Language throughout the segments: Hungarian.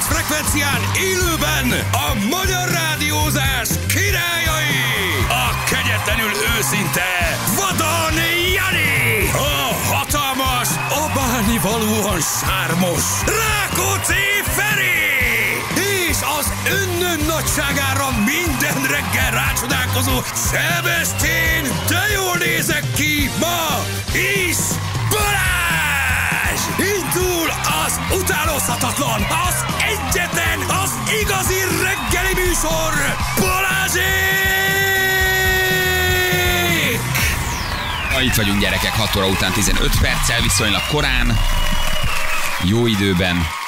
9 frekvencián élőben a magyar rádiózás királyai! A kegyetlenül őszinte Vadon Jani! A hatalmas, abálni valóan sármos Rákóczi Feri! És az önnön nagyságára minden reggel rácsodálkozó Szebestén, de jól nézek ki ma is! Indul az utánozhatatlan, az egyetlen, az igazi reggeli műsor, Balázsék! Itt vagyunk gyerekek, 6 óra után 15 perccel, viszonylag korán, jó időben.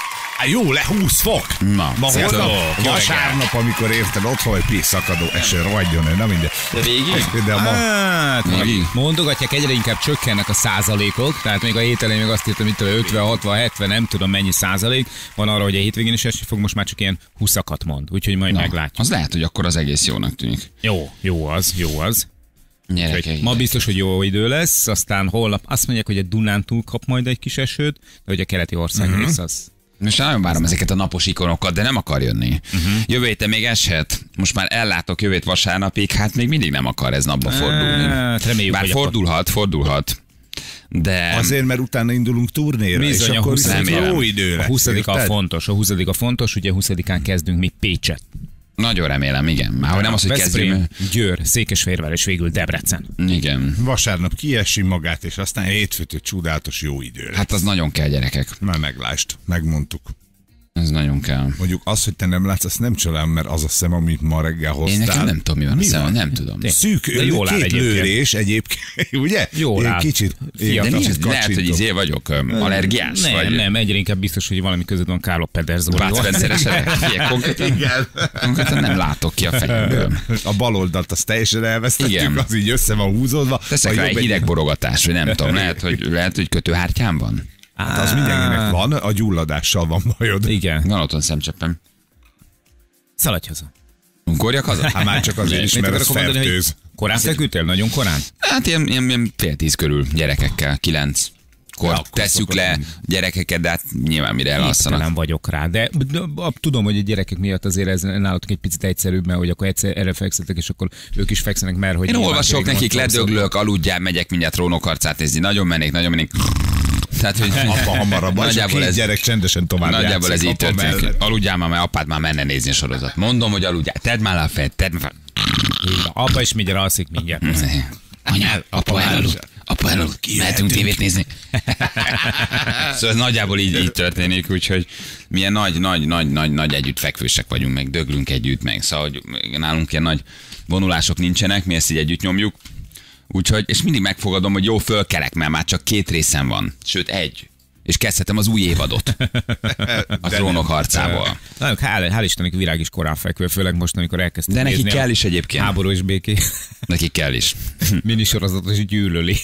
Jó, le 20 fok. Na, Ma holnap, vasárnap, amikor érted otthon, hogy pés szakadó eső rohadjon, nem mindegy. De végig? De ma, Hát, Végig? mondogatják, egyre inkább csökkennek a százalékok, tehát még a hét elején még azt írtam, mint 50, 60, 70, nem tudom mennyi százalék. Van arra, hogy a hétvégén is esni fog, most már csak ilyen 20 mond, úgyhogy majd Na, meglátjuk. Az lehet, hogy akkor az egész jónak tűnik. Jó, jó az, jó az. Úgyhogy ma biztos, hogy jó idő lesz, aztán holnap azt mondják, hogy a Dunántúl kap majd egy kis esőt, de hogy a keleti ország Mhm. uh-huh. rész az Most nagyon várom ezeket a napos ikonokat, de nem akar jönni. Uh-huh. Jövő héten még eshet. Most már ellátok jövő hét vasárnapig, hát még mindig nem akar ez napba fordulni. Hát, reméljük, Bár hogy akkor- fordulhat, fordulhat. De azért, mert utána indulunk turnéra, Bizony, és a akkor 20 viszont remélem. jó idő A lesz. 20 a fontos, a 20 a fontos, ugye 20-án kezdünk mi Pécset. Nagyon remélem, igen. Már hogy nem az, hogy Veszprém. Győr, Székesfehérvár és végül Debrecen. Igen. Vasárnap kiesi magát, és aztán hétfőtől csodálatos jó idő lesz. Hát az nagyon kell, gyerekek. Már meglást, megmondtuk. Ez nagyon kell. Mondjuk az, hogy te nem látsz, azt nem csodálom, mert az a szem, amit ma reggel hoztál. Én nekem nem tudom, mi van a szemem, nem tudom. Szűk, De jól áll két egyébként. lőrés egyébként, ugye? Jól Én áll. Kicsit, Fiatal. De kicsit? Lehet, hogy izé vagyok öm, allergiás, Nem, vagy nem, egyre inkább biztos, hogy valami között van Kárlo Peder Bác Zórival. rendszeres Ilyen konkrétan, Igen. konkrétan nem látok ki a fejemből. A bal oldalt azt teljesen elvesztettük, Igen. az így össze van húzódva. Teszek rá egy hideg borogatás, vagy nem tudom, lehet, hogy, lehet, hogy kötőhártyám van? Hát az mindenkinek van, a gyulladással van bajod. Igen. Van otthon szemcseppem. Szaladj haza. Ungorjak haza? Hát már csak azért is, mert az fertőz. Korán feküdtél? Nagyon korán? Hát ilyen, ilyen, ilyen fél tíz körül gyerekekkel, kilenc. Ja, akkor tesszük le gyerekeket, de hát nyilván mire Képtelen elasszanak. vagyok rá, de, de, de tudom, hogy a gyerekek miatt azért ez nálatok egy picit egyszerűbb, mert hogy akkor egyszer erre fekszetek, és akkor ők is fekszenek, mert hogy Én olvasok nekik, mondtam, ledöglök, aludjál, megyek mindjárt rónokarcát nézni. Nagyon mennék, nagyon mennék. Tehát, hogy Apa hamarabb, nagyjából két ez, gyerek csendesen tovább nagyjából ez játszik így apa történik. Aludjál már, mert apád már menne nézni a sorozat. Mondom, hogy aludjál. Tedd már le a fejed, tedd már. Így. Apa is mindjárt alszik mindjárt. Anya, apa elaludt. Apa elaludt. Mehetünk tévét nézni. szóval ez nagyjából így, így történik, úgyhogy milyen nagy, nagy, nagy, nagy, nagy együttfekvősek vagyunk, meg döglünk együtt, meg szóval hogy nálunk ilyen nagy vonulások nincsenek, mi ezt így együtt nyomjuk. Úgyhogy, és mindig megfogadom, hogy jó, fölkelek, mert már csak két részem van. Sőt, egy. És kezdhetem az új évadot. A trónok harcából. Nagyon hál, hál' Istennek virág is korán fekvő, főleg most, amikor elkezdtem De neki kell a is egyébként. Háború és béké. Neki kell is. Minisorozatot is gyűlöli.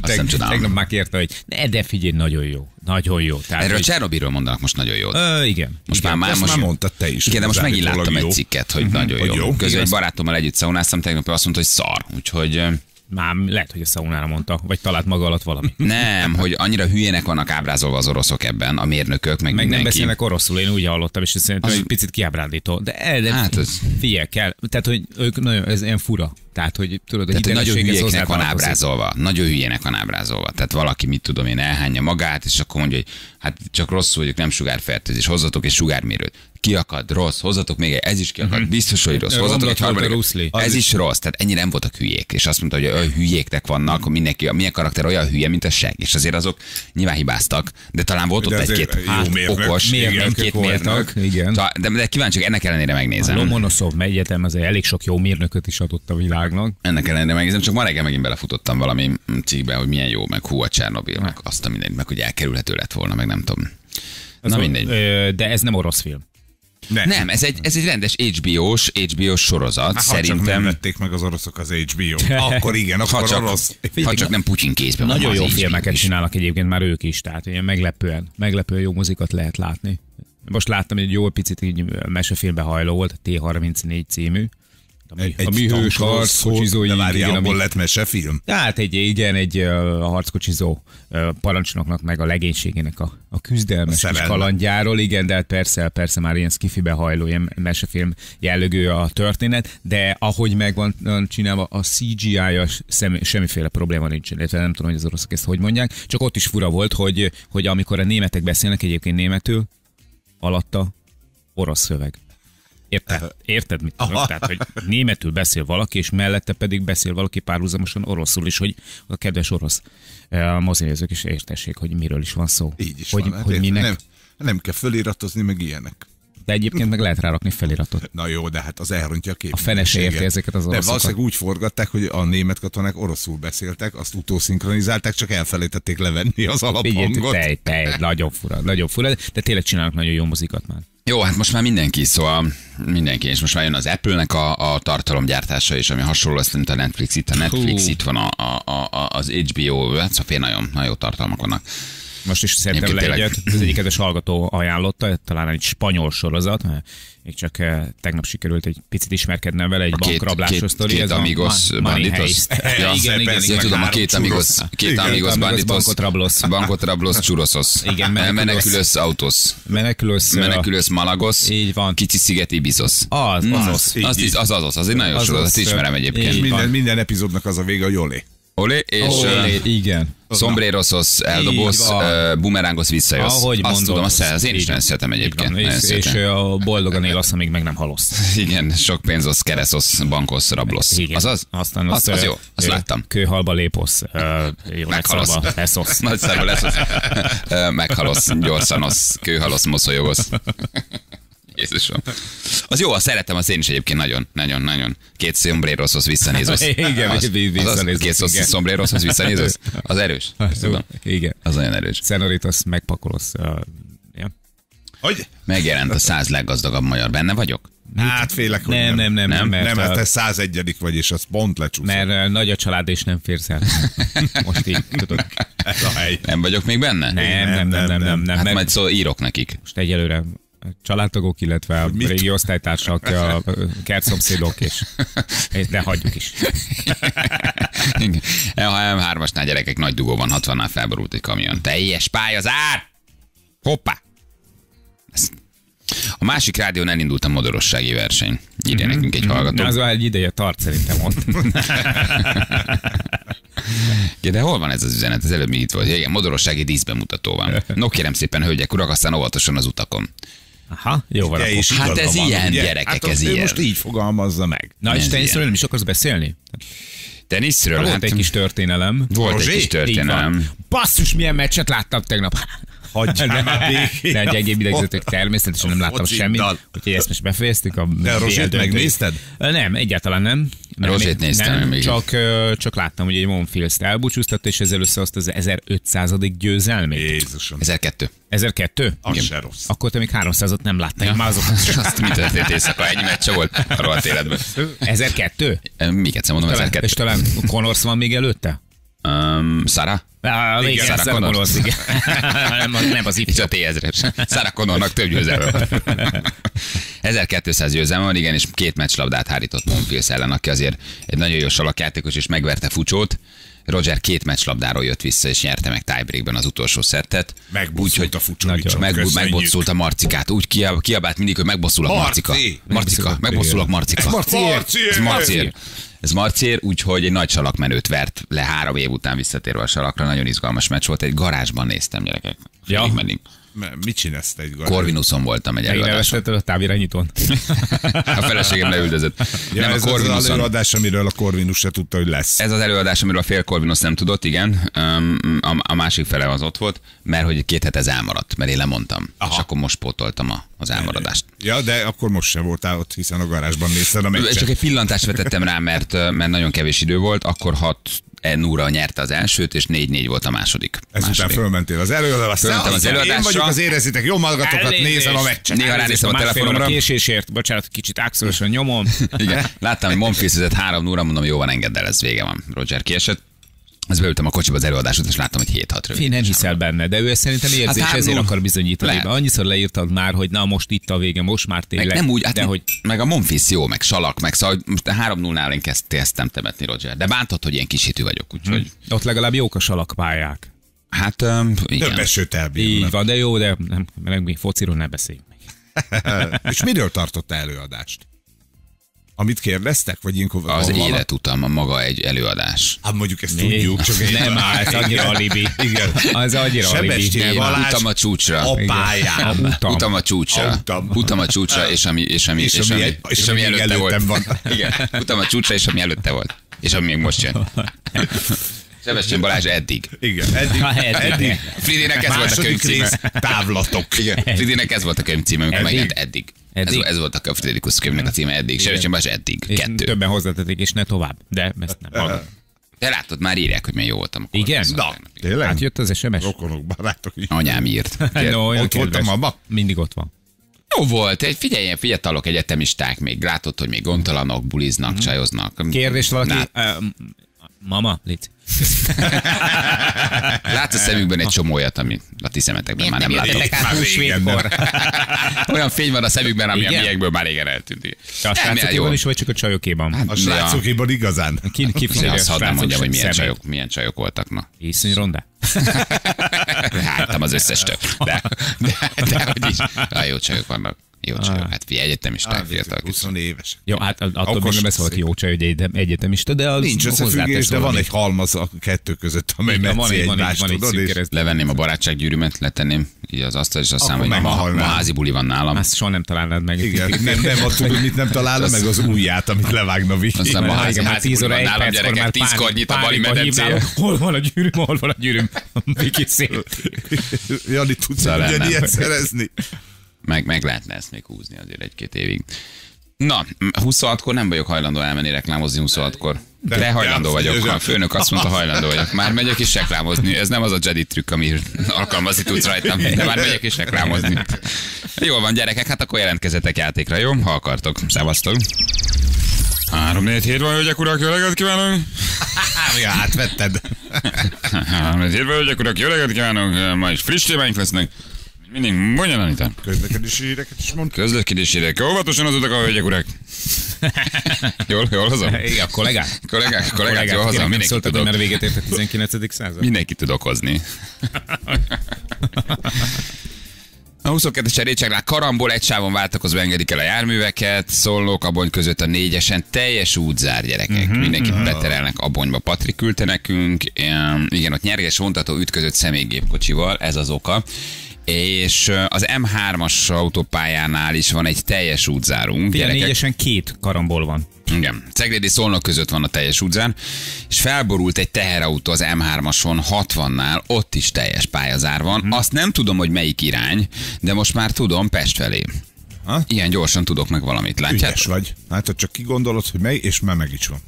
nem csodálom. Tegnap már kérte, hogy ne, de figyelj, nagyon jó. Nagyon jó. Tehát, Erről hogy, Csernobilról mondanak most nagyon jót. ö, igen. Most már, már, most, már mondtad te is, Igen, de most megint láttam egy jó. cikket, hogy nagyon hogy jó. jó. Közben egy Igen. barátommal együtt szaunáztam, tegnap azt mondta, hogy szar. Úgyhogy ö, Már lehet, hogy a szaunára mondta, vagy talált maga alatt valami. nem, hogy annyira hülyének vannak ábrazolva az oroszok ebben, a mérnökök, meg, Meg nem beszélnek oroszul, én úgy hallottam, és szerintem Az- egy picit kiábrándító. De, de Hát az- figyelj kell. Tehát, hogy ők nagyon, ez ilyen fura. Tehát, hogy tudod, a Tehát, hogy nagyon hülyéknek van ábrázolva. Nagyon hülyének van ábrázolva. Tehát valaki, mit tudom én, elhányja magát, és akkor mondja, hogy hát csak rosszul vagyok, nem sugárfertőzés, hozzatok egy sugármérőt. Kiakad, rossz, hozzatok még egy, ez is kiakad, biztos, hogy rossz, hozzatok egy a harmadik. Ez is rossz, tehát ennyire nem voltak hülyék. És azt mondta, hogy olyan hülyéknek vannak, mindenki, milyen karakter olyan hülye, mint a seg. És azért azok nyilván hibáztak, de talán volt De ott egy-két hát, mérnök. okos, egy-két voltak, mérnök. igen. De, de kíváncsiak, ennek ellenére A megnézem. Lomonoszov egyetem azért elég sok jó mérnököt is adott a világnak. Ennek ellenére megnézem, csak ma reggel megint belefutottam valami cikkbe, hogy milyen jó, meg hú a Csernobil, meg azt a mindent, meg hogy elkerülhető lett volna, meg nem tudom. Na mindegy. Ö, De ez nem orosz film. Ne. Nem, ez egy, ez egy rendes HBO-s, HBO-s sorozat, Hát, ha csak nem szerintem. vették meg az oroszok az HBO. Akkor igen, Ha akkor csak, orosz. ha csak nem Putyin kézben Nagyon jó filmeket is. csinálnak egyébként már ők is, tehát ilyen meglepően, meglepően jó mozikat lehet látni. Most láttam, hogy egy jó picit így mesefilmbe hajló volt, a T34 című, Egy, a műhős szól, De várjál, igen, abból lett mesefilm? Tehát egy, igen, egy uh, harckocsizó uh, parancsnoknak meg a legénységének a, a küzdelmes A kis kalandjáról, igen, de hát persze, persze már ilyen skifibe hajló, ilyen mesefilm jellegű a történet, de ahogy meg van csinálva, a CGI-ja semmi, semmiféle probléma nincs, illetve nem tudom, hogy az oroszok ezt hogy mondják, csak ott is fura volt, hogy, hogy amikor a németek beszélnek egyébként németül, alatta orosz szöveg. Érted? Érted, mit? Aha. Tehát, hogy németül beszél valaki, és mellette pedig beszél valaki párhuzamosan oroszul is, hogy a kedves orosz eh, mozinézők is értessék, hogy miről is van szó. Így is hogy, van. hát hogy minek. Nem, nem kell föliratozni, meg ilyenek. De egyébként meg lehet rárakni feliratot. Na jó, de hát az elrontja a kép. A fene se érti ezeket az De oroszokat. valószínűleg úgy forgatták, hogy a német katonák oroszul beszéltek, azt utószinkronizálták, csak elfelejtették levenni az Igen, alaphangot. tej, tej, nagyon fura, nagyon fura, de tényleg csinálnak nagyon jó mozikat már. Jó, hát most már mindenki, szóval mindenki, és most már jön az Apple-nek a, a tartalomgyártása is, ami hasonló lesz, mint a Netflix. Itt a Netflix, Hú. itt van a, a, a, a- az HBO, hát szóval nagyon, nagyon jó tartalmak vannak. Most is szerintem le egyet. Az egyik kedves hallgató ajánlotta, talán egy spanyol sorozat, még csak eh, tegnap sikerült egy picit ismerkednem vele, egy A két- bankrablásos két- sztori. két a amigos banditos? Ja, igen, igen, igen. tudom, a két amigos, két amigos banditos. bankot rablos. Bankot rablos, churrosos. Igen, menekülös. autos. Menekülös. Menekülös malagos. Így van. Kicsi szigeti bizos. Az, Az, így. az, az, az, az egy nagyon sorozat, azt ismerem egyébként. Minden, minden epizódnak az a vége, hogy jolé. Olé, és ö, igen. Így van. ö, bumerangos visszajössz. Ahogy azt mondod, tudom, azt, az én is nagyon szeretem egyébként. van. És, és a boldogan él azt, amíg meg nem halosz. Igen, sok pénzos, kereszos, bankos, rablosz. Igen. Azaz? Aztán az, az ö, jó, azt láttam. Kőhalba léposz. Meghalosz. nagyszarba eszosz. Nagy szarul lesz az. Ö, Meghalosz, gyorsan osz, kőhalosz, mosolyogosz. Jézusom. Az jó, azt szeretem, az én is egyébként nagyon, nagyon, nagyon. Két szombréroszhoz visszanézősz. Igen, az, vi- az, az, visszanézősz, két igen. szombréroszhoz visszanézősz. Az erős. Ezt tudom. Igen. Az nagyon erős. Szenoritos megpakolsz. ö, ja. Hogy? Megjelent a száz leggazdagabb magyar. Benne vagyok? Hát félek, hogy Nem, nem, nem, nem, mert, Nem, hát ö, te 101 vagy, és az pont lecsúszott. mert nagy a család, és nem férsz el. Most így, tudod. Ez a hely. Nem vagyok még benne? Nem, nem, nem, nem, nem, nem. Hát mert majd szó írok nekik. most egyelőre családtagok, illetve a mit? régi osztálytársak, a kertszomszédok, és, és de hagyjuk is. Igen. A M3-asnál gyerekek nagy dugóban 60-nál felborult egy kamion. Teljes pályazár! Hoppá! Ez... A másik rádión elindult a modorossági verseny. Írja nekünk egy hallgató. De az már egy ideje tart szerintem ott. Ja, de hol van ez az üzenet? Az előbb még itt volt. Ja, Igen, modorossági díszbemutató van. No kérem szépen, hölgyek, urak, aztán óvatosan az utakon. Aha, jó van is Hát ez van, ilyen, ugye? gyerekek, hát ez ilyen. most így fogalmazza meg. Na és teniszről nem is akarsz beszélni? Teniszről? Volt egy kis történelem. volt egy Rozsé? kis Így van. történelem. Basszus, milyen meccset láttam tegnap. Hagyjál már De békén. egy egyéb idegzetük természetesen nem láttam semmit, úgyhogy ezt most befejeztük. A De a Rozsét megnézted? Nem, egyáltalán nem. Nem, Rozsét néztem nem, még. csak, csak láttam, hogy egy Monfils-t elbúcsúztatta, és ezzel összehozta az 1500. győzelmét. Jézusom. 1002. 1002? Az Igen. se rossz. Akkor te még 300-at nem láttál, ja. már azokat. Azt mi történt éjszaka? Ennyi meccse volt a rohadt életben. 1002? Még egyszer mondom, Talán, 1002. és talán Connors van még előtte? Um, Sara? Ah, igen, Sarah Sarah Connors. Connors, igen. nem, az- nem az És ifjú. a T1000-es. Sarah Connornak több győzelme van. 1200 győzelme van, igen, és két meccslabdát hárított Monfils ellen, aki azért egy nagyon jó salakjátékos, és megverte Fucsót. Roger két meccslabdáról jött vissza, és nyerte meg tiebreakben az utolsó szettet. Megbosszult a Fucsovicsot. Meg, megbosszult a marcikát. Úgy kiab, kiabált mindig, hogy megbosszulok Marci! marcika. Marcika, megbosszulok marcika. Marciér! Ez Marciér. Ez Marciér, úgyhogy egy nagy salakmenőt vert le három év után visszatérve a salakra. Nagyon izgalmas meccs volt. Egy garázsban néztem, gyerekek. Ja. Félig meddig. M- Mit csinálsz te egy gazdát? Corvinuson voltam egy előadáson. Én a távirányítón. a feleségem leüldözött. Ja, nem, ez a Corvinuson. az előadás, amiről a Corvinus se tudta, hogy lesz. Ez az előadás, amiről a fél Corvinus nem tudott, igen. A, a másik fele az ott volt, mert hogy két hete ez elmaradt, mert én lemondtam. Aha. És akkor most pótoltam a, az elmaradást. Ja, de akkor most sem voltál ott, hiszen a garázsban nézted a meccset. Csak egy pillantást vetettem rá, mert, mert nagyon kevés idő volt. Akkor hat 0 nyerte az elsőt, és 4-4 volt a második. Ezután fölmentél az előadásra. Fölmentem az előadásra. Én vagyok az érezitek, jó magatokat nézem a meccset. Néha ránéztem a telefonomra. Késésért, bocsánat, kicsit axolosan nyomom. Igen, láttam, hogy Monfils 3-0, mondom, jó van, engedd el, ez vége van. Roger kiesett. Az beültem a kocsiba az előadásot, és láttam, hogy 7-6 rövid. Én nem hiszel benne, de ő ezt szerintem érzi, Hát és ezért három- akar bizonyítani. Lehet. Annyiszor leírtad már, hogy na most itt a vége, most már Meg tényleg. nem úgy, hát de hogy meg a Monfils jó, meg Salak, meg szóval most a 3-0-nál én kezd- kezdtem temetni Roger. De bántott, hogy ilyen kis hitű vagyok, úgyhogy ott legalább jók a salakpályák. hát um, igen. Több esőt Így van, de jó, de nem, meg még fociról ne beszélj. És miről tartotta előadást? Amit kérdeztek? Vagy ilyenkor Az van életutam, a maga egy előadás. Hát mondjuk ezt tudjuk, csak én Nem áll, ez annyira alibi. Igen. Az annyira alibi. Én Balázs utam a csúcsra. a pályán. Utam. Utam a csúcsra. Utam. Utam a csúcsra, és ami, és ami, És és ami ami, egy- és és ami még előtte volt. előttem van. Igen, utam a csúcsra, és ami előtte volt. És ami még most jön. Sebestyén Balázs eddig. Igen, eddig. Ha, eddig. eddig. Fridinek ez volt a rész, távlatok. Igen, Fridinek ez volt a könyvcíme, amikor Eddig? megjelent eddig. Ez, Eddig? ez volt a Friderikus könyvnek a címe eddig. Sebestyén Balázs eddig. És Kettő. többen hozzátették, és ne tovább. De ezt nem hallom. De látod, már írják, hogy milyen jó voltam. akkor. Igen? Na, tényleg? Hát jött az SMS. Rokonok, barátok is. Anyám írt. No, ott volt a kedves. mama? Mindig ott van. Jó volt, egy figyelj, ilyen fiatalok, egyetemisták még, látod, hogy még gondtalanok, buliznak, csajoznak. Kérdés valaki, uh, mama, légy. látsz a szemükben egy csomó olyat, ami a ti szemetekben már nem, látok. át Már húsvétkor? Olyan fény van a szemükben, ami Igen? a miénkből már régen eltűnt. A milyen jó. srácokében is, vagy csak a csajokéban? A srácokéban igazán. Ki, ki a azt hadd nem mondjam, hogy milyen szemét? csajok, milyen csajok voltak, na. Iszony ronda. Hánytam az összes több. De, de, de, hogy is. Ah, jó csajok vannak. Jó csajok. Hát figyelj, egyetemisták, fiatalok. 20 éves. Jó, hát attól még Okos nem hogy szép. jó csaj, hogy egyetem, egyetemista, de az Nincs összefüggés, de van egy halmaz a kettő között, amely Igen, van egy- van egy- van egy tudod? szűk kereszt. Levenném a barátsággyűrűmet, letenném így az asztal, és azt hiszem, hogy ma, ma házi buli van nálam. Azt soha nem találnád meg. Igen, nem, nem, azt tudod, mit nem találna meg az ujját, amit levágna Viki. Aztán ma házi, házi 10 buli óra, van egy nálam, gyerekek, már tízkor nyit a bali medencéje. Hol van a gyűrűm, hol van a gyűrűm? Viki szép. Jani, tudsz nem, ugyanilyet nem. szerezni? Meg, meg lehetne ezt még húzni azért egy-két évig. Na, 26-kor nem vagyok hajlandó elmenni reklámozni 26-kor. De, De- hajlandó de- vagyok. A főnök azt mondta, hajlandó vagyok. Már megyek is reklámozni. Ez nem az a Jedi trükk, ami alkalmazni tudsz rajtam, de már megyek is reklámozni. Jól van, gyerekek, hát akkor jelentkezetek játékra, jó? Ha akartok. Szevasztok. 3 4 7 van, hölgyek, urak, jó reggelt kívánok! Ja, átvetted. 3 4 7 van, hölgyek, urak, jó reggelt kívánok! Ma is friss témáink lesznek. Mindig Anita. Közlekedési híreket is mond. Közlekedésére óvatosan az utak, a hölgyek, urak. jól, jól hozom? Igen, kollégák? Kollégák, kollégák, jól hozom, mindenki szóltak, hogy tudok. már véget ért a 19. század? Mindenki tud okozni. A 22-es cserécsegnál karambol egy sávon váltakozva engedik el a járműveket, szólók abony között a négyesen, teljes útzár gyerekek. Uh-huh, Mindenkit beterelnek abonyba. Patrik küldte nekünk, igen, ott nyerges vontató ütközött személygépkocsival, ez az oka. És az M3-as autópályánál is van egy teljes útzárunk. Gyerekek. négyesen két karambol van. Igen. Ceglédi Szolnok között van a teljes utcán, és felborult egy teherautó az M3-ason 60-nál, ott is teljes pályazár van. Mhm. Azt nem tudom, hogy melyik irány, de most már tudom Pest felé. Ha? Ilyen gyorsan tudok meg valamit, Ügyes látjátok? vagy. Hát, ha csak kigondolod, hogy mely, és már meg is van.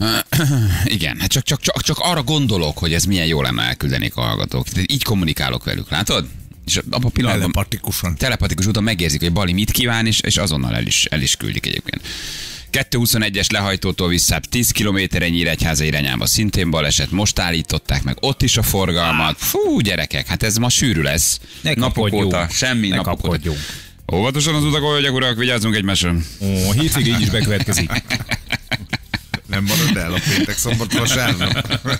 Igen, hát csak, csak, csak, csak arra gondolok, hogy ez milyen jó lenne elküldenék a hallgatók. Így kommunikálok velük, látod? És abban a pillanatban Telepatikusan. telepatikus úton megérzik, hogy Bali mit kíván, és, és azonnal el is, el is küldik egyébként. 221-es lehajtótól vissza 10 kilométeren Nyíregyháza irányába szintén baleset, most állították meg ott is a forgalmat. Fú, gyerekek, hát ez ma sűrű lesz. Ne napok óta, semmi Ne napok óta. Óvatosan az utak, hölgyek, urak, vigyázzunk egymásra. Ó, hétvég így is bekövetkezik. Nem marad el a péntek, szombat, vasárnap.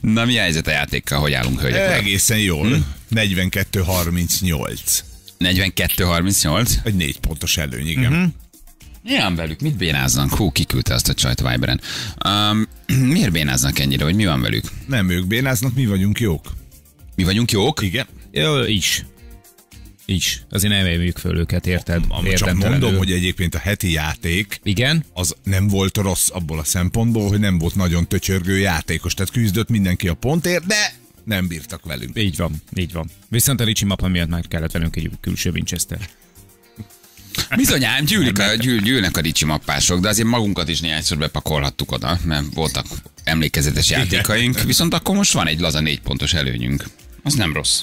Na, mi a helyzet a játékkal, hogy állunk, hölgyek, urak? Egészen jól. 42-38. 42-38. Egy négy pontos előny, igen. Mhm. Milyen velük? Mit bénáznak? Hú, kiküldte azt a csajt Viberen. Um, miért bénáznak ennyire, vagy mi van velük? Nem ők bénáznak, mi vagyunk jók. Mi vagyunk jók? Igen. Jó, is. Is. Azért nem emeljük föl őket, érted? Csak mondom, hogy egyébként a heti játék Igen? az nem volt rossz abból a szempontból, hogy nem volt nagyon töcsörgő játékos, tehát küzdött mindenki a pontért, de nem bírtak velünk. Így van, így van. Viszont a Ricsi mapa miatt már kellett velünk egy külső Winchester. Bizonyám, gyűlik a, gyűl, gyűlnek a ricsi mappások, de azért magunkat is néhányszor bepakolhattuk oda, mert voltak emlékezetes játékaink, viszont akkor most van egy laza négy pontos előnyünk. Az nem rossz.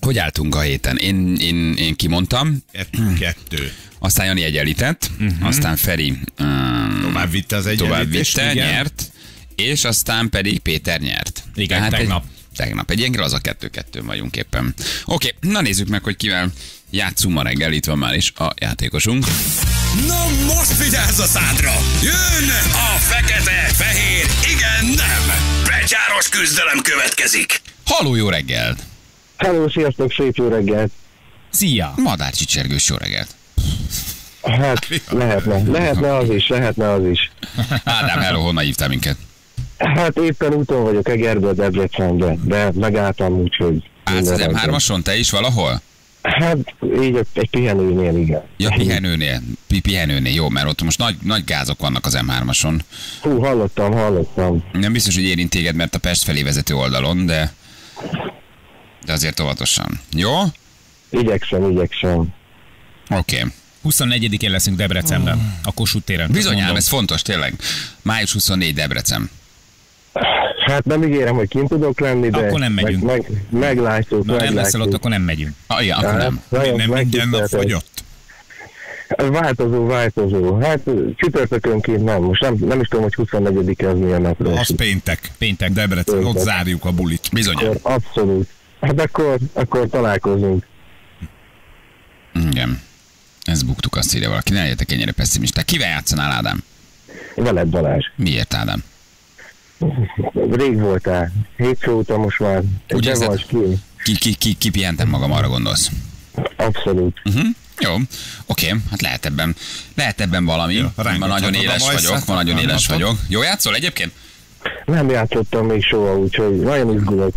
Hogy álltunk a héten? Én, én, én kimondtam, Kettő. Kettő. aztán Jani egyenlített, uh-huh. aztán Feri um, tovább vitte az tovább vitte, igen. nyert, és aztán pedig Péter nyert. Igen, egy- tegnap. Tegnap. Egy ilyen az a kettő-kettő vagyunk éppen. Oké, na nézzük meg, hogy kivel játszunk ma reggel. Itt van már is a játékosunk. Na most vigyázz a szádra! Jön a fekete, fehér, igen, nem! Becsáros küzdelem következik! Haló, jó reggel! Hello, sziasztok, szép jó reggelt. Szia! Madárcsicsergős jó reggelt! Hát lehetne, lehetne az is, lehetne az is. Ádám, hello, honnan hívtál minket? Hát éppen úton vagyok Egerből Debrecenbe, de megálltam úgy, hogy... Állsz az minden rendben. M3-ason te is valahol? Hát így egy- egy pihenőnél, igen. Ja, pihenőnél. Pi- pihenőnél, jó, mert ott most nagy, nagy gázok vannak az M3-ason. Hú, hallottam, hallottam. Nem biztos, hogy érint téged, mert a Pest felé vezető oldalon, de de azért óvatosan. Jó? Igyekszem, igyekszem. Oké. Okay. 24-én leszünk Debrecenben, a Kossuth téren. Bizonyám, ez fontos tényleg. Május 24 Debrecen. Hát nem ígérem, hogy kint tudok lenni, de... Akkor nem megyünk. Meg, meg, meglátjuk, Na nem leszel ott, meglátjuk. akkor nem megyünk. Ah, igen, akkor nem. nagyon Nem minden nap megtiszteltek. vagy ott. Változó, változó. Hát csütörtökönként nem. Most nem, nem is tudom, hogy 24-e az milyen nap. Az péntek. Péntek. Debrecen, ott Péntek. zárjuk a bulit. Akkor abszolút. Hát akkor, akkor találkozunk. Igen. Ez buktuk, azt írja valaki. Ne legyetek ennyire pessimisták. Kivel játszanál, Ádám? Veled Balázs. Miért, Ádám? Rég voltál. Hétfő óta most már. Úgy Úgy érzed? vagy ki. Ki, ki, ki, kipihentem magam, arra gondolsz? Abszolút. Uh-huh. Jó, oké, hát lehet ebben, lehet ebben valami. Jó, ma nagyon éles vagyok, ma nagyon éles vagyok. Jó játszol egyébként? Nem játszottam még soha, úgyhogy nagyon izgulok.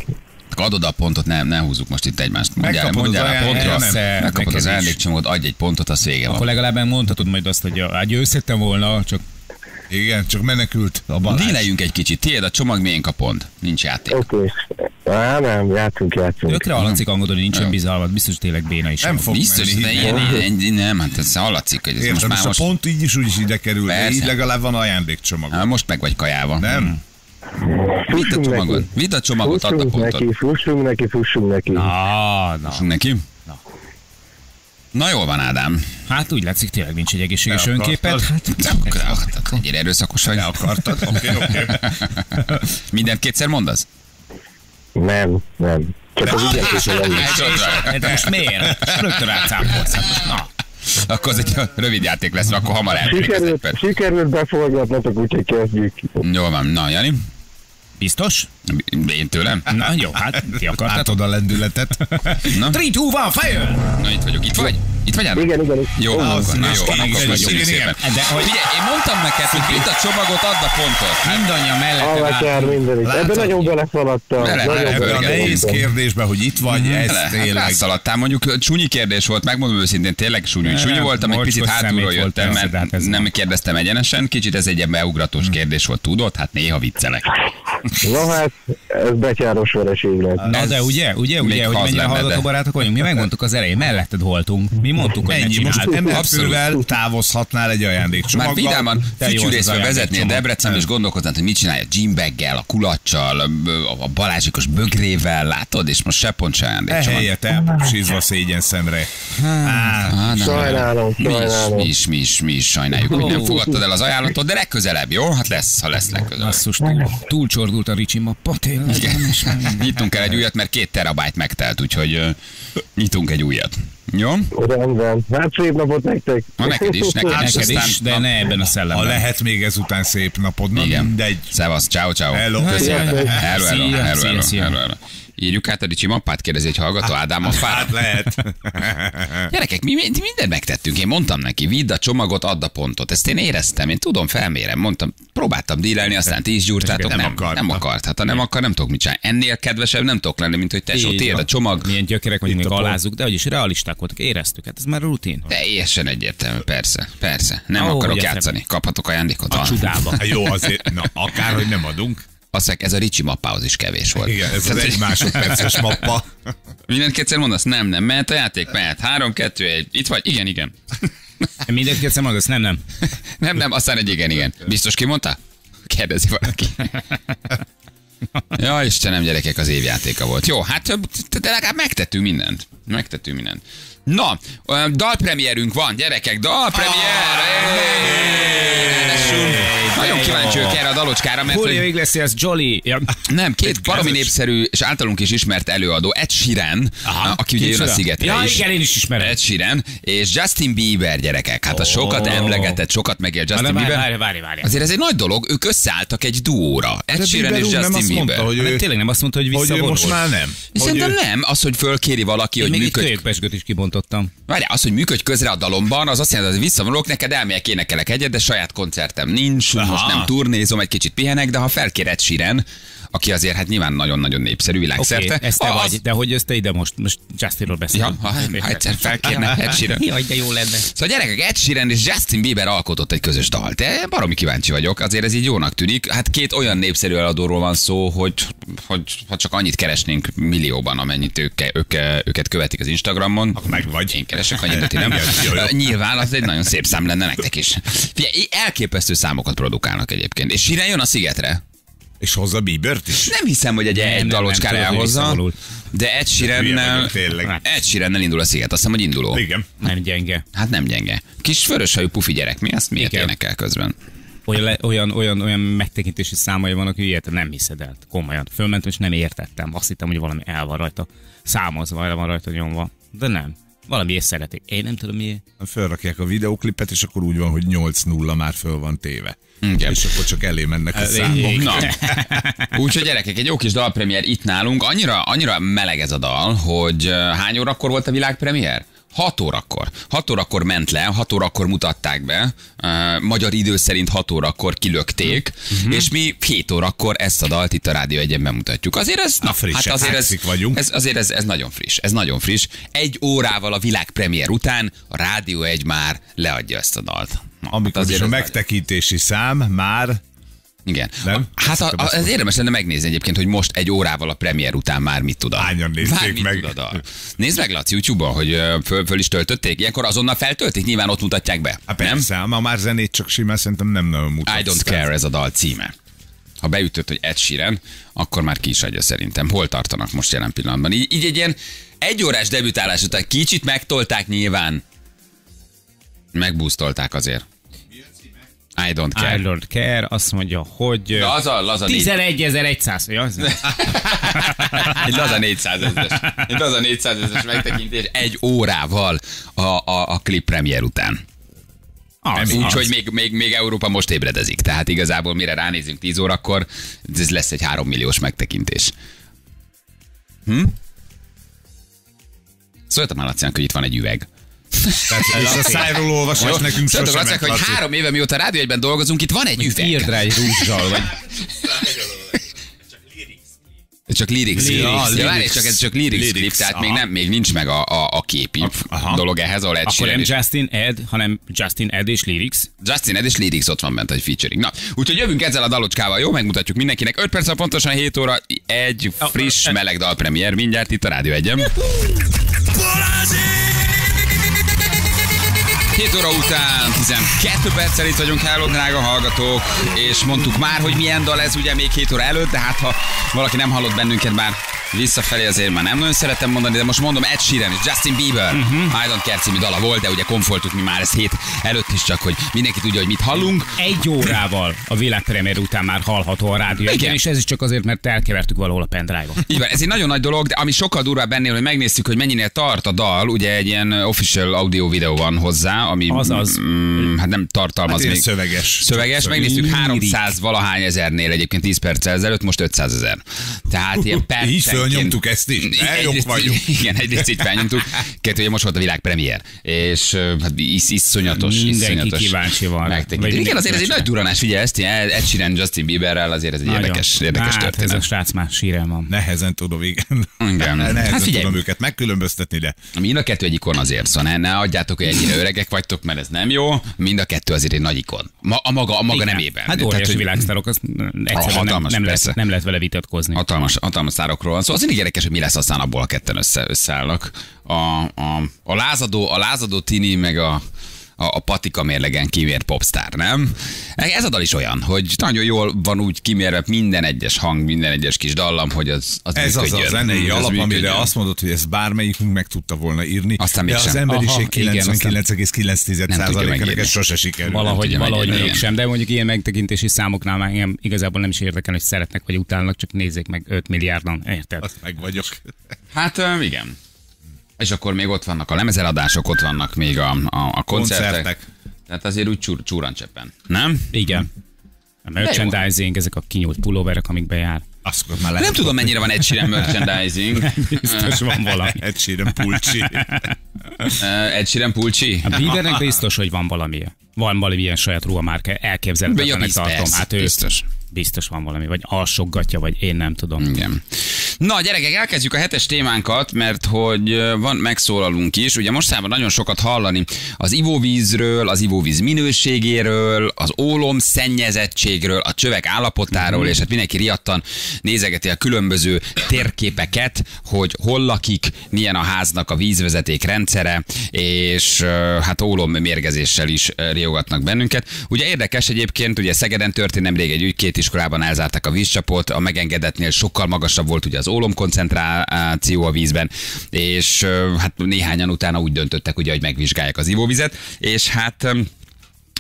Akkor adod a pontot, ne, ne húzzuk most itt egymást. Mondjál, Megkapod mondjál az a pontra, nem, megkapod az ajándékcsomót, adj egy pontot, az vége Akkor van. legalább mondhatod majd azt, hogy hát győzhettem volna, csak Igen, csak menekült a Balázs. Díleljünk egy kicsit, tiéd a csomag, miénk a pont. Nincs játék. Oké. Okay. Á, nem, játszunk, játszunk. tökre hallatszik hogy nincsen bizalmat, biztos, hogy tényleg béna is. Nem fog Biztos, de ilyen, ilyen, nem, hát ez hallatszik, hogy ez most Értem, már és a most, pont így is úgy is ide kerül, így legalább van ajándékcsomag. hát most meg vagy kajával. Nem? Vidd a Fussunk csomagot, neki. vidd a csomagot, add a Fussunk pontot. neki, fussunk neki, fussunk neki. Ah, na. Fussunk neki? Na. Na jól van, Ádám. Hát úgy látszik, tényleg nincs egy egészséges akartad? Hát, ennyire erőszakos vagy. Ne akartad? Oké, oké. Mindent kétszer mondasz? Nem, nem. Csak az igyekezés nem. Hát de most miért? Rögtön rácámpolsz. Hát na. Akkor az egy rövid játék lesz, akkor hamar egy Sikerült, sikerült befogadnatok, úgyhogy kezdjük. Jól van, na Jani, Biztos? én tőlem? Na jó, hát ti akartátok. Látod a lendületet? Na, 3, 2, 1, fire! na itt vagyok, itt vagy? Itt vagy, Ádám? Igen, igen. Jó, Ó, akkor, na jó, akkor igen, köszönjük igen, szépen. igen. De hogy Figyelj, én mondtam neked, hogy vidd a csomagot, add a pontot. mindannyian mellette Alvatjár váltunk. mindenit. Látod? Ebben nagyon beleszaladtam. Bele- bele- Ebben a nehéz kérdésben, hogy itt vagy, ez hát tényleg... Rászaladtál, mondjuk csúnyi kérdés volt, megmondom őszintén, tényleg súnyi. Súnyi voltam, egy picit hátulról jöttem, mert hát ez nem kérdeztem egyenesen, kicsit ez egy ilyen beugratós kérdés volt, tudod? Hát néha viccelek. Na hát, ez betyáros vereség lett. Na de ugye, ugye, ugye, hogy mennyire hallgató barátok vagyunk. Mi megmondtuk az elején, melletted voltunk. Mi mondtuk, hogy Ennyi, most emberfővel távozhatnál egy Már ajándékcsomaggal. vidáman jó az fütyűrészve vezetnél. Debrecenbe, és gondolkodnád, hogy mit csinálja gymbaggel, a kulacsal, a- a balázsikos bögrével, látod? És most se pont se ajándékcsomag. Ehelyett elpapsízva szégyen szemre. Á, nem, Sajnálom, mi is, sajnálom. mi is, mi is, mi is sajnáljuk, hogy nem fogadtad el az ajánlatot, de legközelebb, jó? Hát lesz, ha lesz legközelebb. Basszus, túl, túl csordult a Ricsi mappa, tényleg. Nyitunk el egy újat, mert két terabájt megtelt, úgyhogy nyitunk egy újat. Jó? Rendben. Hát szép napot nektek. Na, neked is, neked is. Neked aztán- is, de ne ebben a ha szellemben. lehet még ezután szép napod, na Igen. mindegy. Szevasz, ciao, ciao. Hello. Köszönöm. Hello. Hello, hello, hello, hello. Írjuk át a Ricsi mappát, kérdezi egy hallgató, Ádám a Hát lehet. Gyerekek, mi mi- mindent megtettünk. Én mondtam neki, vidd a csomagot, add a pontot. Ezt én éreztem, én tudom, felmérem. Mondtam, próbáltam dílelni, aztán ti is gyúrtátok. Nem Nem, akarta. nem akart. Hát ha nem akar, nem tudok mit csinálni. Ennél kedvesebb nem tudok lenni, mint hogy tesó, tiéd a csomag. Milyen gyökerek vagyunk, Itt még a pont. alázzuk, de vagyis realisták voltak, éreztük, hát ez már rutin. Teljesen egyértelmű, persze, persze. Nem akarok játszani. Kaphatok ajándékot? A csudába. Hát Jó, azért, na, akárhogy nem adunk. Azt ez a Ricsi mappához is kevés volt. Igen, ez az egy másodperces mappa. Mindent kétszer mondasz? Nem, nem. Mehet a játék? Mehet. Három, kettő, egy. Itt vagy? Igen, igen. Mindent kétszer mondasz, nem, nem. Nem, nem, aztán egy igen, igen. Biztos kimondta? Kérdezi valaki. Ja, Istenem, gyerekek, az évjátéka volt. Jó, hát de legalább megtettünk mindent. Megtettünk mindent. Na, dalpremierünk van, gyerekek, dalpremier! Hey! nagyon kíváncsi vagyok erre a dalocskára, mert Julio Iglesias, Jolly. Nem, két baromi népszerű és általunk is ismert előadó, Ed Sheeran, aki ugye jön a szigetre Ja, is. igen, én is ismerem. Ed Sheeran, és Justin Bieber gyerekek. Hát a sokat emlegetett, sokat megélt Na, Justin Bieber. várj, várj, várj. Azért ez egy nagy dolog, ők összeálltak egy duóra. Ed Sheeran és Justin Bieber. hogy ő, tényleg nem azt mondta, hogy visszavonul. most már nem. Szerintem nem, az, hogy fölkéri valaki, hogy még egy kölyökpesgőt is kibontottam. Várjál, az, hogy működj közre a dalomban, az azt jelenti, hogy visszavonulok, neked elmegyek, énekelek egyet, de saját koncertem nincs, Aha. most nem turnézom, egy kicsit pihenek, de ha felkér Ed Sheeran, aki azért hát nyilván nagyon-nagyon népszerű világszerte. okay, ez te az- vagy, de hogy ezt te ide most, most Justinról beszélünk. Ja, ha, ha egyszer felkérne Ed Sheeran. Jaj, de jó lenne. Szóval gyerekek, Ed Sheeran és Justin Bieber alkotott egy közös dalt. De baromi kíváncsi vagyok, azért ez így jónak tűnik. Hát két olyan népszerű eladóról van szó, hogy, hogy ha csak annyit keresnénk millióban, amennyit ők, ők, őket követik az Instagramon. Akkor meg vagy. Én keresek annyit, de ti nem. Nyilván az egy nagyon szép szám lenne nektek is. Figyelj, elképesztő számokat produkálnak egyébként. És Sheeran jön a szigetre. És hozza Biebert is? Nem hiszem, hogy egy, Nem, egy dalocskára elhozza, de Ed Hülye Sheerannel, tényleg. Ed Sheerannel indul a sziget. Azt hiszem, hogy induló. Igen. Nem gyenge. Hát nem gyenge. Kis vöröshajú pufi gyerek, mi azt miért Igen. énekel közben? Olyan, olyan, olyan, olyan megtekintési számai vannak, hogy ilyet nem hiszed el. Komolyan. Fölmentem, és nem értettem. Azt hittem, hogy valami el van rajta számozva, el van rajta nyomva. De nem. Valami és szeretik. Én nem tudom miért. Fölrakják a videóklipet, és akkor úgy van, hogy 8-0 már föl van téve. Igen. És akkor csak elé mennek a számok. Na, úgyhogy gyerekek, egy jó kis dalpremier itt nálunk. Annyira, annyira meleg ez a dal, hogy hány órakor volt a világpremier? 6 órakor. 6 órakor ment le, 6 órakor mutatták be, uh, magyar idő szerint 6 órakor kilökték, uh-huh. és mi 7 órakor ezt a dalt itt a Rádió egyen bemutatjuk. Azért ez, na, frissek, hát azért ez, vagyunk. ez, azért ez, ez nagyon friss, ez nagyon friss. Egy órával a világpremier után a Rádió egy már leadja ezt a dalt. Na, Amikor hát is a megtekintési szám már igen. Nem? Hát a, a, ez érdemes lenne megnézni egyébként, hogy most egy órával a premier után már mit tud Hányan nézték már mit meg? tud a. Nézd meg, Laci, YouTube-on, hogy föl, föl is töltötték. Ilyenkor azonnal feltöltik, nyilván ott mutatják be. Hát nem? persze, ma már zenét csak simán szerintem nem nagyon mutat. I don't care ez a dal címe. Ha beütött, hogy Ed Sheeran, akkor már ki is adja szerintem. Hol tartanak most jelen pillanatban? Így, így egy ilyen egy órás debütálás után kicsit megtolták nyilván. Megbúztolták azért. I don't care. I don't care, azt mondja, hogy... De az a, az a négy- 11.100. Ja, az- Egy laza 400 ezes. Egy laza 400 ezes megtekintés egy órával a, a, a klip premier után. Úgyhogy még, még, még Európa most ébredezik. Tehát igazából mire ránézünk 10 órakor, ez lesz egy 3 milliós megtekintés. Hm? Szóltam már Lacinak, hogy itt van egy üveg. Tehát, és a szájról olvasás nekünk sosem Lacinak, hogy három éve mióta rádió egyben dolgozunk, itt van egy üveg. Írd rá egy rúzsal, vagy Csak lyrics. Lyrics. Ja, Lyrics. várj, csak ez csak lyrics, Lyrics, klip, tehát aha. még, nem, még nincs meg a, a, a képi Aha. dolog ehhez, ahol Ed akkor nem Justin Ed, hanem Justin Ed és Lyrics. Justin Ed és Lyrics ott van bent egy featuring. Na, úgyhogy jövünk ezzel a dalocskával, jó? Megmutatjuk mindenkinek. 5 perc pontosan 7 óra, egy friss, meleg dalpremier mindjárt itt a Rádió egyem. Balázsék! 7 óra után 12 perccel itt vagyunk, hello, drága hallgatók, és mondtuk már, hogy milyen dal ez ugye még 7 óra előtt, de hát ha valaki nem hallott bennünket már visszafelé azért már nem nagyon szeretem mondani, de most mondom Ed Sheeran és Justin Bieber, uh-huh. I don't care című dala volt, de ugye konfoltuk mi már ezt hét előtt is csak, hogy mindenki tudja, hogy mit hallunk. Egy órával a világpremiér után már hallható a rádió. Igen. Igen. És ez is csak azért, mert elkevertük valahol a pendrive-ot. Így van, ez egy nagyon nagy dolog, de ami sokkal durvább ennél, hogy megnéztük, hogy mennyinél tart a dal, ugye egy ilyen official audio videó van hozzá, ami Azaz. Mm, hát nem tartalmaz Hát még. szöveges. Szöveges, megnéztük Lyric. 300 valahány ezernél egyébként 10 perccel ezelőtt, most 500 ezer. Tehát ilyen percenként. Így fölnyomtuk ezt is. Eljog vagyunk. igen, egyrészt így felnyomtuk. Kettő, ugye most volt a világpremiér. És ö, hát is, iszonyatos, Mindenki iszonyatos kíváncsi van. Igen, azért ez egy nagy duranás, figyelj ezt, ilyen Ed Sheeran, Justin Bieberrel, azért ez egy Nagyon. érdekes, érdekes hát, ez a történet. srác már síren van. Nehezen tudom, igen. Igen. Nehezen Hát figyelj. tudom őket megkülönböztetni, de Mind a kettő egy ikon azért, szóval ne, ne adjátok, hogy ennyire öregek vagytok, mert ez nem jó. Mind a kettő azért egy nagy ikon. Ma, a maga, a maga Igen. nemében. Hát óriási világsztárok, az egyszerűen nem, hatalmas, nem, lehet, nem lehet vele vitatkozni. Hatalmas, hatalmas szárokról van szó. Szóval az érdekes, hogy mi lesz aztán abból a ketten össze, összeállnak. A, a, a, lázadó, a lázadó tini, meg a, a, a patika mérlegen kimért popstar, nem? Ez a dal is olyan, hogy nagyon jól van úgy kimérve minden egyes hang, minden egyes kis dallam, hogy az, az Ez az a működjön. zenei Az alap, amire működjön. azt mondod, hogy ezt bármelyikünk meg tudta volna írni. Aztán de az mégsem. emberiség igen, aztán- 99,9%-ának megírni. ez sose sikerül. Valahogy, valahogy mégsem, de mondjuk ilyen megtekintési számoknál már engem igazából nem is érdekel, hogy szeretnek vagy utálnak, csak nézzék meg 5 milliárdan, érted? Azt meg vagyok. Hát igen. És akkor még ott vannak a lemezeladások, ott vannak még a, a, a koncertek. Koncertek. Tehát azért úgy csúr, csúrancseppen. Nem? Igen. A merchandising, ezek a kinyúlt pulóverek, amik bejár. Azt már lehet. Nem tudom, mennyire van egy Sheeran merchandising. Biztos van valami. Egy síren pulcsi. Egy Sheeran pulcsi. A Biebernek biztos, hogy van valami. Van valami ilyen saját ruhamárka, elképzelhetetlenek tartom. persze, Hát ő biztos. biztos van valami, vagy alsoggatja, vagy én nem tudom. Igen. Na, gyerekek, elkezdjük a hetes témánkat, mert hogy van, megszólalunk is. Ugye mostában nagyon sokat hallani az ivóvízről, az ivóvíz minőségéről, az ólom szennyezettségről, a csövek állapotáról, és hát mindenki riadtan nézegeti a különböző térképeket, hogy hol lakik, milyen a háznak a vízvezeték rendszere, és hát ólom mérgezéssel is riogatnak bennünket. Ugye érdekes egyébként, ugye Szegeden történt nemrég egy ügy, két iskolában elzárták a vízcsapot, a megengedetnél sokkal magasabb volt ugye az ólomkoncentráció a vízben, és hát néhányan utána úgy döntöttek, ugye, hogy megvizsgálják az ivóvizet, és hát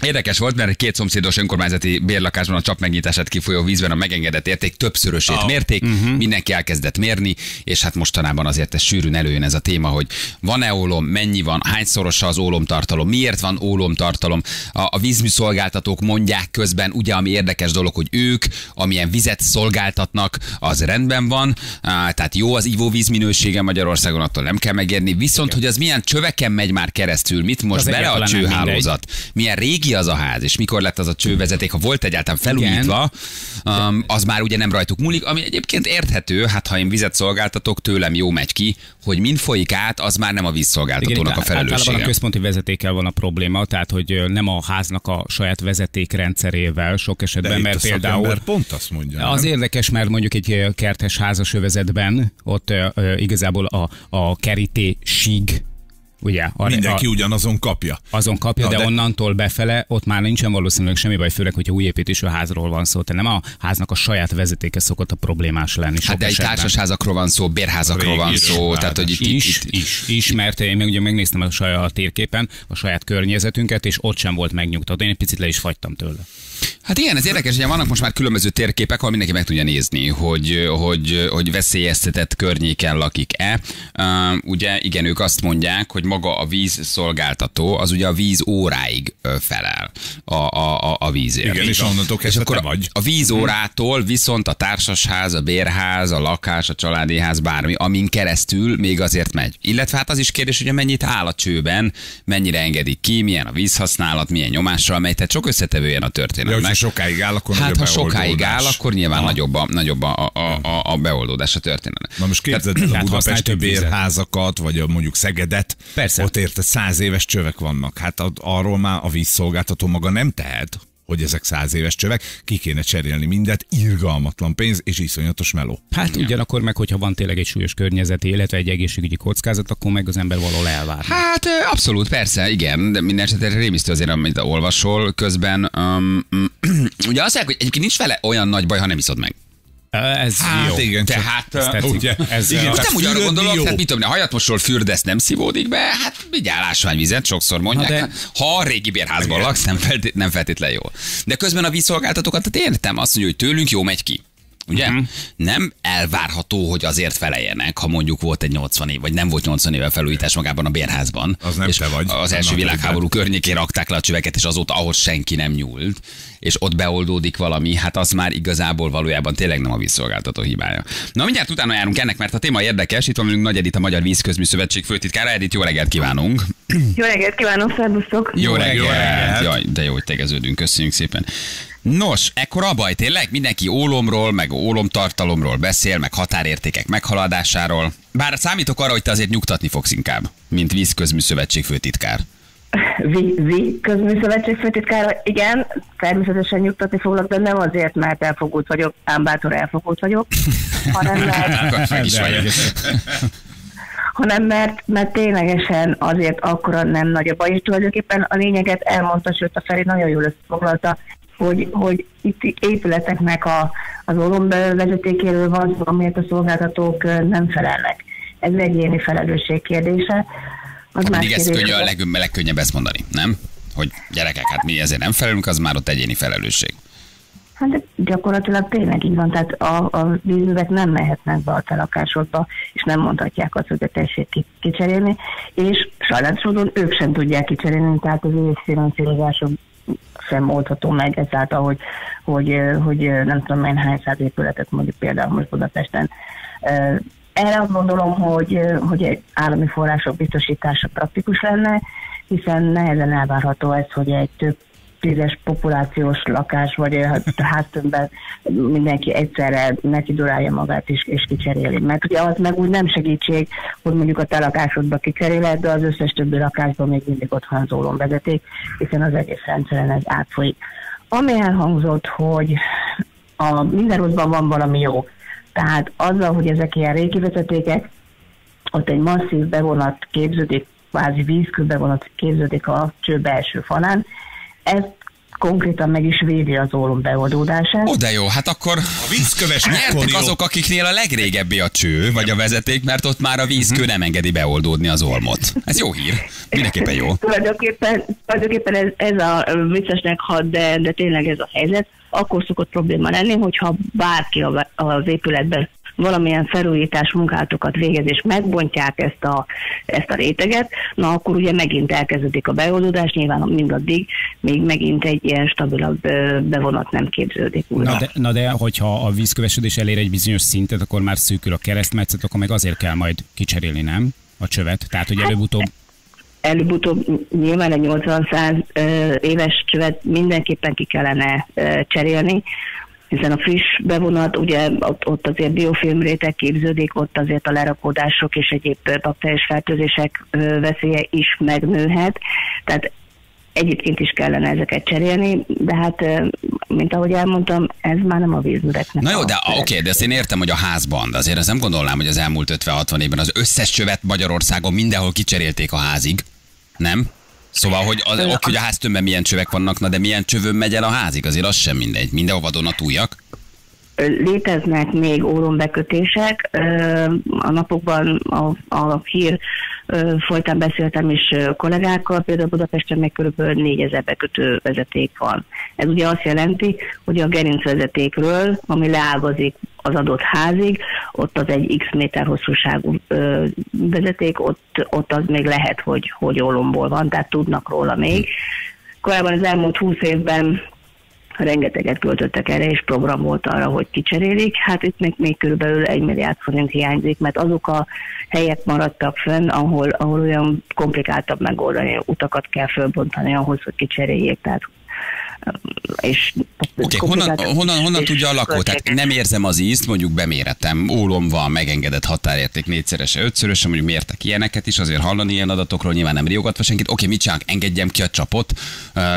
Érdekes volt, mert egy két szomszédos önkormányzati bérlakásban a csap megnyitását kifolyó vízben a megengedett érték többszörösét Ah. mérték, uh-huh. mindenki elkezdett mérni, és hát mostanában azért ez sűrűn előjön ez a téma, hogy van-e ólom, mennyi van, hányszorosa az ólomtartalom, miért van ólomtartalom. A, a vízműszolgáltatók mondják közben, ugye ami érdekes dolog, hogy ők, amilyen vizet szolgáltatnak, az rendben van, Á, tehát jó az ivóvíz minősége Magyarországon, attól nem kell megérni, viszont hogy az milyen csöveken megy már keresztül, mit most Az bele a csőhálózat, milyen régi az a ház, és mikor lett az a csővezeték, ha volt egyáltalán felújítva, um, az már ugye nem rajtuk múlik, ami egyébként érthető, hát ha én vizet szolgáltatok, tőlem jó megy ki, hogy mind folyik át, az már nem a vízszolgáltatónak a itt általában a felelőssége. központi vezetékkel van a probléma, tehát hogy nem a háznak a saját vezetékrendszerével sok De esetben, itt mert a például pont azt mondja. Az nem? érdekes, mert mondjuk egy kertes házas övezetben ott ö, igazából a, a kerítésig ugye? A, Mindenki a, ugyanazon kapja. azon kapja, Na, de, de- onnantól befele ott már nincsen valószínűleg semmi baj, főleg, hogyha új építésű házról van szó. Tehát nem a háznak a saját vezetéke szokott a problémás lenni. Hát de egy társasházakról van szó, bérházakról van szó, is, tehát hogy itt, itt, is, itt, is, is, mert én meg ugye megnéztem a, saját, a térképen a saját környezetünket, és ott sem volt megnyugtató. Én egy picit le is fagytam tőle. Hát igen, ez érdekes, hogy vannak most már különböző térképek, ahol mindenki meg tudja nézni, hogy, hogy, hogy veszélyeztetett környéken lakik-e. Uh, ugye igen, ők azt mondják, hogy maga a vízszolgáltató az ugye a víz óráig felel a, a, a, a vízért. Igen, és onnantól és kezdve akkor te a, vagy. a vízórától viszont a társasház, a bérház, a lakás, a családi ház, bármi, amin keresztül még azért megy. Illetve hát az is kérdés, hogy mennyit áll a csőben, mennyire engedik ki, milyen a vízhasználat, milyen nyomással megy, tehát sok összetevőjen a De hogyha sokáig áll, akkor Hát ha sokáig áll, akkor nyilván Aha. nagyobb, a, nagyobb a, a, a, a beoldódás a történetnek. Na most képzeld el a használj budapesti bérházakat, vagy a mondjuk Szegedet, Persze. ott érted száz éves csövek vannak. Hát arról már a vízszolgáltató maga nem tehet, hogy ezek száz éves csövek, ki kéne cserélni mindet, irgalmatlan pénz és iszonyatos meló. Hát ugyanakkor meg, hogyha van tényleg egy súlyos környezeti, illetve egy egészségügyi kockázat, akkor meg az ember valahol elvár. Hát abszolút, persze, igen, de minden esetre rémisztő azért, amit olvasol közben. Um, ugye azt mondják, hogy egyébként nincs vele olyan nagy baj, ha nem iszod meg. Ez Hát jó. igen, Tehát, Ez ugye? Ez, Igen, Most nem úgy arra gondolok, jó. tehát mit tudom, a hajatmosról fürdesz, nem szívódik be, hát vigyál ásványvizet, sokszor mondják. Na De... de- Ha a régi bérházban laksz, nem, feltét, nem feltétlen jó. De közben a vízszolgáltatókat, tehát értem, azt mondja, hogy tőlünk jó megy ki. Ugye? Uh-huh. Nem elvárható, hogy azért feleljenek, ha mondjuk volt egy 80 év, vagy nem volt 80 éve felújítás magában a bérházban. Az nem és te vagy. Az első világháború környékén rakták le a csöveket, és azóta ahhoz senki nem nyúlt, és ott beoldódik valami, hát az már igazából valójában tényleg nem a vízszolgáltató hibája. Na mindjárt utána járunk ennek, mert a téma érdekes. Itt van velünk Nagy Edith, a Magyar Vízközmű Szövetség főtitkára. Edith, jó reggelt kívánunk! Jó reggelt kívánok, szervusztok! Jó reggelt! Jó reggelt. Jaj, de jó, hogy tegeződünk, köszönjük szépen. Nos, ekkor a baj tényleg, mindenki ólomról, meg ólomtartalomról beszél, meg határértékek meghaladásáról. Bár számítok arra, hogy te azért nyugtatni fogsz inkább, mint Vízközmű Szövetség főtitkár. Vi közműszövetség főtitkára, igen, természetesen nyugtatni foglak, de nem azért, mert elfogult vagyok, ám bátor elfogult vagyok, hanem mert, Akkor meg is De- vagyok. hanem mert, mert ténylegesen azért akkora nem nagy a baj, és tulajdonképpen a lényeget elmondta, sőt a Feri nagyon jól összefoglalta, hogy, hogy itt épületeknek a, az vezetékéről van szó, amiért a szolgáltatók nem felelnek. Ez egyéni felelősség kérdése. Az Mindig ez könnyű, a leg, legkönnyebb ezt mondani, nem? Hogy gyerekek, hát mi ezért nem felelünk, az már ott egyéni felelősség. Hát gyakorlatilag tényleg így van, tehát a, a vízművek nem mehetnek be a te lakásodba, és nem mondhatják azt, hogy a tessék kicserélni, és sajnálatos módon ők sem tudják kicserélni, tehát az ő finanszírozások sem oldható meg ezáltal, hogy, hogy, hogy nem tudom én hány száz épületet mondjuk például most Budapesten. Erre azt gondolom, hogy, hogy egy állami források biztosítása praktikus lenne, hiszen nehezen elvárható ez, hogy egy több tízes populációs lakás, vagy a háztömbben mindenki egyszerre neki durálja magát is, és kicseréli. Mert ugye az meg úgy nem segítség, hogy mondjuk a te lakásodba kicseréled, de az összes többi lakásban még mindig ott van az ólomvezeték, hiszen az egész rendszeren ez átfolyik. Ami elhangzott, hogy a minden rosszban van valami jó. Tehát azzal, hogy ezek ilyen régi vezetékek, ott egy masszív bevonat képződik, kvázi vízkő bevonat képződik a cső belső falán, ez konkrétan meg is védi az ólom beoldódását. Ó, de jó, hát akkor a vízköves nyertek azok, akiknél a legrégebbi a cső, vagy a vezeték, mert ott már a vízkő nem engedi beoldódni az olmot. Ez jó hír, mindenképpen jó. Tulajdonképpen, tulajdonképpen ez, ez a viccesnek had, de, de tényleg ez a helyzet. Akkor szokott probléma lenni, hogyha bárki az épületben valamilyen felújítás munkátokat végez, és megbontják ezt a, ezt a réteget, na akkor ugye megint elkezdődik a beoldódás, nyilván mindaddig még megint egy ilyen stabilabb bevonat nem képződik újra. Na de, na de hogyha a vízkövesedés elér egy bizonyos szintet, akkor már szűkül a keresztmetszet, akkor meg azért kell majd kicserélni, nem? A csövet. Tehát, hogy előbb-utóbb előbb-utóbb nyilván egy 80-100 éves csövet mindenképpen ki kellene cserélni, hiszen a friss bevonat, ugye ott, ott azért biofilm réteg képződik, ott azért a lerakódások és egyéb bakteriás fertőzések veszélye is megnőhet, tehát egyébként is kellene ezeket cserélni, de hát, mint ahogy elmondtam, ez már nem a vízműveknek. Na jó, de oké, okay, de azt én értem, hogy a házban, de azért azt nem gondolnám, hogy az elmúlt 50-60 évben az összes csövet Magyarországon mindenhol kicserélték a házig, nem? Szóval, hogy az, oké, hogy a háztömbben milyen csövek vannak, na de milyen csövön megy el a házig, azért az sem mindegy. Mindenhova donatújak. Léteznek még órombekötések. A napokban a, a hír folytán beszéltem is kollégákkal, például Budapesten még kb. 4000 bekötő vezeték van. Ez ugye azt jelenti, hogy a gerincvezetékről, ami leágazik az adott házig, ott az egy x méter hosszúságú ö, vezeték, ott, ott az még lehet, hogy, hogy ólomból van, tehát tudnak róla még. Korábban az elmúlt 20 évben rengeteget költöttek erre, és program volt arra, hogy kicserélik. Hát itt még, még körülbelül egy milliárd forint hiányzik, mert azok a helyek maradtak fönn, ahol, ahol olyan komplikáltabb megoldani, utakat kell fölbontani ahhoz, hogy kicseréljék. Tehát és okay, honnan, honnan, honnan tudja a lakó? Tehát nem érzem az ízt, mondjuk beméretem, ólom van, megengedett határérték négyszerese, ötszöröse, mondjuk mértek ilyeneket is, azért hallani ilyen adatokról, nyilván nem riogatva senkit. Oké, okay, mit csinálok? Engedjem ki a csapot,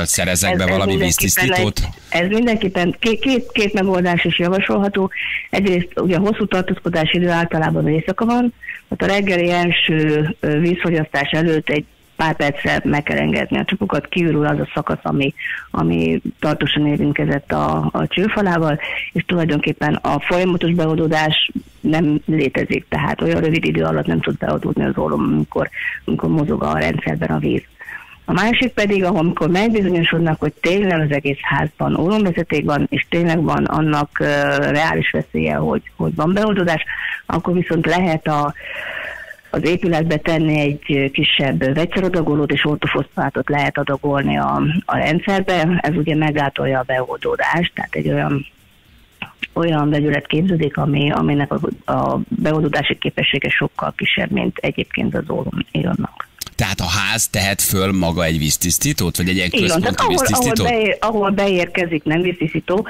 szerezzek ez, be valami ez víztisztítót? Egy, ez mindenképpen két, két, két megoldás is javasolható. Egyrészt ugye a hosszú tartózkodási idő általában éjszaka van, tehát a reggeli első vízfogyasztás előtt egy pár percre meg kell engedni a csapokat, kiürül az a szakasz, ami, ami tartósan érintkezett a, a csőfalával, és tulajdonképpen a folyamatos beoldódás nem létezik, tehát olyan rövid idő alatt nem tud beadódni az ólom, amikor, amikor mozog a rendszerben a víz. A másik pedig, amikor megbizonyosodnak, hogy tényleg az egész házban ólomvezeték van, és tényleg van annak uh, reális veszélye, hogy, hogy van beoldódás, akkor viszont lehet a, az épületbe tenni egy kisebb vegyszeradagolót, és ortofoszfátot lehet adagolni a, a rendszerbe. Ez ugye meggátolja a beoldódást, tehát egy olyan olyan vegyület képződik, ami, aminek a, a beoldódási képessége sokkal kisebb, mint egyébként az ólom írnak. Tehát a ház tehet föl maga egy víztisztítót, vagy egy ilyen tehát központi ahol, ahol, víztisztítót? beér, ahol beérkezik, nem víztisztító,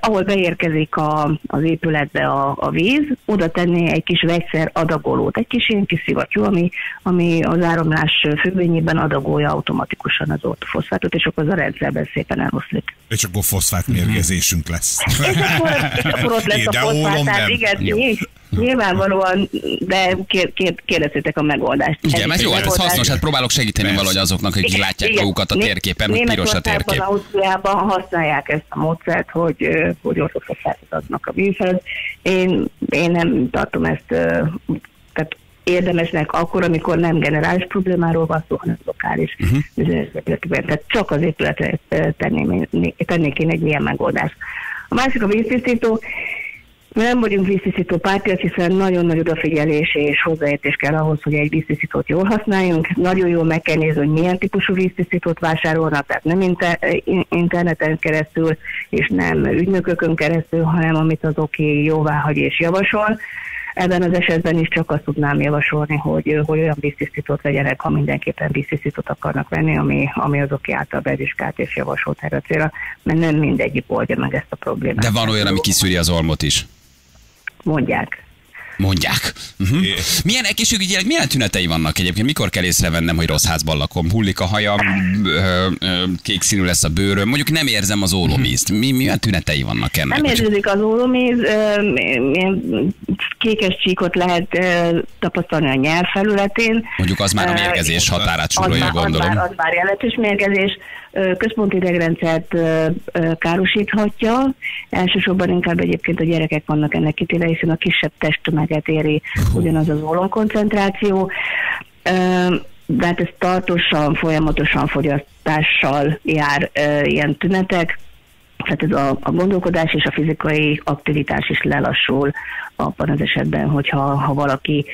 ahol beérkezik a, az épületbe a, a víz, oda tenni egy kis vegyszer adagolót, egy kis ilyen kis szivattyú, ami, ami az áramlás függvényében adagolja automatikusan az ortofoszfátot, és akkor az a rendszerben szépen eloszlik. És akkor foszfát mérgezésünk lesz. És akkor, és akkor ott lesz De a ólom foszfát, tehát nem. igen, Jó. ny- nyilvánvalóan, de kér, kér, kérdezzétek a megoldást. Igen, egy jó, hát ez megoldás. Hasznos, hát próbálok segíteni Persze. valahogy azoknak, akik Igen, látják igen. magukat a térképen, hogy piros a térkép. Ausztriában használják ezt a módszert, hogy, hogy ortofoszfátot adnak a vízhez. Én, én nem tartom ezt tehát érdemesnek akkor, amikor nem generális problémáról van szó, hanem lokális Mhm. uh-huh. bizonyos épületekben. Tehát csak az épületre tenném, tennék én egy ilyen megoldást. A másik a víztisztító. Mi nem vagyunk víztisztító pártiak, hiszen nagyon nagy odafigyelés és hozzáértés kell ahhoz, hogy egy víztisztítót jól használjunk. Nagyon jól meg kell nézni, hogy milyen típusú víztisztítót vásárolnak, tehát nem inter- in- interneten keresztül, és nem ügynökökön keresztül, hanem amit az oké jóvá hagy és javasol. Ebben az esetben is csak azt tudnám javasolni, hogy, hogy olyan víztisztítót vegyenek, ha mindenképpen víztisztítót akarnak venni, ami, ami az oké által bevizsgált és javasolt erre a célra, mert nem mindegyik oldja meg ezt a problémát. De van olyan, ami kiszűri az olmot is. Mondják. Mondják. Uh-huh. Milyen egészségügyileg milyen tünetei vannak egyébként? Mikor kell észrevennem, hogy rossz házban lakom? Hullik a hajam, ö, ö, kék színű lesz a bőröm. Mondjuk nem érzem az ólomízt. Mi, milyen tünetei vannak ennek? Nem érződik az ólomíz, kékes csíkot lehet ö, tapasztalni a nyelv felületén. Mondjuk az már a mérgezés határát súrolja, már, az, gondolom. már, az már jelentős mérgezés. Központi idegrendszert károsíthatja. Elsősorban inkább egyébként a gyerekek vannak ennek kitéve, hiszen a kisebb testtömeget éri ugyanaz az ólomkoncentráció. De hát ez tartósan, folyamatosan fogyasztással jár ilyen tünetek. Tehát ez a, a gondolkodás és a fizikai aktivitás is lelassul abban az esetben, hogyha ha valaki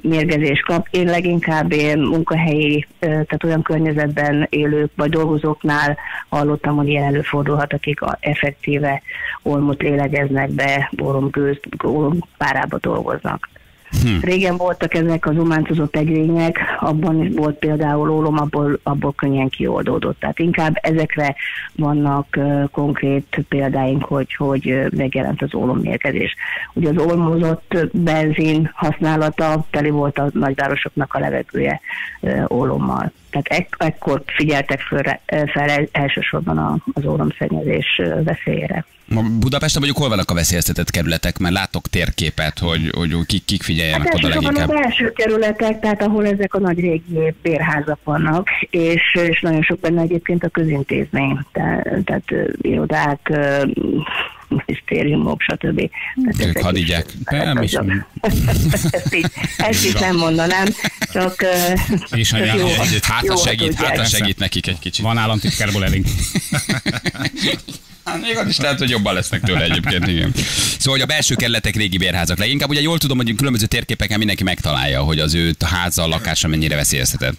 mérgezést kap. Én leginkább én munkahelyi, tehát olyan környezetben élők vagy dolgozóknál hallottam, hogy ilyen előfordulhat, akik effektíve olmot lélegeznek be, oromgőzt, orompárába dolgoznak. Hm. Régen voltak ezek az umáncozott egyrények, abban is volt például ólom, abból, abból könnyen kioldódott. Tehát inkább ezekre vannak uh, konkrét példáink, hogy, hogy megjelent az ólommérgezés. Ugye az olmozott benzin használata teli volt a nagyvárosoknak a levegője uh, ólommal. Tehát ek- ekkor figyeltek föl, fel elsősorban a, az ólomszennyezés uh, veszélyére. Ma Budapesten mondjuk hol vannak a veszélyeztetett kerületek? Mert látok térképet, hogy, hogy kik, kik figyeljenek Hát oda elsősorban leginkább. a belső kerületek, tehát ahol ezek a nagy régi bérházak vannak, és, és nagyon sok benne egyébként a közintézmény, tehát, tehát irodák, ö, minisztériumok, stb. Ők ezek hadigyák. is- Nem is. ezt, így, ezt így nem mondanám, csak, És nagyon- jó, Egy, hátra segít, hátra segít nekik egy kicsit. Van államtitkárból elég. Hát még az is lehet, hogy jobban lesznek tőle egyébként, igen. Szóval, hogy a belső kerületek régi bérházak leginkább, ugye jól tudom, hogy különböző térképeken mindenki megtalálja, hogy az ő háza, lakása mennyire veszélyeztetett.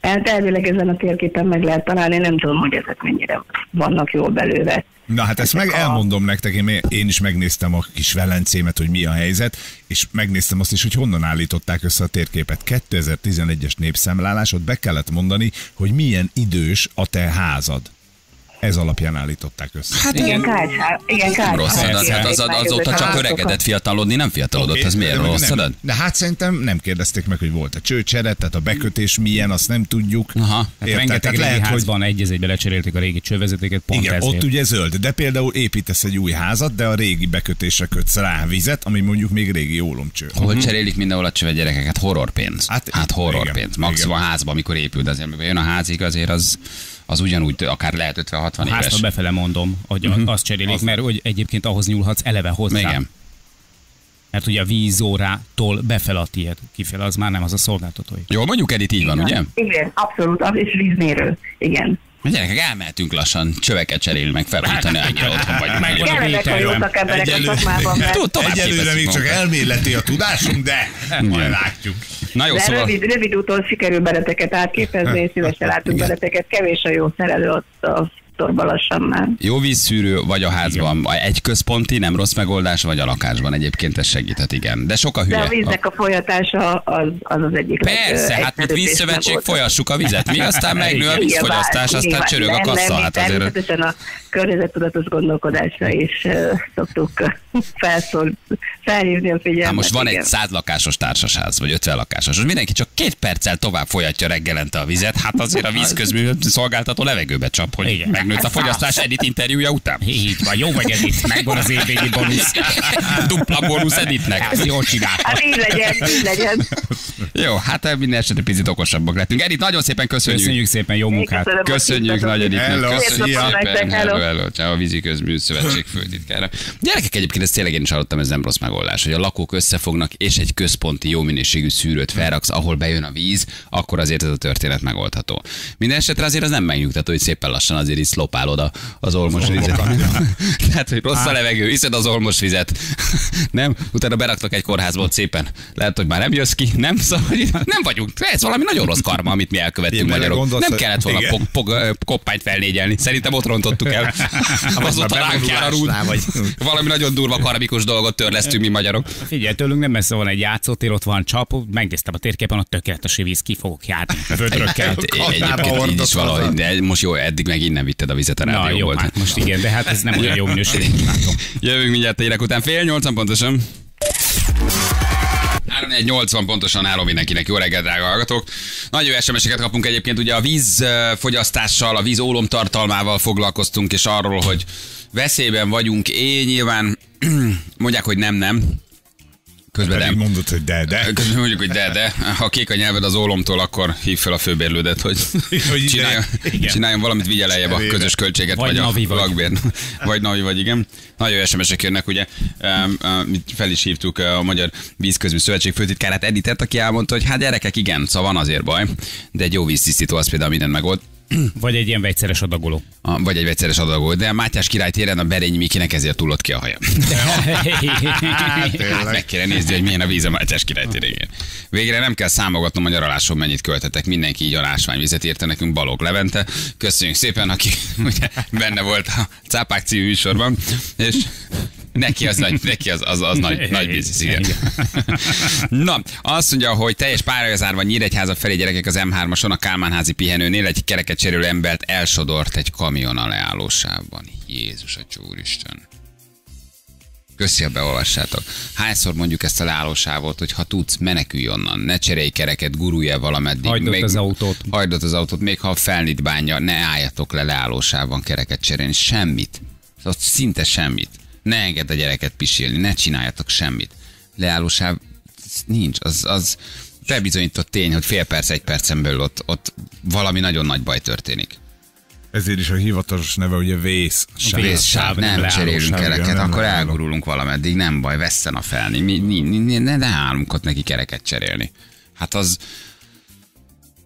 Hát elvileg ezen a térképen meg lehet találni, nem tudom, hogy ezek mennyire vannak jól belőle. Na hát ezt meg elmondom nektek, én, én is megnéztem a kis velencémet, hogy mi a helyzet, és megnéztem azt is, hogy honnan állították össze a térképet. 2011-es népszámlálás, ott be kellett mondani, hogy milyen idős a te házad. Ez alapján állították össze. Hát Igen, kácsár. Igen, kácsár. rossz adat, hát az, azóta csak öregedett fiatalodni, nem fiatalodott, ez miért rossz adat? De hát szerintem nem kérdezték meg, hogy volt-e csőcsere, tehát a bekötés milyen, azt nem tudjuk. Aha. Hát rengeteg lehet, hogy házban egy egybe lecserélték a régi csővezetéket, pont igen, ezért. ott ugye zöld, de például építesz egy új házat, de a régi bekötésre kötsz rá vizet, ami mondjuk még régi ólomcső. Hol cserélik mindenhol a csöve gyerekeket? Horror pénz. Hát, Hát, hát horror igen, pénz. Maximum a igen. házba, amikor épül, de azért, amikor jön a házig, azért az, az ugyanúgy, akár lehet 50-60 A éves. háztól befele mondom, hogy uh-huh. azt cserélik, mert hogy egyébként ahhoz nyúlhatsz eleve hozzá. Igen. Mert ugye a vízórától befele a tiéd, kifele az már nem az a szolgáltatói. Jól mondjuk, Edith, így van, ugye? Igen, abszolút, az és vízmérő. Igen. A gyerekek, elmehetünk lassan, csöveket cserélni, meg felújítani, annyira otthon vagyunk. A Kellenek a jótak emberek a Egyelőre- szakmában, Egyelőre még csak elméleti a tudásunk, de majd látjuk. Na jó, de szóval... rövid, rövid úton sikerül beleteket átképezni, és szívesen látunk beleteket. Kevés a jó szerelő ott a torba lassan már. Jó vízszűrő, vagy a házban, egy központi, nem rossz megoldás, vagy a lakásban egyébként ez segíthet, igen. De sok a De hülye. a víznek a folyatása az az, az egyik Persze, hát mint vízszövetség folyassuk a vizet. Mi aztán megnő a vízfogyasztás, aztán Nyilván, csörög a kassa. nem, Hát azért Természetesen a környezettudatos gondolkodásra is szoktuk felszól, felhívni a figyelmet. Hát most van igen. egy száz lakásos társasház, vagy 50 lakásos. Most mindenki csak két perccel tovább folyatja reggelente a vizet. Hát azért a vízközmű szolgáltató levegőbe csap, hogy Igen. Megnőtt a fogyasztás Edit interjúja után. Így van, jó vagy Edith, megvan az évvégi bónusz. Dupla bónusz Editnek. Ez jól csinálta. Hát így legyen, így legyen. Jó, hát minden esetre picit okosabbak lettünk. Edit, nagyon szépen köszönjük. Köszönjük szépen, jó munkát. Köszönjük. Nagy Editnek, köszönjük szépen. Hello, hello. hello, Ciao, a vízi közmű szövetség főtitkára. Gyerekek egyébként ezt tényleg én is hallottam, ez nem rossz megoldás, hogy a lakók összefognak, és egy központi jó minőségű szűrőt felraksz, ahol bejön a víz, akkor azért ez a történet megoldható. Minden esetre azért az nem megnyugtató, hogy szépen lassan azért is szlopálod a- az olmos vizet. Tehát, hogy rossz a levegő, iszed az olmos vizet. Nem? Utána beraktak egy kórházba ott szépen. Lehet, hogy már nem jössz ki. Nem, szóval hogy nem vagyunk. Ez valami nagyon rossz karma, amit mi elkövettünk Én magyarok. Nem kellett volna pog, pog, koppányt felnégyelni. Szerintem ott rontottuk el. Azóta ránk jár a rúd. Valami nagyon durva karmikus dolgot törlesztünk mi magyarok. Figyelj, tőlünk nem messze van egy játszótér, ott van csap, megnéztem a térképen, ott tökéletes víz, ki fogok járni. Vödrökkel. Hát, egyébként így is valahogy, de most jó, eddig meg innen a vizet a Na jó, rádióból. hát most igen, de hát ez nem olyan jó minőség. Jövünk mindjárt a hírek után fél nyolcan pontosan. 380 pontosan állom mindenkinek. Jó reggelt, drága hallgatók. Nagyon jó SMS-eket kapunk egyébként. Ugye a vízfogyasztással, a víz ólomtartalmával foglalkoztunk, és arról, hogy veszélyben vagyunk. Én nyilván mondják, hogy nem, nem. Közben nem. mondod, hogy de, de. Közben mondjuk, hogy de, de. Ha kék a nyelved az ólomtól, akkor hív fel a főbérlődet, hogy Hogy csináljon, Igen. csináljon valamit, vigye lejjebb a közös költséget, Vagy vagy, Navi a vagy. lakbér. Vagy Navi vagy, igen. Nagyon jó SMS-ek jönnek, ugye. Fel is hívtuk uh, a Magyar Vízközmű Szövetség főtitkárát Editet, aki elmondta, hogy hát gyerekek, igen, szóval van azért baj, de egy jó víztisztító az például minden megold. Vagy egy ilyen vegyszeres adagoló. A, vagy egy vegyszeres adagol, de Mátyás király téren a Berényi Mikinek ezért túlott ki a haja. Hát meg kéne nézni, hogy milyen a víz a Mátyás király térén. Végre nem kell számogatnom a nyaraláson, mennyit költetek. Mindenki így a ásványvizet írta nekünk Balog Levente. Köszönjük szépen, aki ugye, benne volt a Cápák című műsorban. És Neki az nagy, neki az, az, az nagy, nagy biznisz, igen. Na, azt mondja, hogy teljes pályázárva Nyíregyháza felé gyerekek az M3-ason a Kálmánházi pihenőnél egy kereket cserélő embert elsodort egy kamion a leállósában. Jézus a csúristen. Köszi, ha beolvassátok. Hányszor mondjuk ezt a leállósávot, hogy ha tudsz, menekülj onnan, ne cserélj kereket, gurulj el valameddig. Hagyd ott az autót. Hagyd az autót, még ha felnit bánja, ne álljatok le leállósávban kereket cserélni, semmit. Ott szinte semmit. Ne engedd a gyereket pisilni, ne csináljatok semmit. Leállósáv nincs, az, az bebizonyított tény, hogy fél perc, egy percen belül ott, ott valami nagyon nagy baj történik. Ezért is a hivatalos neve ugye vész. Vészsáv, Vészsáv, nem nem cserélünk sáv, kereket, akkor elgurulunk valameddig, nem baj, vesszen a felni. Mi, mi, mi, ne, ne állunk ott neki kereket cserélni. Hát az...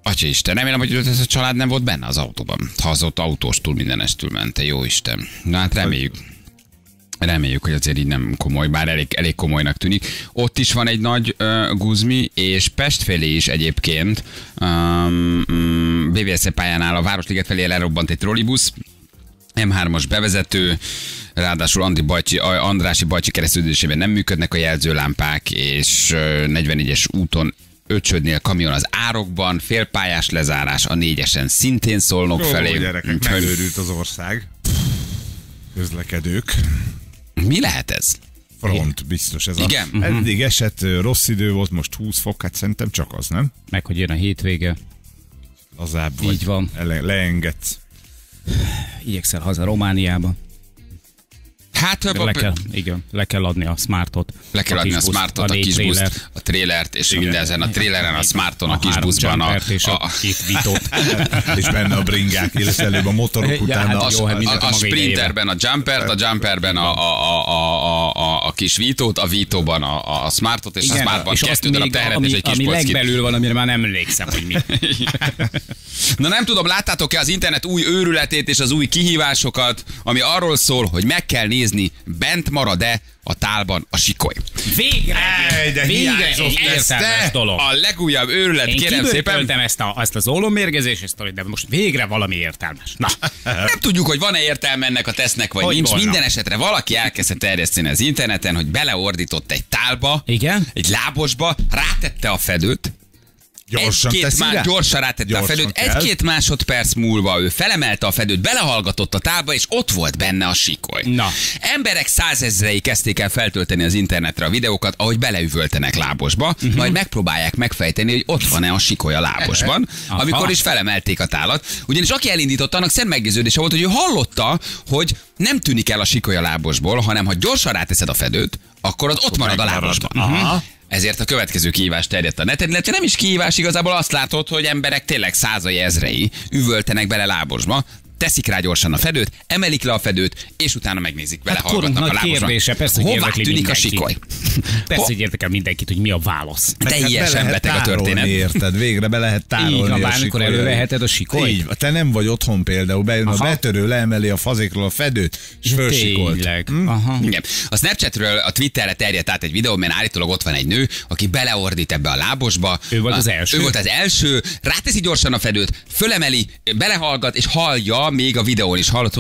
Atya Isten, remélem, hogy ez a család nem volt benne az autóban. Ha az ott autóstól mindenestül ment, jó Isten. Na hát reméljük. Reméljük, hogy azért így nem komoly, bár elég, elég komolynak tűnik. Ott is van egy nagy uh, guzmi, és Pest felé is egyébként um, um, BVSZ pályánál a Városliget felé elrobbant egy trollibusz, M3-as bevezető, ráadásul Andi Bajcsi, Andrási Bajcsi keresztülésében nem működnek a jelzőlámpák, és ö, 44-es úton öcsödnél kamion az árokban, félpályás lezárás, a négyesen szintén szólnok Ó, felé. gyerekek, megőrült az ország. Közlekedők. Mi lehet ez? Front, biztos ez Igen. a... Eddig esett, rossz idő volt, most 20 fok, hát szerintem csak az, nem? Meg, hogy jön a hétvége. Lazább Így vagy. van. Ele- leengedsz. Igyekszel haza Romániába. Hát Le kell, igen, le kell adni a smartot. Le kell adni a kis buszt, smartot, a, négy kis buszt, a trélert, és mindezen a tréleren, a smarton, a kis három buszban, a, és a, a, két vitót. És benne a bringák, illetve előbb a motorok Ja, utána. hát a- jó, hát a, a, a sprinterben a jumpert, a jumperben a, a, a, a, a, a kis vítót, a vítóban a, a smartot, és a smartban és kettő darab teheret ami, és egy kis ami pockit. legbelül van, amire már nem emlékszem, hogy mi. Na nem tudom, láttátok-e az internet új őrületét és az új kihívásokat, ami arról szól, hogy meg kell nézni, bent marad-e a tálban a sikoly. Végre! Ej, de végre egy ez, értelmes te! dolog. A legújabb őrület, Én kérem szépen. ezt, a, ezt az ólomérgezés sztorit, de most végre valami értelmes. Na, Nem tudjuk, hogy van-e értelme ennek a tesznek, vagy Hogy nincs. volna? Minden esetre valaki elkezdte terjeszteni az interneten, hogy beleordított egy tálba, Igen? egy lábosba, rátette a fedőt, Gyorsan egy-két teszi má- rá? gyorsan rátette Gyorsan a fedőt. Egy-két másodperc múlva ő felemelte a fedőt, belehallgatott a tálba, és ott volt benne a sikoly. Na. Emberek százezrei kezdték el feltölteni az internetre a videókat, ahogy beleüvöltenek lábosba, Mhm. uh-huh. majd megpróbálják megfejteni, hogy ott van-e a sikoly a lábosban, Aha. amikor is felemelték a tálat. Ugyanis aki elindította, annak szent meggyőződése volt, hogy ő hallotta, hogy nem tűnik el a sikoly a lábosból, hanem ha gyorsan ráteszed a fedőt, akkor az ott marad a lábosban. Aha. Ezért a következő kihívás terjedt a neten, illetve nem is kihívás, igazából azt látod, hogy emberek tényleg százai ezrei üvöltenek bele lábosba, teszik rá gyorsan a fedőt, emelik le a fedőt, és utána megnézik vele, Hát hallgatnak a nagy lábosban. kérdése, persze, hogy Hová tűnik a mindenkit. sikoly? persze, Ho- hogy érdekel mindenkit, hogy mi a válasz. Hát be Teljesen lehet beteg a történet. Érted? Végre be lehet tárolni. Így van, a bármikor előveheted a sikolyt. Így, te nem vagy otthon például, bejön a Aha. betörő, leemeli a fazékról a fedőt, és fölsikolt. Tényleg. Hm? Aha. Igen. A Snapchatről a Twitterre terjedt át egy videó, mert állítólag ott van egy nő, aki beleordít ebbe a lábosba. Ő volt az A- első? Ő volt az első, ráteszi gyorsan a fedőt, fölemeli, belehallgat, és hallja, még a videón is hallott.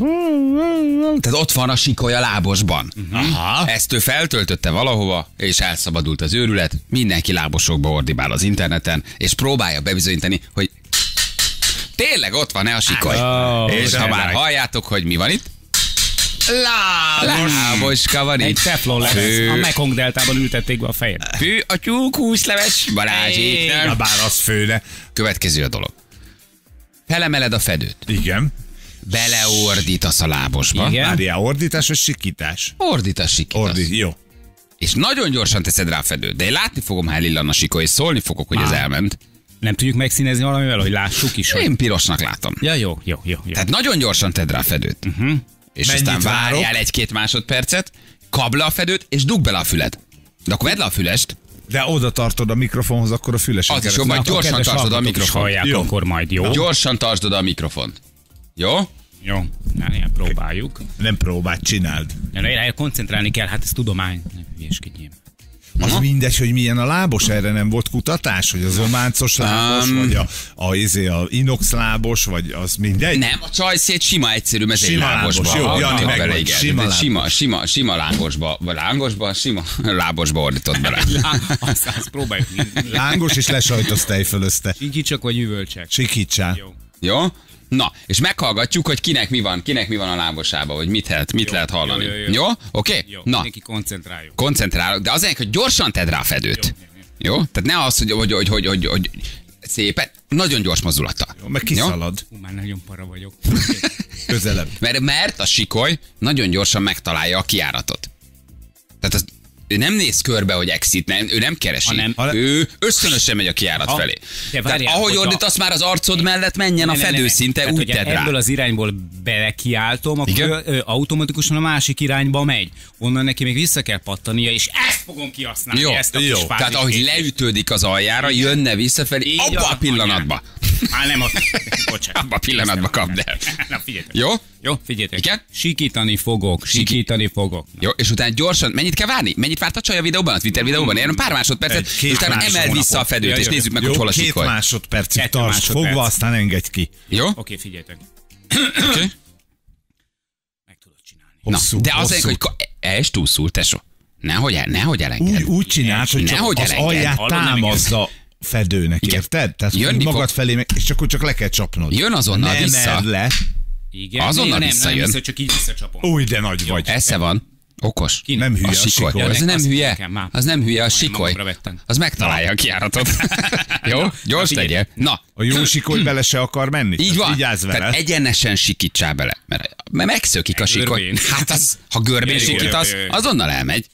Tehát ott van a sikoly a lábosban. Aha. Ezt ő feltöltötte valahova, és elszabadult az őrület. Mindenki lábosokba ordibál az interneten, és próbálja bebizonyítani, hogy tényleg ott van-e a sikoly. Ó, és ha már halljátok, hogy mi van itt, Láboska van Egy itt. teflon lemez. Fő, A Mekong deltában ültették be a fejed. fő a tyúk húsleves, Balázsék. Hey. Na nem? bár az főne. Következő a dolog. Felemeled a fedőt, Igen. Beleordítasz a lábosba. Igen. Várjál, ordítás vagy sikítás? Ordítasz, sikítasz. Ordi, jó. És nagyon gyorsan teszed rá a fedőt. De én látni fogom, ha elillan a sikoly, és szólni fogok, hogy ez Már. elment. Nem tudjuk megszínezni valamivel, hogy lássuk is, hogy... Én pirosnak látom. Ja, jó, jó, jó. jó. Tehát nagyon gyorsan tedd rá a fedőt. Uh-huh. És Mennyit aztán várjál várok? egy-két másodpercet, kap le a fedőt, és dugd bele a füled. De akkor vedd le a fülest, De oda tartod a mikrofonhoz, akkor a fülesen Az is jobb, majd gyorsan tartsd oda a mikrofont. Hallják Jó. akkor majd, jó? Gyorsan tartsd oda a mikrofont. Jó? Jó. Na, ilyen próbáljuk. Nem próbáld, csináld. Rá koncentrálni kell, hát ez tudomány. Ne hülyeskedjél. Az mindegy, hogy milyen a lábos, erre nem volt kutatás, hogy az ománcos lábos, Um, vagy a, a, izé, a inox lábos, vagy az mindegy? Nem, a csajszét sima egyszerű, ez egy Sima lábosba. lábos, jó, Aha, Jani, van megvan. bele, igen. Sima egy sima, lábos. sima, sima lángosba, vagy lángosba, sima lábosba ordított bele. Azt, azt próbáljuk. Lángos és lesajtos tejfölözte. Sikicsak vagy üvölcsek. Sikítsál. Jó. Jó? Na, és meghallgatjuk, hogy kinek mi van, kinek mi van a lábosába, hogy mit lehet, mit lehet hallani. jó, jó, Jó? jó. Oké? Jó, Na, mindenki koncentráljuk. koncentrálok, de azért, hogy gyorsan tedd rá a fedőt. Jó? Tehát ne az, hogy, hogy, hogy, hogy, hogy, hogy szépen, nagyon gyors mozdulattal. Jó, meg kiszalad. Hú, már nagyon para vagyok. Közelebb. Mert, mert a sikoly nagyon gyorsan megtalálja a kiáratot. Tehát az, ő nem néz körbe, hogy exit, nem, ő nem keresi. Hanem- hanem, ő ösztönösen megy a kiárat Ha- felé. De Tehát várjál, ahogy hogyha- ordítasz már az arcod mellett, menjen a Ne, ne, ne, ne. Tehát, úgy tedd rá. Ebből az irányból belekiáltom, akkor ő, ő, automatikusan a másik irányba megy. Onnan neki még vissza kell pattania, és ezt fogom kihasználni. Jó, ezt a jó. Tehát ahogy leütődik az aljára, jönne visszafelé, abba a pillanatba. Már nem a... Bocsánat. Abba a pillanatba kapd el. Na, figyeljetek. Jó? Jó, figyeljetek. Igen? Sikítani fogok, sikítani fogok. Jó, és utána gyorsan, mennyit kell várni? Mennyit várt a csaj a videóban, a Twitter videóban? Ilyen pár másodpercet, Egy, és utána emeld vissza a fedőt, és jó. nézzük meg, Jó, hogy hol a két másodpercig másodperc. fogva, aztán engedj ki. Jó? Oké, figyeljetek. Oké. Meg tudod csinálni. Na, de azért, hosszú. hogy és túlszul, tesó. Nehogy, el, nehogy elenged. Úgy, úgy csináld, hogy csak az alját támaszza fedőnek, Igen. érted? Tehát Jönni Jönni fog. magad felé, meg, és akkor csak le kell csapnod. Jön azonnal ne vissza. le. Igen. Azonnal nem, visszajön. Nem, vissza, csak így visszacsapom. Új, de nagy vagy. Esze van. Okos. Kinek? Nem hülye A a sikoly. sikoly. Az Ja, nem hülye. Az nem hülye, a sikoly. Az megtalálja a kiáratot. Jó? Gyors tegye. Na, A jó sikoly bele se akar menni. így van. Vigyázz vele. Tehát egyenesen sikítsál bele. Mert, mert megszökik a sikoly. Hát az, ha görbén Jó, jó, sikítasz, jó, jó, jó. azonnal elmegy.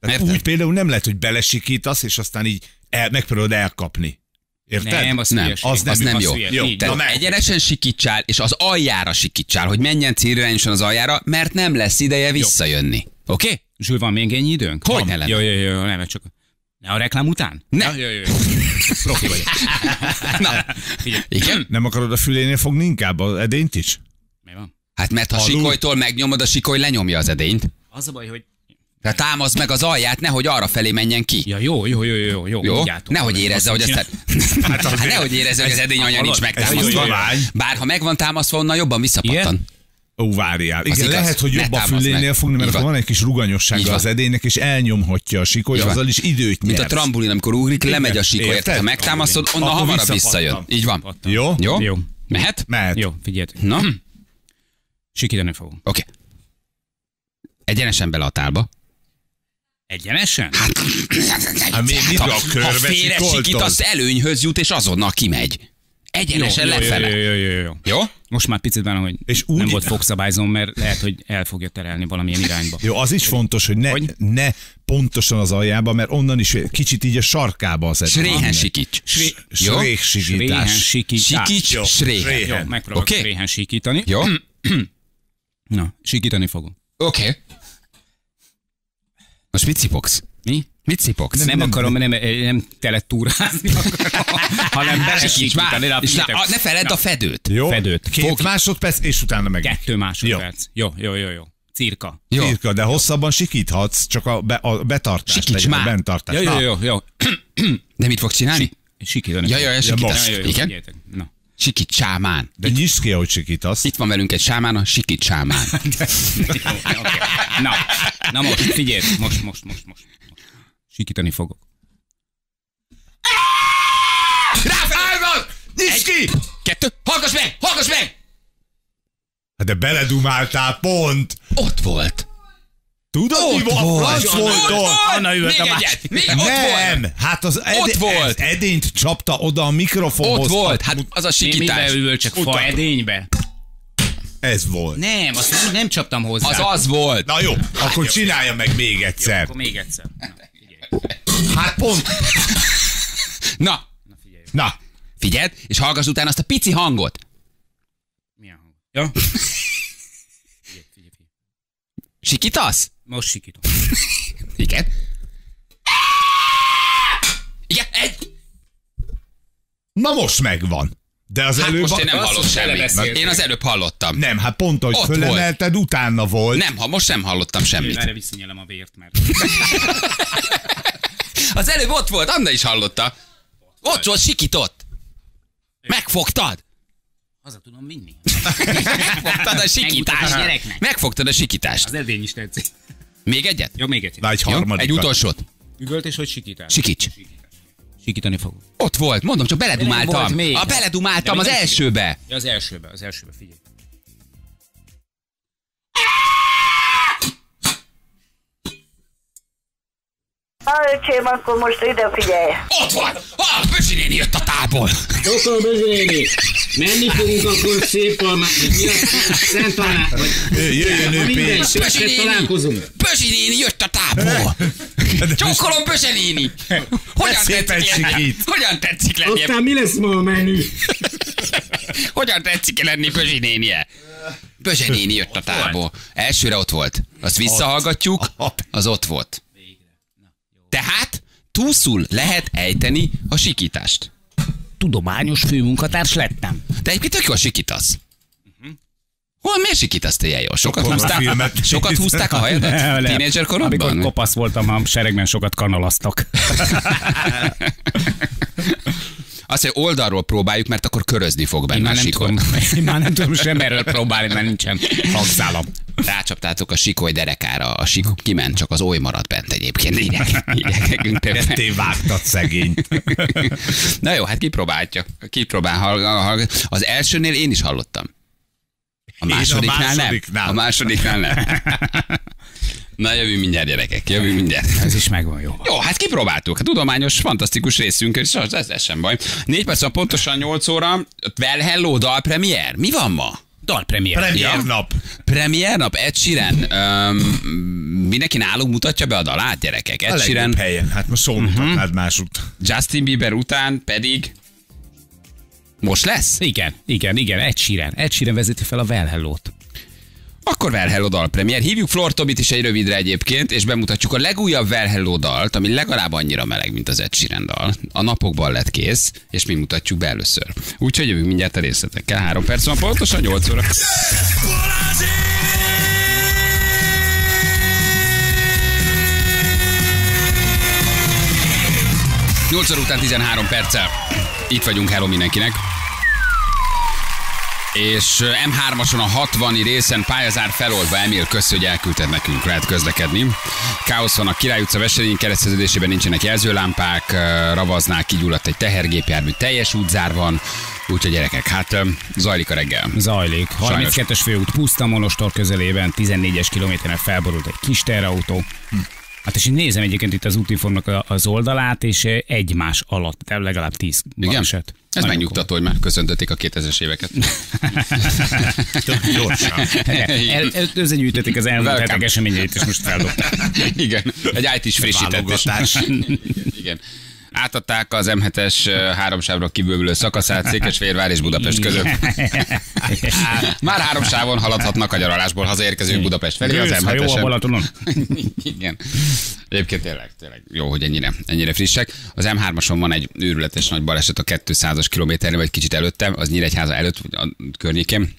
Tehát Érted? úgy például nem lehet, hogy belesikítasz, és aztán így el, megpróbálod elkapni. Érted? Nem, az Nem, az, az nem az jó. hülye. Jó, Tehát van. meg. egyenesen sikítsál, és az aljára sikítsál, hogy menjen célirányosan az aljára, mert nem lesz ideje visszajönni. Oké? Okay? Zsül, van még ennyi időnk? Hogy ne lenne? Jó, jó, jó, nem, csak Ne a reklám után? Ne. Ja, jó, jó, jó. Profi vagyok. Na, Figyelj. igen? Nem akarod a fülénél fogni inkább az edényt is? Mi van? Hát mert ha Alul. sikolytól megnyomod, a sikoly lenyomja az edényt. Az a baj, hogy... Tehát támaszd meg az alját, nehogy arra felé menjen ki. Ja, jó, jó, jó, jó, jó. Jó? mindjárt tudom. Nehogy érezze, hogy ezt... csinál- Hát nehogy érezze, hogy az edény anya nincs megtámasztva. Bár ha meg van támasztva, onnan jobban visszapattan. Ó, várjál. Igen, igaz. lehet, hogy jobb a fülénél fogni, mert van. van egy kis ruganyossága az edénynek, és elnyomhatja a sikoly, azzal is időt Mint a trambulin, amikor ugrik, lemegy a sikoly. Érted? Ha megtámasztod, onnan Akkor hamarabb visszajön. Így van. Pattan. Jó? Jó? Jó. Mehet? Mehet. Jó, figyeljetek. Na, oké. Sikítani fogom. Egyenesen bele a tálba. Egyenesen? Hát mi, mit a ha körbe félre sikoltod? sikítasz, előnyhöz jut, és azonnal kimegy. Egyenesen jó, jó, lefele. jó, jó, jó, jó, jó. Jó? Most már picit van, hogy És úgy- nem volt fogszabályzom, mert lehet, hogy el fogja terelni valamilyen irányba. Jó, az is fontos, hogy ne, Hogy? ne pontosan az aljába, mert onnan is kicsit így a sarkába az edény. Sréhen sikíts. Sréhen sikítás. Sikíts, Jó, sréhen. Jó, megpróbálok Oké. okay. sréhen sikítani. Jó? Na, sikítani fogom. Oké. Okay. Most mit cipogsz? Mi? Mit cipogsz? Nem, nem, akarom, nem, nem tele túrázni akarom, hanem belesikítani. Na, És ne, figyeljetek. ne feledd a fedőt. Jó? Fedőt. Két Fog- másodperc, és utána meg. Kettő másodperc. Jó, jó, jó, jó. Cirka. Jó. Cirka, de hosszabban sikíthatsz, csak a, be, a betartás Sikíts legyen, már. a bentartás. Jó, jó, Na, jó, jó. De mit fog csinálni? Sikítani Ja, ja, ja, most. Ja, jó, jó, Igen? Na. Sikít sámán. De nyisd ki, ahogy sikítasz. Itt van velünk egy sámán, a sikít sámán. Jó. Na, na most, figyelj, most, most, most, most. Sikítani fogok. Ráfelállj! Nyisd ki! Kettő, hallgass meg! Hallgass meg! Hát de beledumáltál pont. Ott volt. Tudod, mi van? volt. Franc volt ott. Anna üvölt Még a egyet! másik. Még ott volt! Nem, hát az ed- Ott volt. ez edényt csapta oda a mikrofonhoz. Ott volt, hát az a Mi, sikítás. mibe üvölt, csak fa Mutat. edénybe? Ez volt. Nem, azt nem, nem csaptam hozzá. Az az volt. Na jó, akkor csinálja meg még egyszer. Akkor még egyszer. Na, figyelj. Hát pont. Na, Na, figyeld, és hallgass utána azt a pici hangot. Milyen hang? Ja? Figyelj, figyelj, figyelj. Sikítasz? Most sikítom. Igen. Igen, egy. na most megvan. De az Hát előbb... most én nem most semmit. belebeszéltél. Én az előbb hallottam. Nem, hát pont, hogy Ott fölemelted, utána volt. Nem, ha most nem hallottam Én semmit. erre visszanyelem a vért, mert... Az előbb ott volt, Anna is hallotta. Ott volt, sikított. Megfogtad. Haza tudom vinni. Megfogtad a sikítást. Megfogtad a sikítást. Az edény is tetszik. Még egyet? Jó, még egy. Na, egy Jó? harmadik. Egy utolsót. Üvölt és hogy sikítál? Sikíts. Sikítani fogok. Ott volt, mondom, csak beledumáltam. A beledumáltam az elsőbe. Ja, az elsőbe, az elsőbe, figyelj. Na, öcsém, akkor most ide figyelj. Ott volt! Ah, Böcsi néni jött a tából. Doktor Bözséni, menni fogunk akkor szép almát, a Szent Almát, Jöjjön ő Pécs. Pécsett néni! Böcsi néni jött a tából. Csókolom, Böcsi néni. Hogyan tetszik lenni? Hogyan tetszik lenni? Aztán mi lesz ma a menü? Hogyan tetszik lenni Bözsi nénie? Bözsi néni jött a tából. Elsőre ott volt. Azt visszahallgatjuk, az ott volt. Tehát túszul lehet ejteni a sikítást. Tudományos főmunkatárs lettem. De egyébként tök jól sikítasz. Hol, miért sikítasz te ilyen jól? Sokat, húzták, sokat húzták a hajadat? Tínédzser Amikor korodban? kopasz voltam, a seregben sokat kanalaztak. Azt, hogy oldalról próbáljuk, mert akkor körözni fog Én benne már a nem sikor. tudom, én már nem tudom sem erről próbálni, mert nincsen hangszálam. Rácsaptátok a sikoly derekára, a sik kiment, csak az oly maradt bent egyébként. Nekünk többen. Ketté vágtad szegény. Na jó, hát kipróbálja. Kipróbál. Hall, hall. Az elsőnél én is hallottam. A Én a másodiknál, másodiknál. nem. A másodiknál nem. Na jövünk mindjárt gyerekek, jövünk mindjárt. Ez is megvan jó. Jó, hát kipróbáltuk. Hát tudományos, fantasztikus részünk, és az, ez, ez sem baj. Négy perc pontosan 8 óra. Well Hello dal premier. Mi van ma? Dalpremier. Premier Ja. nap. Premier nap, Ed Sheeran. Um, mindenki nálunk mutatja be a dalát, gyerekek. A Ed legjobb Sheeran, helyen. Hát most szól mutatnád másút. Justin Bieber után pedig most lesz? Igen, igen, igen, Ed Sheeran. Ed Sheeran vezeti fel a Well Hello-t. Akkor Well dal premier. Hívjuk Flor Tobit is egy rövidre egyébként, és bemutatjuk a legújabb Well dalt, ami legalább annyira meleg, mint az Ed Sheeran dal. A napokban lett kész, és mi mutatjuk be először. Úgyhogy jövünk mindjárt a részletekkel. Három perc van pontosan, 8 óra. 8 óra után 13 perccel. Itt vagyunk, hello mindenkinek. És M3-ason a 60 részen pályazár feloldva, Emil, kösz, hogy elküldted nekünk, lehet közlekedni. Káosz van a Király utca Veselényi kereszteződésében nincsenek jelzőlámpák, ravaznál kigyulladt egy tehergépjármű, teljes útzár van, úgyhogy gyerekek, hát zajlik a reggel. Zajlik. Sajnos. 32-es főút Puszta Monostor közelében, 14-es kilométeren felborult egy kis teherautó. Hát és én nézem egyébként itt az útinformnak az oldalát, és eh, egymás alatt, tehát legalább 10 Igen? baleset. Ez Nagyon megnyugtató, hogy már köszöntötték a 2000-es éveket. Gyorsan. komoly. El, el, összegyűjtötték az elmúlt hetek eseményeit, és most feldobták. Igen, egy IT-s frissítetés. Igen. Átadták az M7-es ö, három sávra kibővülő szakaszát Székesfehérvár és Budapest között. Már három sávon haladhatnak a nyaralásból hazaérkező Budapest felé az ha jó a M7-esen. Balatonon. Igen. Egyébként tényleg, tényleg jó, hogy ennyire, ennyire frissek. Az M3-ason van egy őrületes nagy baleset a 200-as kilométernél, vagy kicsit előttem, az Nyíregyháza előtt, a környékén.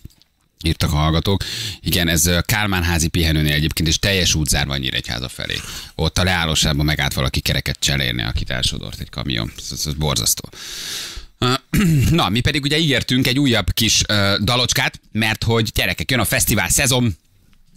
Írtak a hallgatók. Igen, ez ö, Kálmánházi pihenőnél egyébként, és teljes útzár van Nyíregyháza felé. Ott a leállósában megállt valaki kereket cserélni, akit elsodort egy kamion. Ez, ez, ez borzasztó. Na, mi pedig ugye ígértünk egy újabb kis uh, dalocskát, mert hogy gyerekek, jön a fesztivál szezon,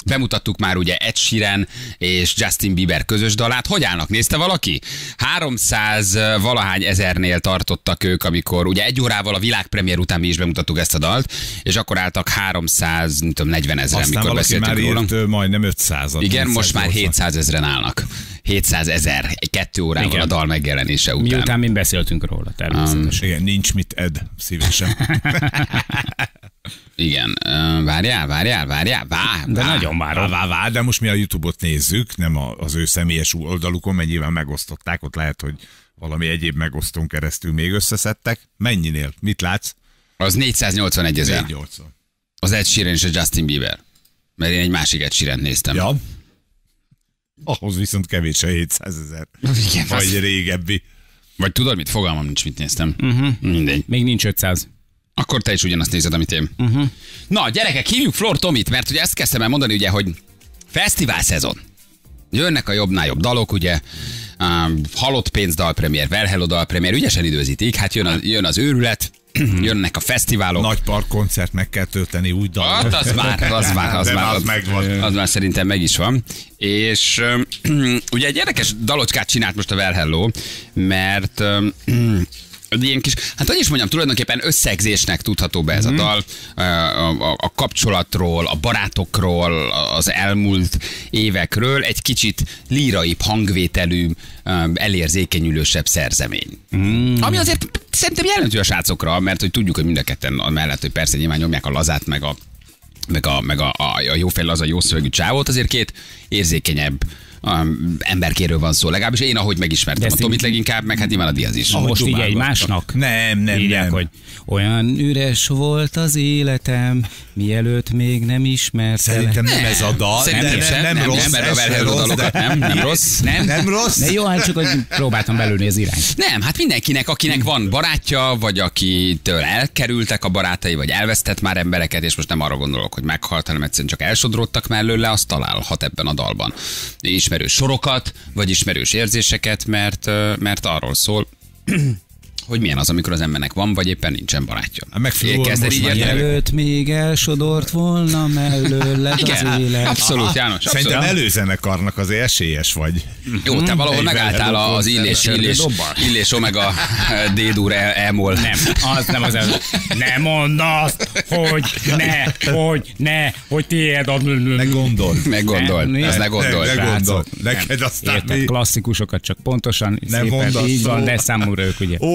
Bemutattuk már ugye Ed Sheeran és Justin Bieber közös dalát. Hogy állnak? Nézte valaki? 300 valahány ezernél tartottak ők, amikor ugye egy órával a világpremiér után mi is bemutattuk ezt a dalt, és akkor álltak 340 ezeren, Aztán mikor beszéltünk már róla. írt majdnem 500 Igen, most már 700 ezeren állnak. 700 ezer, egy kettő órával Igen. a dal megjelenése után. Miután mi beszéltünk róla, természetesen. Igen, nincs mit ed, szívesen. Igen, várjál, várjál, várjál, vár, De vár. nagyon Vá, várom. vá, vá, de most mi a Youtube-ot nézzük, nem a- az ő személyes oldalukon, mennyivel megosztották, ott lehet, hogy valami egyéb megosztón keresztül még összeszedtek. Mennyinél? Mit látsz? Az 481 ezer. 480. Az Ed Sheeran és a Justin Bieber. Mert én egy másik Ed Sheeran néztem. Ja. Ahhoz viszont kevés a 700 ezer. Igen, Vagy az- régebbi. Vagy tudod mit? Fogalmam nincs, mit néztem. Uh-huh. Mindegy. Még nincs 500. Akkor te is ugyanazt nézed, amit én. Uh-huh. Na, gyerekek, hívjuk Flor Tomit, mert ugye ezt kezdtem el mondani, ugye, hogy fesztivál szezon. Jönnek a jobbnál jobb dalok, ugye, um, halott pénz dalpremiér, Well Hello dalpremiér, ügyesen időzítik, hát jön, a, jön az őrület, jönnek a fesztiválok. Nagy parkkoncert meg kell tölteni úgy dal. Hát az már, az már, az De már, az az, megvan. az már szerintem meg is van. És ugye egy érdekes dalocskát csinált most a Well Hello, mert ilyen kis, hát hogy is mondjam, tulajdonképpen összegzésnek tudható be ez Mhm. a dal, a, a, a kapcsolatról, a barátokról, az elmúlt évekről, egy kicsit líraibb hangvételű, elérzékenyülősebb szerzemény. Mm. Ami azért szerintem jelentő a srácokra, mert hogy tudjuk, hogy mind a ketten mellett, hogy persze nyilván nyomják a lazát, meg a meg a, meg a, a, a jófél az a jó szövegű csávót, azért két érzékenyebb um, emberkéről van szó. Legalábbis én, ahogy megismertem De a Tomit leginkább, meg hát nyilván a Diaz is. Most így egymásnak? Nem, nem, Írják, nem. hogy olyan üres volt az életem, mielőtt még nem ismertem. Szerintem nem ez a dal. Szerintem de sem, nem, nem, rossz, nem, Well Hello rossz, dalokat nem, nem rossz. Nem? Nem rossz? De jó, hát csak hogy próbáltam belülni az irányt. Nem, hát mindenkinek, akinek van barátja, vagy akitől elkerültek a barátai, vagy elvesztett már embereket, és most nem arra gondolok, hogy meghalt, hanem egyszerűen csak elsodródtak mellőle, azt találhat ebben a dalban. Ismerős sorokat, vagy ismerős érzéseket, mert, mert arról szól, hogy milyen az, amikor az embernek van, vagy éppen nincsen barátja. Hát meg Flór Kezded most így már érteni? Mielőtt még elsodort volna mellőled az Igen, élet. abszolút, János, Szerintem abszolút. előzenekarnak azért esélyes vagy. Jó, te valahol Egy megálltál az illés, illés, illés omega D-dur elmol. Nem, az nem az el. Ne mondd azt, hogy ne, hogy ne, hogy tiéd a... Ne gondold. Ne gondold, Nem, az ne Ne, gondold. ne gondold. Neked aztán Érted, mi? klasszikusokat csak pontosan, szépen így van, de számomra ők ugye. Ó,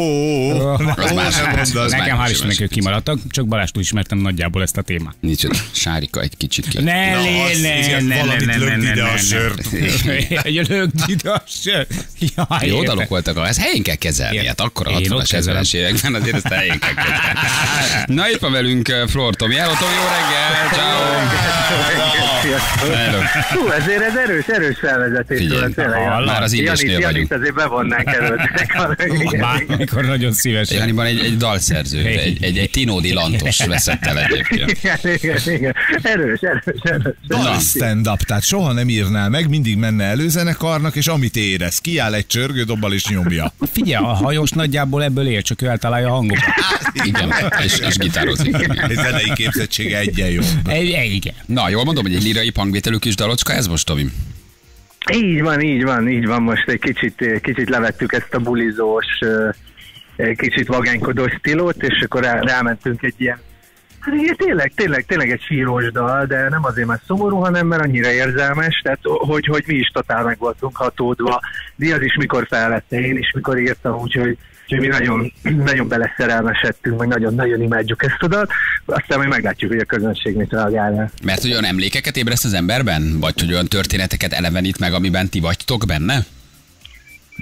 Az más. Az Nekem már hál' Istennek ők kimaradtak, csak Balástól ismertem nagyjából ezt a témát. Nincs. Sárika egy kicsit ki. Ne, ne, ne, ne, ne, ne, ne, lögd ne, ide a ne, sört. ne. Lögd ide a sört. Jaj, Jó érted. dalok voltak, ezt helyén kell kezelni. Hát akkor a Én ott 60-as, kezelem. 70-es években azért ezt helyén kell kezelni. Na itt van velünk eh, Flor Tomi. Hello, Tomi, jó reggel! Ciao. Hú, ezért ez erős, erős felvezetés? Már az illésnél vagyunk. Janit azért bevonnánk előtt. Bármikor nagyon szívesen. Janiban egy, egy dalszerző, egy, egy, egy Tinódi Lantos veszett el egyébként. Igen, igen, igen. Erős, erős, erős. Dal stand-up, tehát soha nem írnál meg, mindig menne előzenekarnak, és amit érez, kiáll egy csörgődobbal és nyomja. Figyelj, a hajós nagyjából ebből él, csak ő eltalálja a hangokat. Igen, és, és gitározik. Egy zenei képzettsége egyen jobb. Egy, igen. Na, jól mondom, hogy egy lirai hangvételű kis dalocska ez most, Tomi? Így van, így van, így van. Most egy kicsit, kicsit levettük ezt a bulizós, kicsit vagánykodó stílót, és akkor rá, rámentünk egy ilyen Hát tényleg, tényleg, tényleg egy sírós dal, de nem azért, mert szomorú, hanem mert annyira érzelmes, tehát hogy, hogy mi is totál meg voltunk hatódva. Diaz is mikor felvette, én is mikor írtam, úgyhogy úgyhogy mi nagyon, nagyon beleszerelmesedtünk, meg nagyon-nagyon imádjuk ezt a dalt. Aztán majd meglátjuk, hogy a közönség mit reagál. Mert hogy olyan emlékeket ébreszt az emberben? Vagy hogy olyan történeteket elevenít meg, amiben ti vagytok benne?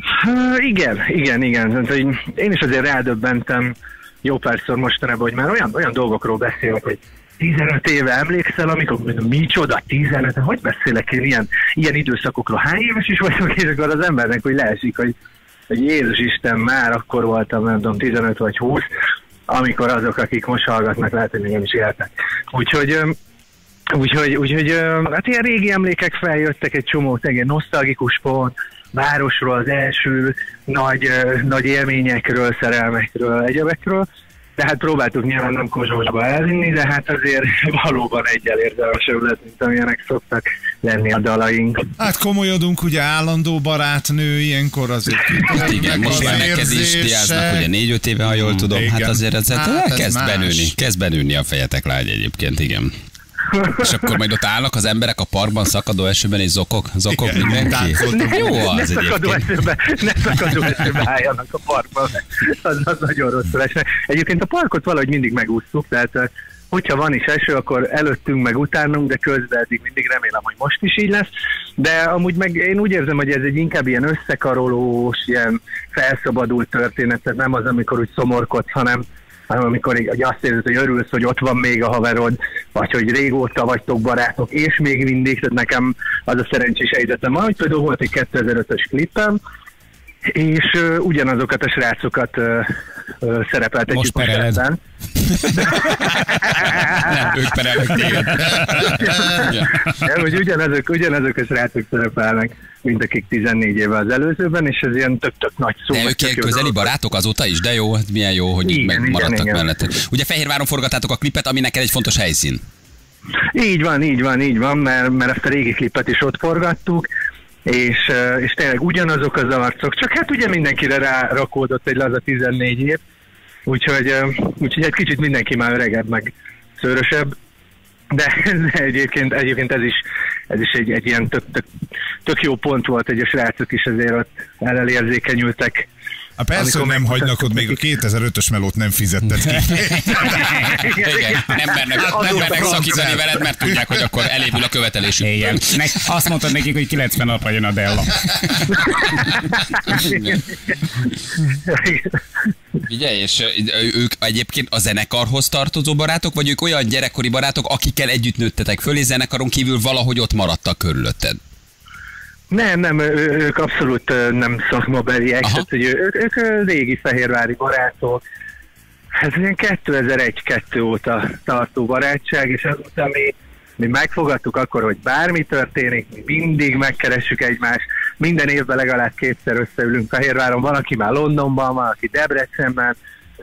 Há, igen, igen, igen. Hogy én is azért rádöbbentem jó párszor mostanában, hogy már olyan, olyan dolgokról beszélek, hogy 15 éve emlékszel, amikor mondom, micsoda 15, hogy beszélek én ilyen, ilyen időszakokról, hány éves is vagyok, és akkor az embernek hogy leesik, hogy, hogy Jézus Isten, már akkor voltam, nem tudom, 15 vagy 20, amikor azok, akik most hallgatnak, lehet, hogy még nem is éltek. Úgyhogy Úgyhogy, úgyhogy hát ilyen régi emlékek feljöttek, egy csomó egy nosztalgikus pont, városról, az első nagy, nagy élményekről, szerelmekről, egyebekről. De hát próbáltuk nyilván nem kozsósba elvinni, de hát azért valóban egyel érzelmesebb lett, mint amilyenek szoktak lenni a dalaink. Hát komolyodunk, ugye állandó barátnő, ilyenkor azért Hát igen, most már neked is diáznak, ugye négy-öt éve, ha jól tudom. Hát Igen. azért ez, hát, Hát ez kezd más. benőni, kezd benőni a fejetek lágy egyébként, igen. És akkor majd ott állnak az emberek a parkban szakadó esőben, és zokog, zokog Igen, mindenki. táncoltunk. Jó ne az szakadó egyébként. esőbe, ne szakadó esőbe álljanak a parkban, az, az nagyon rosszul esne. Egyébként a parkot valahogy mindig megúsztuk, tehát hogyha van is eső, akkor előttünk meg utánunk, de közben eddig mindig remélem, hogy most is így lesz. De amúgy meg én úgy érzem, hogy ez egy inkább ilyen összekarolós, ilyen felszabadult történet, tehát nem az, amikor úgy szomorkodsz, hanem hanem amikor így azt érzed, hogy örülsz, hogy ott van még a haverod, vagy hogy régóta vagytok barátok, és még mindig, tehát nekem az a szerencsés helyzetem. Van, hogy például volt egy 2005-ös klipem, és ö, ugyanazokat a srácokat ö, ö, szerepeltetjük Most pereled. Nem, ők perelnek téged. Nem, hogy ugyanazok, ugyanazok a srácok szerepelnek, mint akik 14 éve az előzőben, és ez ilyen tök-tök nagy szó. De ők ilyen közeli barátok azóta is, de jó, hát milyen jó, hogy Igen, megmaradtak igen, igen. mellett. Ugye Fehérváron forgatátok a klipet, ami neked egy fontos helyszín. Így van, így van, így van, mert, mert ezt a régi klipet is ott forgattuk, és, és tényleg ugyanazok az arcok, csak hát ugye mindenkire rárakódott egy laza 14 év, úgyhogy, úgyhogy egy kicsit mindenki már öregebb, meg szőrösebb, de, egyébként, egyébként ez is, ez is egy, egy ilyen tök, tök, tök jó pont volt, hogy a srácok is azért ott elérzékenyültek. Hát persze, hogy nem hagynak ott, még a 2005-ös melót nem fizetted ki. Igen, nem mernek, nem mernek szakítani veled, mert tudják, hogy akkor elévül a követelésük. Igen. Nek, azt mondtad nekik, hogy 90 napra jön a Della. Figyelj, és ők egyébként a zenekarhoz tartozó barátok, vagy ők olyan gyerekkori barátok, akikkel együtt nőttetek föl, és zenekaron kívül valahogy ott maradtak körülötted? Nem, nem, ők abszolút nem szakmabeliek, Aha. tehát, hogy ők, ők régi fehérvári barátok. Ez ilyen 2001-2 óta tartó barátság, és azután mi, mi megfogadtuk akkor, hogy bármi történik, mi mindig megkeressük egymást, minden évben legalább kétszer összeülünk Fehérváron, van, aki már Londonban, van, aki Debrecenben,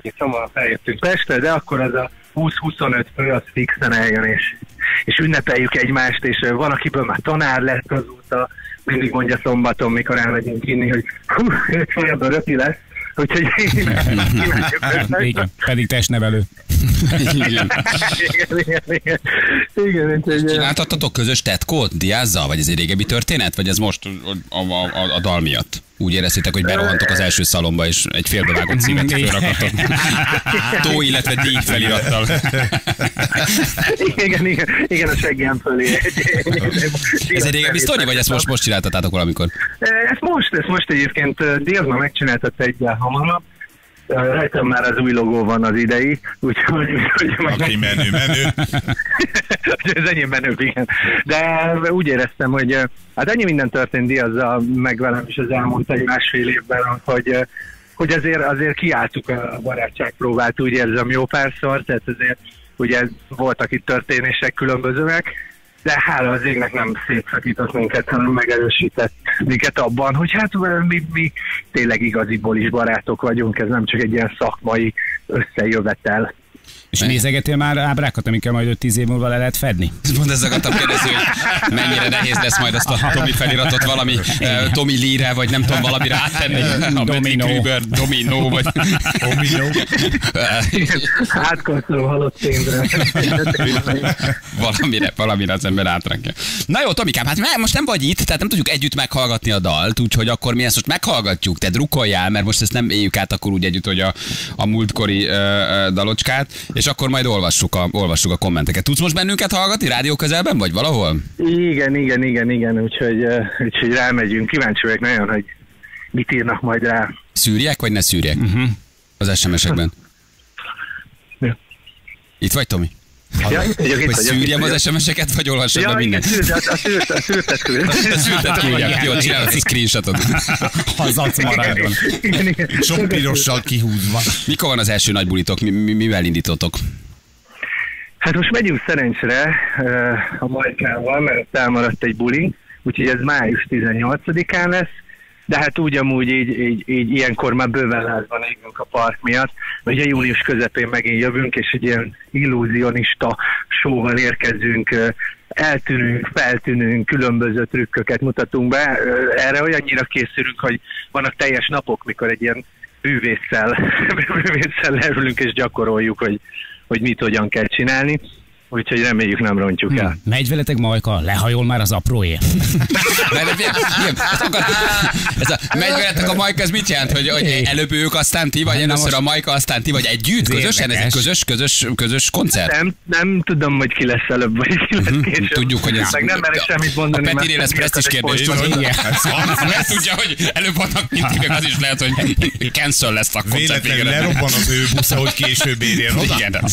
egy csomóan feljöttünk Pestre, de akkor az a 20-25 fő az fixen eljön, és, és ünnepeljük egymást, és van, akiből már tanár lett azóta, mindig mondja szombaton, mikor elmegyünk inni, hogy hú, olyan röpi lesz, úgyhogy. Igen, pedig testnevelő. Igen. igen, igen, igen. Úgyhogy, közös tetkót, diázzal, vagy ez egy régebbi történet, vagy ez most a, a, a, a dal miatt? Úgy éreztétek, hogy berohantok az első szalomba, és egy félbevágott címet fölrakattok. Tó, illetve díj felirattal. Igen, igen, igen, a seggem fölé. Ez egy régebbi sztori, vagy ezt most, most csináltatátok valamikor? Ezt most, ezt most egyébként Diaz már megcsináltatta egyel hamarabb. Rajtam már az új logó van az idei, úgyhogy... úgyhogy Aki menő, menő. ez ennyi menő, igen. De úgy éreztem, hogy hát ennyi minden történt Diazzal, meg velem is az elmúlt egy másfél évben, hogy hogy azért, azért kiálltuk a barátságpróbát, úgy érzem jó párszor, tehát azért ugye voltak itt történések különbözőek, de hála az égnek nem szétszakított minket, hanem megerősített minket abban, hogy hát mi, mi tényleg igaziból is barátok vagyunk, ez nem csak egy ilyen szakmai összejövetel. És nézegetél már ábrákat, amikkel majd 5-10 év múlva le lehet fedni? Pont ezt akartam kérdezni, hogy mennyire nehéz lesz majd azt a Tomi feliratot valami uh, Tomi Lire, vagy nem tudom, valamire áttenni. A Domino. Krüger, Domino, vagy... Domino. Átkarcolom halott témbre. valamire, valamire az ember átrakja. Na jó, Tomikám, hát most nem vagy itt, tehát nem tudjuk együtt meghallgatni a dalt, úgyhogy akkor mi ezt most meghallgatjuk, te drukkoljál, mert most ezt nem éljük át akkor úgy együtt, hogy a, a múltkori uh, dalocskát, és akkor majd olvassuk a, olvassuk a kommenteket. Tudsz most bennünket hallgatni rádió közelben, vagy valahol? Igen, igen, igen, igen, úgyhogy, úgyhogy rámegyünk. Kíváncsi vagyok nagyon, hogy mit írnak majd rá. Szűrjek, vagy ne szűrjek? Uh-huh. Az SMS-ekben. Itt vagy, Tomi? Ja, Hogy szűrjem az. SMS-eket, vagy olvassam Ja, mindent? szűrt, a, a, szűrt, a szűrtet küld. A szűrtet küldjem. Jó, csinálok egy screenshotot. Az arc maradjon. Sok pirossal kihúzva. Mikor van az első nagy bulitok? Mi, mi, mivel indítotok? Hát most megyünk szerencsére a Majkával, mert elmaradt egy buli, úgyhogy ez május 18-án lesz, de hát úgy amúgy így, így, így ilyenkor már bőven lázban égünk a park miatt, ugye június közepén megint jövünk, és egy ilyen illúzionista showval érkezünk, eltűnünk, feltűnünk, különböző trükköket mutatunk be. Erre olyannyira készülünk, hogy vannak teljes napok, mikor egy ilyen bűvésszel, bűvésszel leülünk és gyakoroljuk, hogy, hogy mit hogyan kell csinálni. Úgyhogy reméljük nem rontjuk el. Megy veletek Majka, lehajol már az akar, ez a, megy veletek a majka, ez mit jelent? Hogy, hogy előbb ők, aztán ti, vagy először a majka, aztán ti, vagy együtt? Közösen? Ez egy közös, közös, közös koncert? Nem, nem tudom, hogy ki lesz előbb, vagy ki lesz később. Tudjuk, hogy ez... Meg nem merek semmit mondani. A Petinél ez presztis egy kérdés. tudod? Mert tudja, hogy előbb vannak, mint az is lehet, hogy cancel lesz a koncert Véletlenül végére. lerobban az ő busza, hogy később érjen oda. Igen.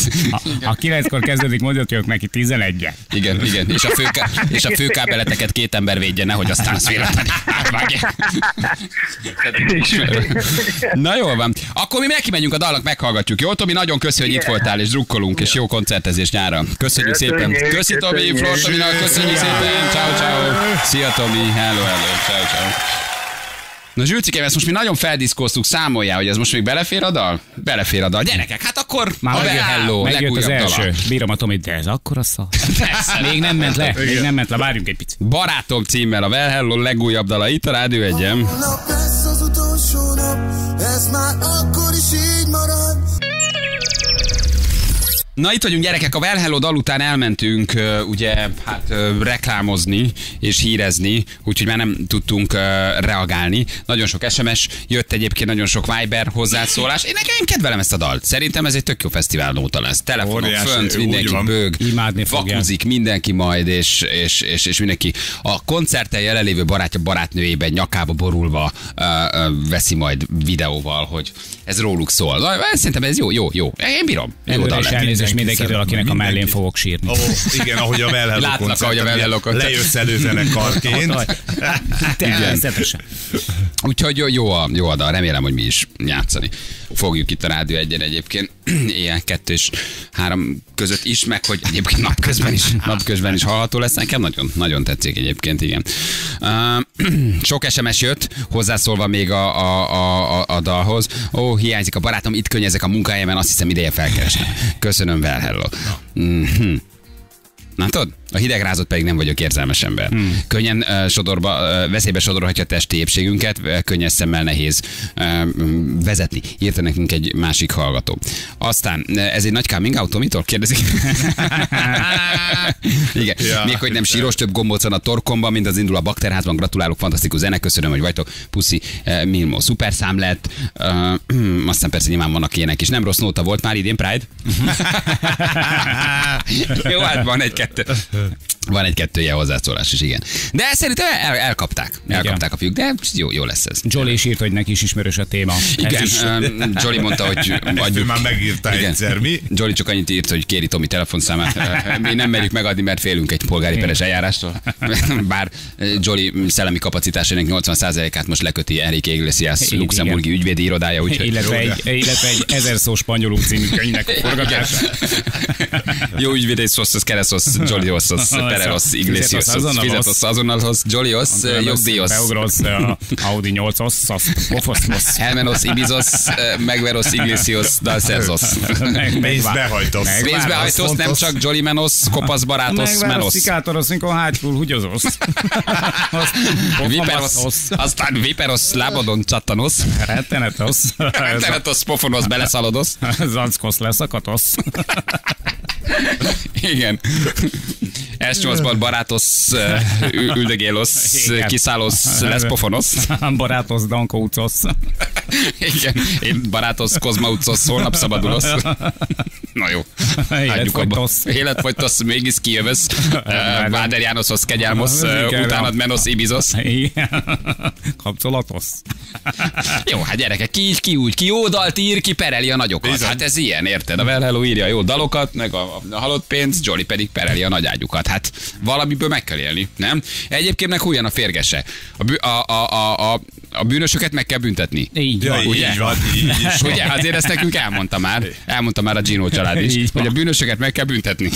Ha 9-kor kezdődik, mondjatok neki 11 -et. Igen, igen. És a, főká, és a főkábeleteket két ember védje, nehogy aztán az véletlenül átvágja. Na jól van. Akkor mi neki megyünk a dalnak, meghallgatjuk. Jó, Tomi, nagyon köszi, hogy itt voltál, és drukkolunk, és jó koncertezés nyára. Köszönjük szépen. Köszönjük, Köszi, Tomi, köszönjük. Flor Tominak, köszönjük szépen. Ciao, ciao. Szia, Tomi. Hello, hello. Ciao, ciao. Na Zsülcikém, ezt most mi nagyon feldiszkóztuk, számoljál, hogy ez most még belefér a dal? Belefér a dal. Gyerekek, hát akkor Már a megjött, Hello, megjött az legújabb első. dala. Bírom a Tomit, de ez akkor a szar. Még nem ment le, még nem ment le, várjunk egy picit. Barátom címmel a Well Hello legújabb dala itt a Rádió egyem. Nap lesz az utolsó nap, ez már akkor is így marad. Na itt vagyunk gyerekek, a Well Hello dal után elmentünk ugye hát reklámozni és hírezni, úgyhogy már nem tudtunk reagálni. Nagyon sok SMS jött egyébként, nagyon sok Viber hozzászólás. Én nekem én kedvelem ezt a dalt. Szerintem ez egy tök jó fesztivál nóta lesz. Telefonok Óriási, fönt, mindenki bőg, Imádni vakuzik mindenki majd, és, és, és, és mindenki a koncerten jelenlévő barátja barátnőjében nyakába borulva ö, ö, veszi majd videóval, hogy ez róluk szól. Na, Szerintem ez jó, jó, jó. Én bírom. Jó dal lett. Mindenki mindenkitől, szeret, akinek a mellén mindenki. fogok sírni. Ó, igen, ahogy a Well Hello Látnak, ahogy a koncert. Lejössz előzenekarként. Természetesen. Úgyhogy jó, a, jó a dal, remélem, hogy mi is játszani fogjuk itt a Rádió egyen egyébként, ilyen kettő és három között is, meg hogy egyébként napközben is, napközben is hallható lesz. Nekem nagyon, nagyon tetszik egyébként, igen. Sok SMS jött, hozzászólva még a, a, a, a, a dalhoz. Ó, hiányzik a barátom, itt könnyezek a munkahelyemen, azt hiszem ideje felkeresni. Köszönöm, well hello. Mhm. Látod? A hidegrázott pedig nem vagyok érzelmes ember. Hmm. Könnyen uh, sodorba, uh, veszélybe sodorhatja a testi épségünket, uh, könnyes szemmel nehéz uh, vezetni. Írta nekünk egy másik hallgató. Aztán, uh, ez egy nagy coming out, mitől kérdezik? Igen. Ja, Még hogy nem síros, több gombóc van a torkomban, mint az indul a bakterházban. Gratulálok, fantasztikus zene, köszönöm, hogy vagytok. Puszi, uh, Milmo, szuper szám lett. Uh, aztán persze nyilván vannak ilyenek is. Nem rossz nóta volt már idén Pride? Jó, hát van egy-kettő. Van egy-kettő ilyen hozzászólás is, igen. De szerintem el, elkapták. Elkapták a fiúk, de jó, jó lesz ez. Jolly is írt, hogy neki is ismerős a téma. Igen, is. um, Jolly mondta, hogy adjuk. már megírta Igen. egyszer, mi? Jolly csak annyit írt, hogy kéri Tomi telefonszámát. Mi nem merjük megadni, mert félünk egy polgári peres eljárástól. Bár uh, Jolly szellemi kapacitásának 80%-át most leköti Enrique Iglesias Igen. luxemburgi ügyvédi irodája, úgyhogy Illetve egy, illetve egy ezer szó spanyolul című könyvnek forgatása. Jó ügyvédész osztos, kereszos, Jolios, Pereros, Iglesias, Fizetos azonnal fizetos osz. azonnalhoz, Jolios, Jogdíjos, Beugros, uh, Audi 8-os, Pofoszos. Helmenos, Ibizos, Megveros, Iglesias, Dalszerzos. Pénzbe hajtasz. Pénzbe hajtósz, nem csak Jolly Menos, kopasz barátos, Menos. szikátoros, mikor hátul húgyozos. Viperos, aztán Viperos, lábadon csattanos, Rettenetos. Tenetos, pofonos, beleszalados. Zanckos leszakatos. Igen. S8-ban barátos, ü- üldögélos, Igen. kiszálos, lesz pofonos. Barátos, dankócos. Igen, én barátos, kozmaucos, holnap szabadulos. Na jó. Életfogytosz. Életfogytosz, mégis kijövesz. Váder Jánoszhoz kegyelmosz, utánad a- Menos Ibizos. Igen. Kapcsolatos. Jó, hát gyerekek, ki így, ki úgy, ki jó dalt ír, ki pereli a nagyokat. Bizony. Hát ez ilyen, érted? A Well Hello írja jó dalokat, meg a, a halott pénz, Jolly pedig pereli a nagyágyukat. Hát valamiből meg kell élni, nem? Egyébként meg a férgese. A, bű, a, a, a, a, a bűnösöket meg kell büntetni. Így Ja, van. ugye? így van, így is. Ugye, azért ezt nekünk elmondta már, elmondta már a Gino család is, Így van. hogy a bűnösöket meg kell büntetni.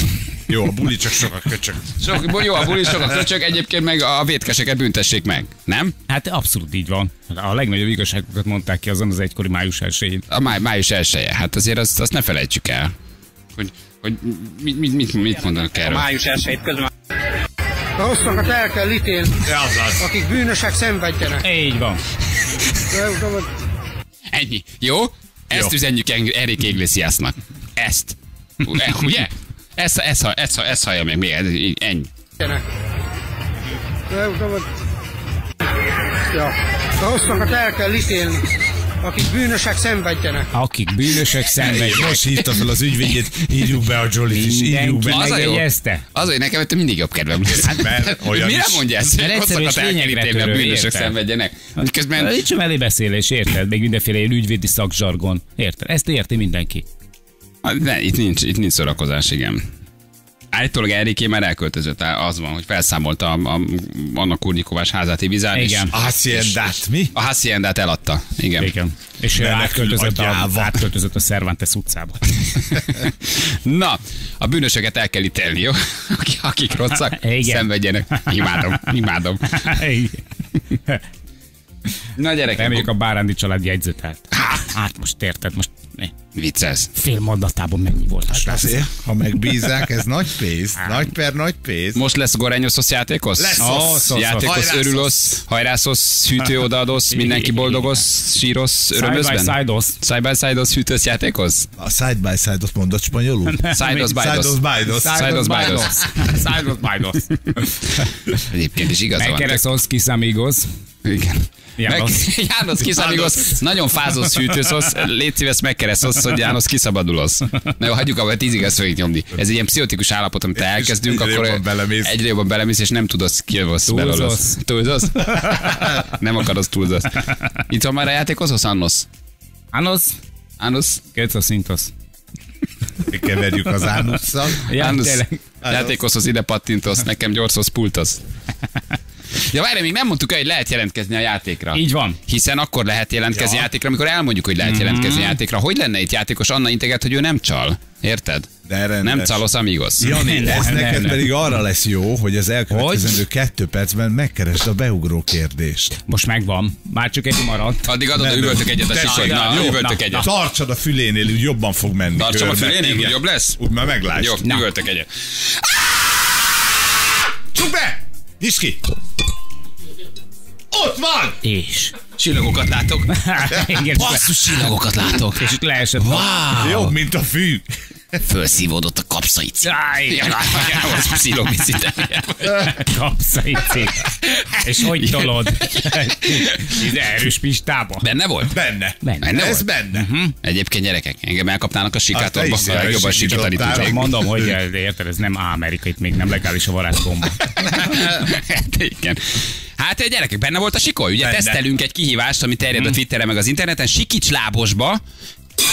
Jó, a buli csak sok a köcsök. Sok, jó, a buli sok a köcsök, egyébként meg a vétkeseket büntessék meg, nem? Hát abszolút így van. A legnagyobb igazságokat mondták ki azon az egykori május 1 A máj, május elsője, hát azért azt, azt ne felejtsük el, hogy, hogy mit, mit, mit, mit mondanak erről. Május 1 közben. A rosszakat el kell ítélni, Azaz. akik bűnösek szenvedjenek. Így van. Ennyi. Jó? Ezt Jó. üzenjük Enrique Iglesiasnak. Ezt. Ugye? Ezt, ezt, ezt, ezt, hallja meg még. Ennyi. Ja. A rosszakat el kell ítélni, akik bűnösek szenvedjenek. Akik bűnösek szenvedjenek. Most hívta fel az ügyvédjét, írjuk be a Jolly-t is, írjuk be. Az a jó. Az, hogy nekem ettől mindig jobb kedvem. Hát, mert olyan mire mondja ezt? Mert Hogy egyszerű és lényegre ítélni, a törő, bűnösök érted? szenvedjenek. Közben Nincs sem elébeszélés, érted? Még mindenféle ilyen ügyvédi szakzsargon. Érted? Ezt érti mindenki. Ah, Ne, itt nincs, itt nincs szórakozás, igen. Állítólag Enrique már elköltözött, az van, hogy felszámolta a, a, Anna Kurnikovás házát Ibizán, és Igen. Haciendát, mi? a Haciendát eladta. Igen. Igen. És Menekül átköltözött a, átköltözött a Cervantes utcába. Na, a bűnösöket el kell ítélni, jó? Akik, rosszak, Igen. szenvedjenek. Imádom, imádom. Na gyerekek, Reméljük a Bárándi család jegyzetet. Hát most érted, most vicces. fél mondatában mennyi volt a srác? Azért, ha megbízák, ez nagy pénz. Nagy per nagy pénz. Most lesz Gorenyoszos játékos? Lesz Oh, osz. játékos, Hajrászos. örülosz, hajrászosz, hűtő odaadosz, mindenki boldogosz, sírosz, Side by örömözben? side-osz. Side by side-osz, hűtősz játékosz? A side by side-ot mondott spanyolul? Side-os, Side-os, bájdosz. Side-os, bájdosz. Szájdos, bájdos. Egyébként is igaza van. Megkereszosz, kis amigos. Igen. János. Meg, János kiszabadulsz, nagyon fázos hűtőszosz, légy szíves megkereszosz, hogy János kiszabadulsz. Na jó, hagyjuk abba, tízig ezt fogjuk nyomni. Ez egy ilyen pszichotikus állapot, amit elkezdünk, egyre akkor jobban belemész. egyre jobban belemész, és nem tudod, kijössz belőle. Túlzolsz? nem akarod túlzolsz. Itt van már a játékozhoz, Annos? Anos, Annos? Kötsz Sintos. Keverjük az ánusszal. Annos. tényleg. Játékozhoz ide pattintosz, nekem gyorsos pultosz. Ja, várj, még nem mondtuk el, hogy lehet jelentkezni a játékra. Így van. Hiszen akkor lehet jelentkezni Ja. játékra, amikor elmondjuk, hogy lehet jelentkezni játékra. Hogy lenne itt játékos Anna integet, hogy ő nem csal? Érted? De rendes. Nem calos amigos. Jani, Nem, ez nem, neked nem. pedig arra lesz jó, hogy az elkövetkezendő kettő percben megkeresd a beugró kérdést. Most megvan. Már csak egy maradt. Addig adod, Nem, üvöltök egyet a. Na, jó, üvöltök na, egyet. Tartsad a fülénél, úgy jobban fog menni. Tartsam a fülénél, úgy jobb lesz? Úgy már meglátsz. Jó, üvöltök egyet. Csuk be! Nyisd ki! Ott van! És. Csillagokat látok. Igen, Basszus csillagokat látok. És itt leesett. Wow! Jobb, mint a fű. Felszívódott a kapszaici. Áj, Ja, az pszilomicite. kapszaici. És hogy tolod? Ez erős pistába. Benne volt? Benne. Benne. Benne Ez volt? benne. Uh-huh. Egyébként gyerekek, engem elkapnának a te sikátorba, a legjobban sikítani tudnék. Mondom, hogy érted, ez nem Amerika, itt még nem legális a varázsgomba. Hát igen. Hát gyerekek, benne volt a sikoly. Ugye Benne. tesztelünk egy kihívást, ami terjed a Twitteren meg az interneten. Sikíts lábosba,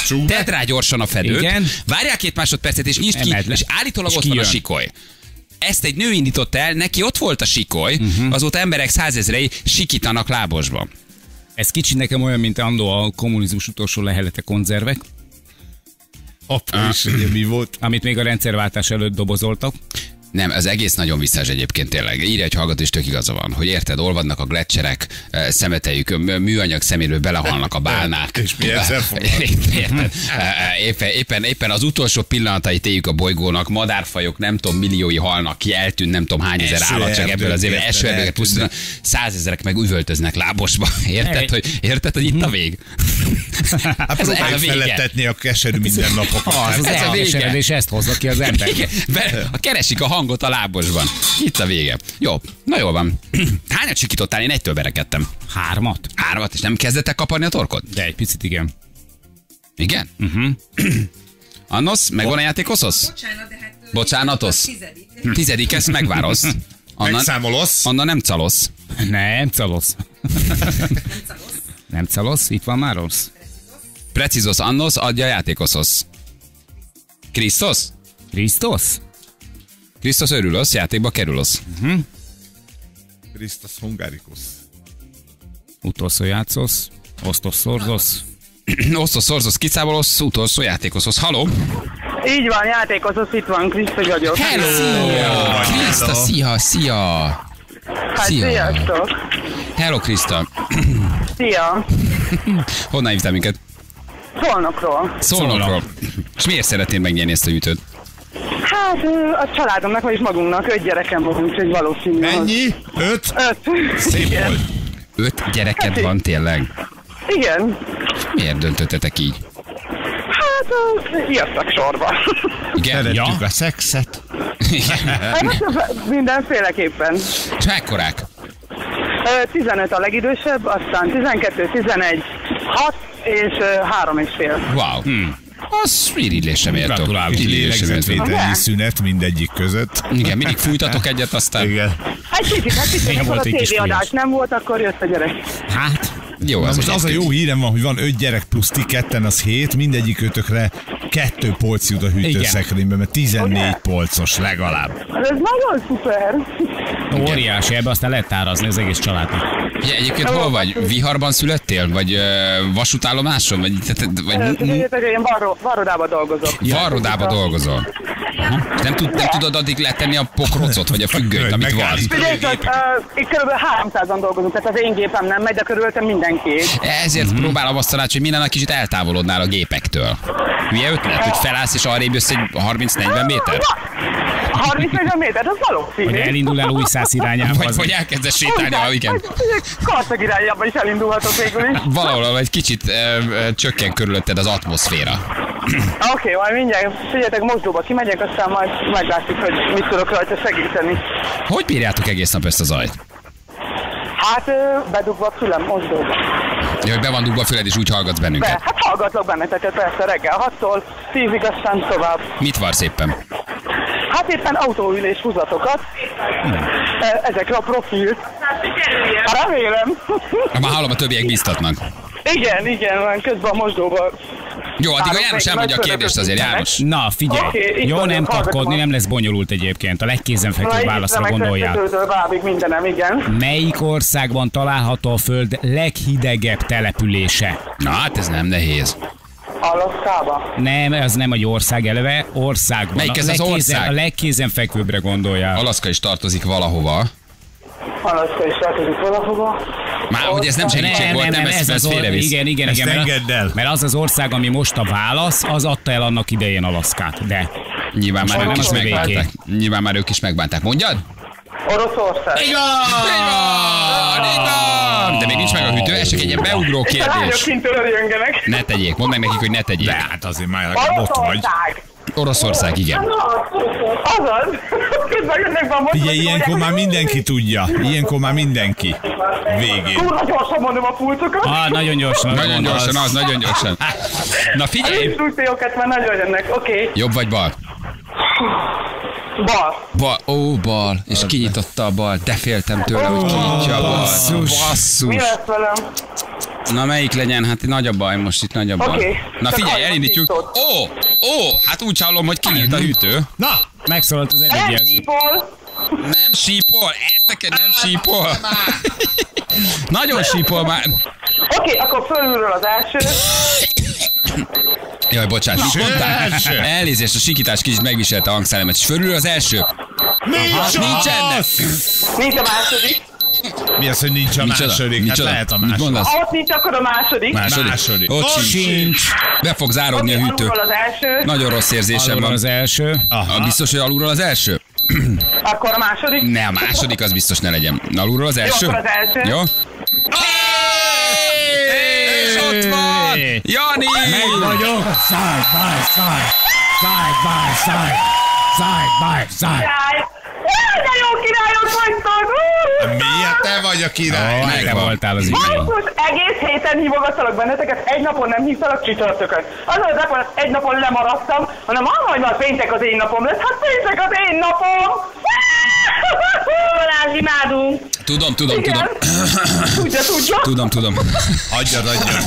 Be. tedd rá gyorsan a fedőt, Igen. várjál két másodpercet, és nyisd ki, és állítólag És ott van a sikoly. Ezt egy nő indított el, neki ott volt a sikoly, uh-huh. azóta emberek százezrei sikítanak lábosba. Ez kicsit nekem olyan, mint andó a kommunizmus utolsó lehelete konzervek, Apa is, ugye mi volt? amit még a rendszerváltás előtt dobozoltak. Nem, az egész nagyon visszás egyébként tényleg. Írja egy hallgató, és tök igaza van, hogy érted, olvadnak a gletszerek, szemeteljük, műanyag szeméről belehalnak a bálnák. És mi ezzel? Érted? Éppen, éppen, éppen az utolsó pillanatait éljük a bolygónak, madárfajok nem tudom, milliói halnak ki, eltűnt nem tudom hány ezer állat csak ebből az évben, Esőerdők, esőerdőket pusztítanak, százezerek meg üvöltöznek lábosba. Érted, hogy, érted, hogy itt a vég? Hát próbálj felettetni a keserű mindennapokat. Az az Ez a vége. elkeseredés ezt hozza ki az ember. Igen, be, ha keresik a hangot a lábosban. Itt a vége. Jó, na jól van. Hányat sikítottál? Én egytől berekedtem. Hármat? Hármat, és nem kezdettek kaparni a torkot? De egy picit igen. Igen? Uh-huh. Annos, megvan a játékoszosz? Bocsánat, de hát... ö, Bocsánatos? Tizedik. Tizedik, ezt megvárosz. Anna, Megszámolsz? Anna nem calosz. Nem calosz. Nem szalosz. Nem calosz, itt van már rossz. Precizos annos adja a játékoszosz. Krisztos? Krisztus? Örülosz, játékba kerülosz. Krisztus Hungarikus. Utolsó játszosz. Osztos szorzosz. Osztos, szorzos, kicábolosz, utolsó játékoshoz. Haló? Így van, játékoshoz itt van, Krisztus vagyok. Hello! Szia! Krista, szia, szia! Hát Szia! sziasztok! Hello, Krista! Szia! Honnan hívtál minket? Szolnokról. Szolnokról. És miért szeretnél megnyerni ezt a ütőt? Hát a családomnak, vagyis magunknak öt gyerekem van, úgyhogy valószínű. Mennyi? Öt? Öt. Szép Igen. volt. Öt gyereked van tényleg? Igen. Miért döntöttetek így? Hát jöttek sorba. Igen? Szeretjük a szexet. Igen. Hát mindenféleképpen. És mekkorák? Ö, 15 a legidősebb, aztán 12, 11, 6 és ö, 3 és fél. Wow. Hmm. Az. Gratulálunk. Irigylésre méltó. Lélegzetvételi szünet mindegyik között. Igen, mindig fújtatok egyet, aztán... Igen. Egy kicsit, hát kicsit, Igen, amikor a volt egy kis fújás. nem volt, akkor jött a gyerek. Hát, Jó, Na az most az a egy- jó hírem van, hogy van öt gyerek plusz ti ketten, az hét, mindegyik ötökre kettő polc jut a hűtőszekrénybe, mert 14 Ugye? polcos legalább. Ez nagyon szuper. óriási, ebbe aztán lehet árazni az egész családnak. Ja, egyébként hol vagy? Viharban születtél? Vagy vasútállomáson? Vagy, tehát, vagy m- m- Tudjátok, én varro, varrodában dolgozok. varrodába dolgozol? Aha. Nem, tud, nem tudod addig letenni a pokrocot, vagy a függönyt, amit van? Figyelj, uh, itt kb. 300-an dolgozunk, tehát az én gépem nem megy, de körülöttem mindenki. Ezért Mhm. próbálom azt tanács, hogy minden kicsit eltávolodnál a gépektől. Hülye ötlet, hogy felállsz és arrébb jössz egy 30-40 méter? 30 méter, az valószínű. Hogy elindul el új száz irányába. Vagy, vagy elkezdesz sétálni, ha igen. Karszag irányába is elindulhatok végül is. Valahol egy kicsit ö, ö, csökken körülötted az atmoszféra. Oké, majd mindjárt, figyeljetek, mosdóba kimegyek, aztán majd meglátjuk, hogy mit tudok rajta segíteni. Hogy bírjátok egész nap ezt a zajt? Hát bedugva a fülem mosdóba. Ja, hogy be van dugva a füled, és úgy hallgatsz Be, bennünket. hát hallgatlak benneteket persze reggel 6-tól 10-ig, aztán tovább. Mit varsz éppen? Hát éppen autóülés húzatokat. Ö, Ezekre a profilt. Hát remélem. Már hallom, a többiek biztatnak. igen, igen, van közben a mosdóba. Jó, addig a János elmondja a kérdést azért, János. Na, figyelj, itt jó nem kapkodni, nem lesz bonyolult egyébként. A legkézenfekvőbb válaszra gondoljál. Mindenem, igen. Melyik országban található a Föld leghidegebb települése? Na, hát ez nem nehéz. Alaszkába. Nem, ez nem egy ország eleve, országban. Melyik ez a az legkézen- ország? A legkézenfekvőbbre gondoljál. Alaszka is tartozik valahova. Alaszka is tartozik valahova. Már, hogy ez nem segítség volt, nem, ez, ez az or- félrevisz. Igen, igen, Ezt igen. engedd el. Mert, mert az az ország, ami most a válasz, az adta el annak idején Alaszkát. De Nyilván már ők is nem az megbánták. Nyilván már ők is megbánták. Mondjad? Oroszország. Így van! Így van! De még nincs meg a hűtő, ez csak egy ilyen beugró És a lányok kérdés. Ne tegyék, mondd meg nekik, hogy ne tegyék. De hát azért már ott vagy. Oroszország. Oroszország, igen. Azaz. Közben jönnek be a mozdonyok, Figyelj, ilyenkor már mindenki tudja. Ilyenkor már mindenki. Végén. Kurva gyorsan mondom a pulcokat. Ah, nagyon gyorsan. Nagyon gyorsan, az, nagyon gyorsan. Na figyelj, Nincs újciókat, mert nagyon jönnek. Oké. jobb vagy bal? Bal. Bal, ó, bal, és kinyitotta a bal, de féltem tőle, hogy kinyitja a bal. basszus. Mi lesz velem? Na melyik legyen? Hát nagy a baj, most itt nagy a baj. Oké, Na figyelj, elindítjuk. Ó, ó, hát úgy hallom, hogy kinyílt a hűtő. Na, Megszólalt az Nem előjelző. sípol. Nem sípol, ez neked nem sípol. Nagyon sípol már. Oké, akkor fölülről az első. Jaj, bocsánat, mit mondtál? Elnézést, a sikítás kicsit megviselte a hangszeremet. És fölül az első? nincs nincsen. az! Nincs a második. Mi az, hogy nincs a Micsoda? második? Hát Micsoda? lehet a Mit második. mondasz? Ha ott nincs, akkor a második. Második? Második. Ott Ott sincs. Be fog záródni a Oké, hűtő. alulról az első. Nagyon rossz érzésem Alulról van. az első. Ah, Biztos, hogy alulról az első? Akkor a második. Ne, a második az biztos ne legyen. Alulról az első? akkor az első. Jó? És ott van! Jani! Meg vagyok. Side by side. Side by side. Side by side. Király. De jó királyok vagytok! Miért te vagy a király? Megvan. te voltál az imént. Basszus, egész héten hívogatalak benneteket, egy napon nem hívtalak csütörtökön. Az az napon, egy napon lemaradtam, hanem ah, majd már péntek az én napom lesz. Hát péntek az én napom! Balázs, imádunk! Tudom, tudom, tudom. Tudja, tudja. Tudom, tudom. Adjad, adjad.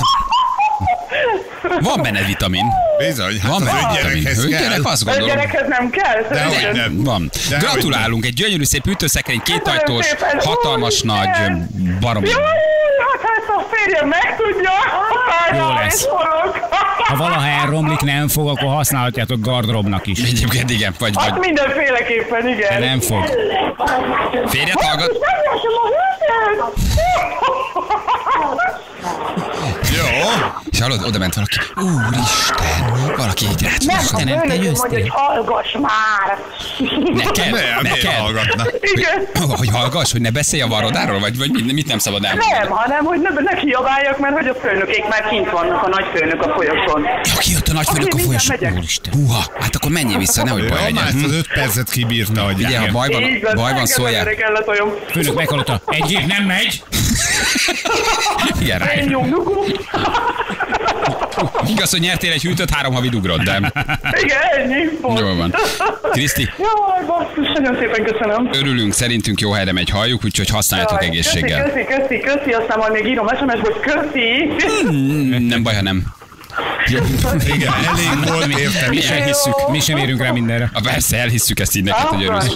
Van benne vitamin. Bizony, hát Van az benne vitamin. kell. azt A gondolom. gyerekhez nem kell? De hogy nem. Van. De Gratulálunk, egy gyönyörű szép ütőszekrény, kétajtós, hatalmas nagy baromi. Jaj, hát ezt a férjem meg tudja, Jó lesz. Ha valaha elromlik, nem fog, akkor használhatjátok gardrobnak is. Egyébként igen, vagy, Hát vagy mindenféleképpen, igen. De nem fog. férjet hallgat. És hallod, oda ment valaki. Úristen, valaki egy rác. Nem, te főnököm mondja, győztél. hogy hallgass már. Neked? Nem, Neked? hallgatna? Igen. Hogy hallgass, hogy ne beszélj a varodáról, vagy, vagy mit, mit nem szabad elmondani? Nem, hanem, hogy ne, ne kiabáljak, mert hogy a főnökék már kint vannak, a nagyfőnök a folyosón. Ja, ki jött a nagyfőnök a Oké, folyosó? mindjárt megyek. Úristen. Húha, hát akkor menjél vissza, nehogy baj már legyen. az Hm? öt percet kibírta, hogy Ugye, ha baj van, Így baj van, szóljál. Főnök meghallotta. Egyik nem megy. Igen, rá. Én nyomdugó. Igaz, hogy nyertél egy hűtőt, három havid ugrott, de Igen, ennyi. pont. Jól van. Kriszti, Jaj, basszus, nagyon szépen köszönöm. örülünk, szerintünk jó helyre megy halljuk, úgyhogy használjátok Jaj, egészséggel. Köszi, köszi, köszi, aztán majd még írom hogy köszi. Nem baj, ha nem. Igen, elég volt, értem. Mi sem hisszük. Mi sem érünk rá mindenre. A persze, elhisszük ezt így neked, hogy örülsz.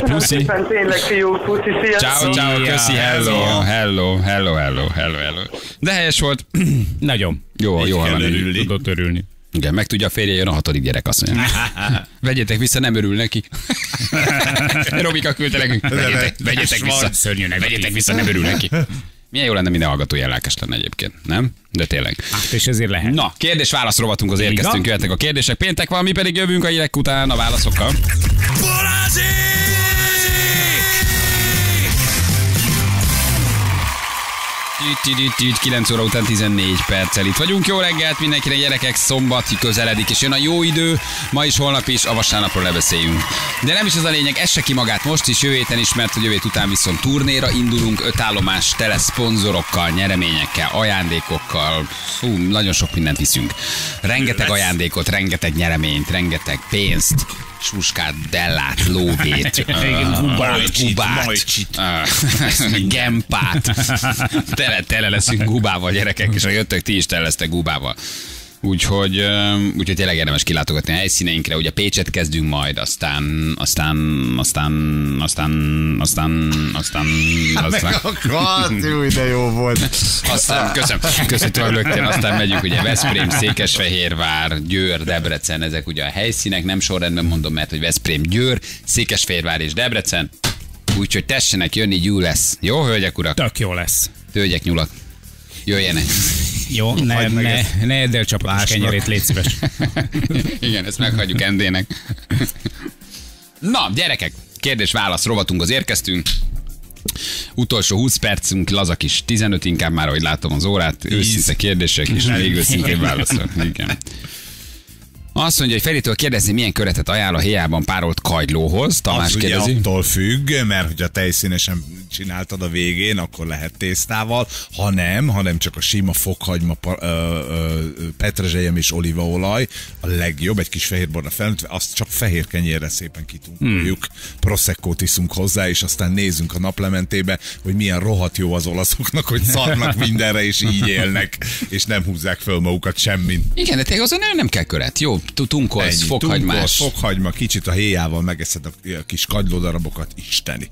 Puszi. tényleg, fiú, puszi. Ciao, ciao, köszi, hello, hello, hello, hello, hello, hello. De helyes volt. Nagyon. Jó, jó örülni. Tudott örülni. Igen, meg tudja a férje, jön a hatodik gyerek, azt mondja. Vegyétek vissza, nem örül neki. Robika küldte nekünk. Vegyétek, vegyétek vissza. Szörnyű Vegyétek vissza, nem örül neki. Milyen jó lenne, minden hallgató ilyen lelkes lenne egyébként, nem? De tényleg. Hát és ezért lehet. Na, kérdés-válasz rovatunk az érkeztünk, jöhetnek a kérdések. Péntek van, mi pedig jövünk a hírek után a válaszokkal. Tit, 9 óra után 14 perccel itt vagyunk. Jó reggelt mindenkinek, gyerekek, szombat közeledik, és jön a jó idő. Ma is, holnap is, a vasárnapról lebeszéljünk. De nem is ez a lényeg, esse ki magát most is, jövő héten is, mert hogy jövő után viszont turnéra indulunk, öt állomás tele szponzorokkal, nyereményekkel, ajándékokkal. Fú, nagyon sok mindent viszünk. Rengeteg ajándékot, rengeteg nyereményt, rengeteg pénzt. Suskát, Dellát, Lóvét, Gubát, ö, Gempát. Tele, tele leszünk gubával, gyerekek, és ha jöttök, ti is tele lesztek gubával. Úgyhogy, úgyhogy tényleg érdemes kilátogatni a helyszíneinkre. Ugye Pécset kezdünk majd, aztán, aztán, aztán, aztán, aztán, aztán, aztán, jó, de jó volt. aztán köszönöm, köszönöm lökten, aztán megyünk ugye Veszprém, Székesfehérvár, Győr, Debrecen, ezek ugye a helyszínek, nem sorrendben mondom, mert hogy Veszprém, Győr, Székesfehérvár és Debrecen. Úgyhogy tessenek jönni, jó lesz. Jó, hölgyek, urak? Tök jó lesz. Hölgyek, nyulak. Jöjjenek. Jó, ne, ne, ezt. ne edd el csapatos kenyerét, légy szíves. Igen, ezt meghagyjuk Endének. Na, gyerekek, Kérdés-válasz rovatunk érkeztünk. Utolsó 20 percünk, lazak is 15 inkább már, ahogy látom az órát. Őszinte kérdések és elég őszintén válaszol. Igen. Azt mondja, hogy Feritől kérdezni, milyen köretet ajánl a héjában párolt kagylóhoz. Tamás az ugye kérdezi. attól függ, mert hogyha tejszínesen csináltad a végén, akkor lehet tésztával, ha nem, hanem csak a sima fokhagyma, pa- ö, ö, petrezselyem és olívaolaj, a legjobb, egy kis fehérborra felütve, azt csak fehér kenyérre szépen kitunkoljuk, hmm. proszekkót iszunk hozzá, és aztán nézzünk a naplementébe, hogy milyen rohadt jó az olaszoknak, hogy szarnak mindenre, és így élnek, és nem húzzák föl magukat semmin. Igen, de tényleg azon nem, kell köret. Jó, tu- tunkolsz, fokhagymás. Tunkolsz, fokhagyma, kicsit a héjával megeszed a, a kis kagylódarabokat, isteni.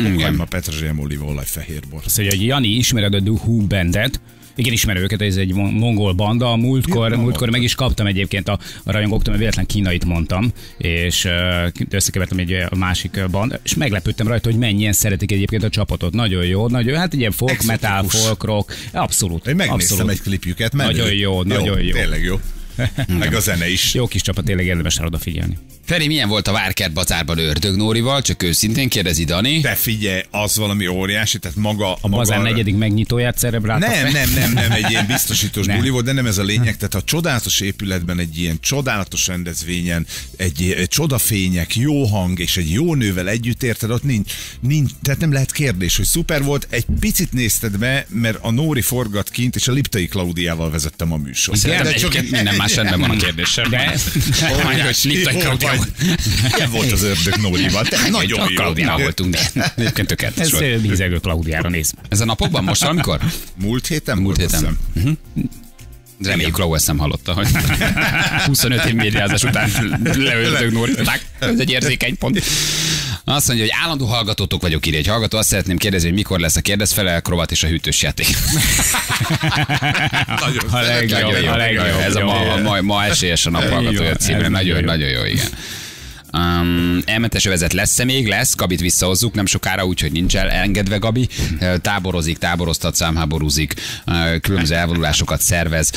Igen. Fokhagyma, petrezselyem, olívaolaj, fehérbor. Azt mondja, hogy Jani, ismered a Who bandet? Igen, ismerem őket, ez egy mon- mongol banda. Múltkor, Ja, múltkor meg is kaptam egyébként a, a rajongóktól, mert véletlen kínait mondtam, és összekevertem egy másik band, és meglepődtem rajta, hogy mennyien szeretik egyébként a csapatot. Nagyon jó, nagyon hát ilyen folk, Exotikus. metal, folk, rock, abszolút. Én megnéztem abszolút. egy klipjüket, menő. Nagyon jó, nagyon jó. Tényleg jó. Meg a zene is. Jó kis csapat, tényleg érdemes rá odafigyelni. Feri, milyen volt a Várkert bazárban Ördög Nórival? Csak őszintén kérdezi Dani. De figyelj, az valami óriási, tehát maga... A bazár negyedik megnyitóját szerebrálta Nem, fel. nem, nem, nem, egy ilyen biztosítós Nem. buli volt, de nem ez a lényeg. Tehát a csodálatos épületben egy ilyen csodálatos rendezvényen, egy, egy csodafények, jó hang és egy jó nővel együtt érted, ott nincs, nincs, tehát nem lehet kérdés, hogy szuper volt. Egy picit nézted be, mert a Nóri forgat kint, és a Liptai Klaudiával vezettem a műsort. Szerintem De csak- egyébként minden más rendben van a kérdésem. De- Hányos Liptai Jó Klaudia vagy. volt. Ilyen volt az ördög Nórival. De nagyon. Klaudiával voltunk, de egyébként tökéletes Ez volt. ö, bízelgő Klaudiára néz. Ez a napokban most valamikor? Múlt héten? Múlt héten. hiszem. Reméljük Lau ezt nem hallotta, hogy 25 év médiázás után leöltök Nóri. Ez egy érzékeny pont. Azt mondja, hogy állandó hallgatótok vagyok, írja egy hallgató. Azt szeretném kérdezni, hogy mikor lesz a kérdez fele, a krovat és a hűtős játék. Nagyon A legjobb, Nagyon jó, a legjobb. Ez a ma, jó. ma, ma esélyes a naphallgatója Jó, címre. Nagyon, nagyon jó, igen. Um, elmentes övezet lesz-e még? Lesz. Gabit visszahozzuk nem sokára, úgyhogy nincs el, engedve Gabi. Táborozik, táboroztat, számháborúzik, különböző elvonulásokat szervez,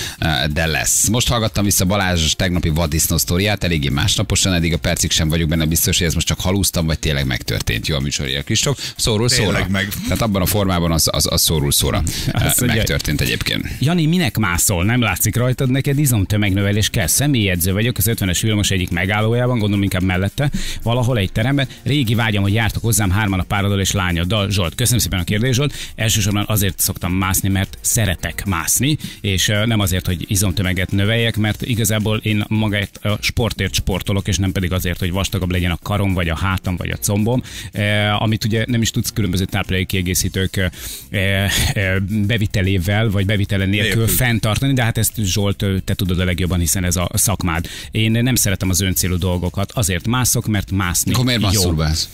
de lesz. Most hallgattam vissza Balázs tegnapi vaddisznó sztoriát, eléggé másnaposan, eddig a percig sem vagyok benne biztos, hogy ez most csak halúztam, vagy tényleg megtörtént. Jó a műsorja, Kristóf. Tényleg szóra. meg. Tehát abban a formában az, az, az szórul szóra. Azt Megtörtént egyébként. Jani, minek mászol? Nem látszik rajtad, neked izomtömegnövelés kell. Személyedző vagyok, az 50-es villamos egyik megállójában, gondolom inkább mellette, valahol egy teremben. Régi vágyam, hogy jártok hozzám hárman a pároddal és lányoddal. Zsolt, köszönöm szépen a kérdést, Zsolt. Elsősorban azért szoktam mászni, mert szeretek mászni, és nem azért, hogy izomtömeget növeljek, mert igazából én magát a sportért sportolok, és nem pedig azért, hogy vastagabb legyen a karom, vagy a hátam, vagy a combom, amit ugye nem is tudsz különböző táplálékkiegészítők bevitelével, vagy bevitele nélkül Nélkül. fenntartani, de hát ezt Zsolt, te tudod a legjobban, hiszen ez a szakmád. Én nem szeretem az öncélú dolgokat, azért mászok, mert mászni Akkor miért jó. masturbálsz?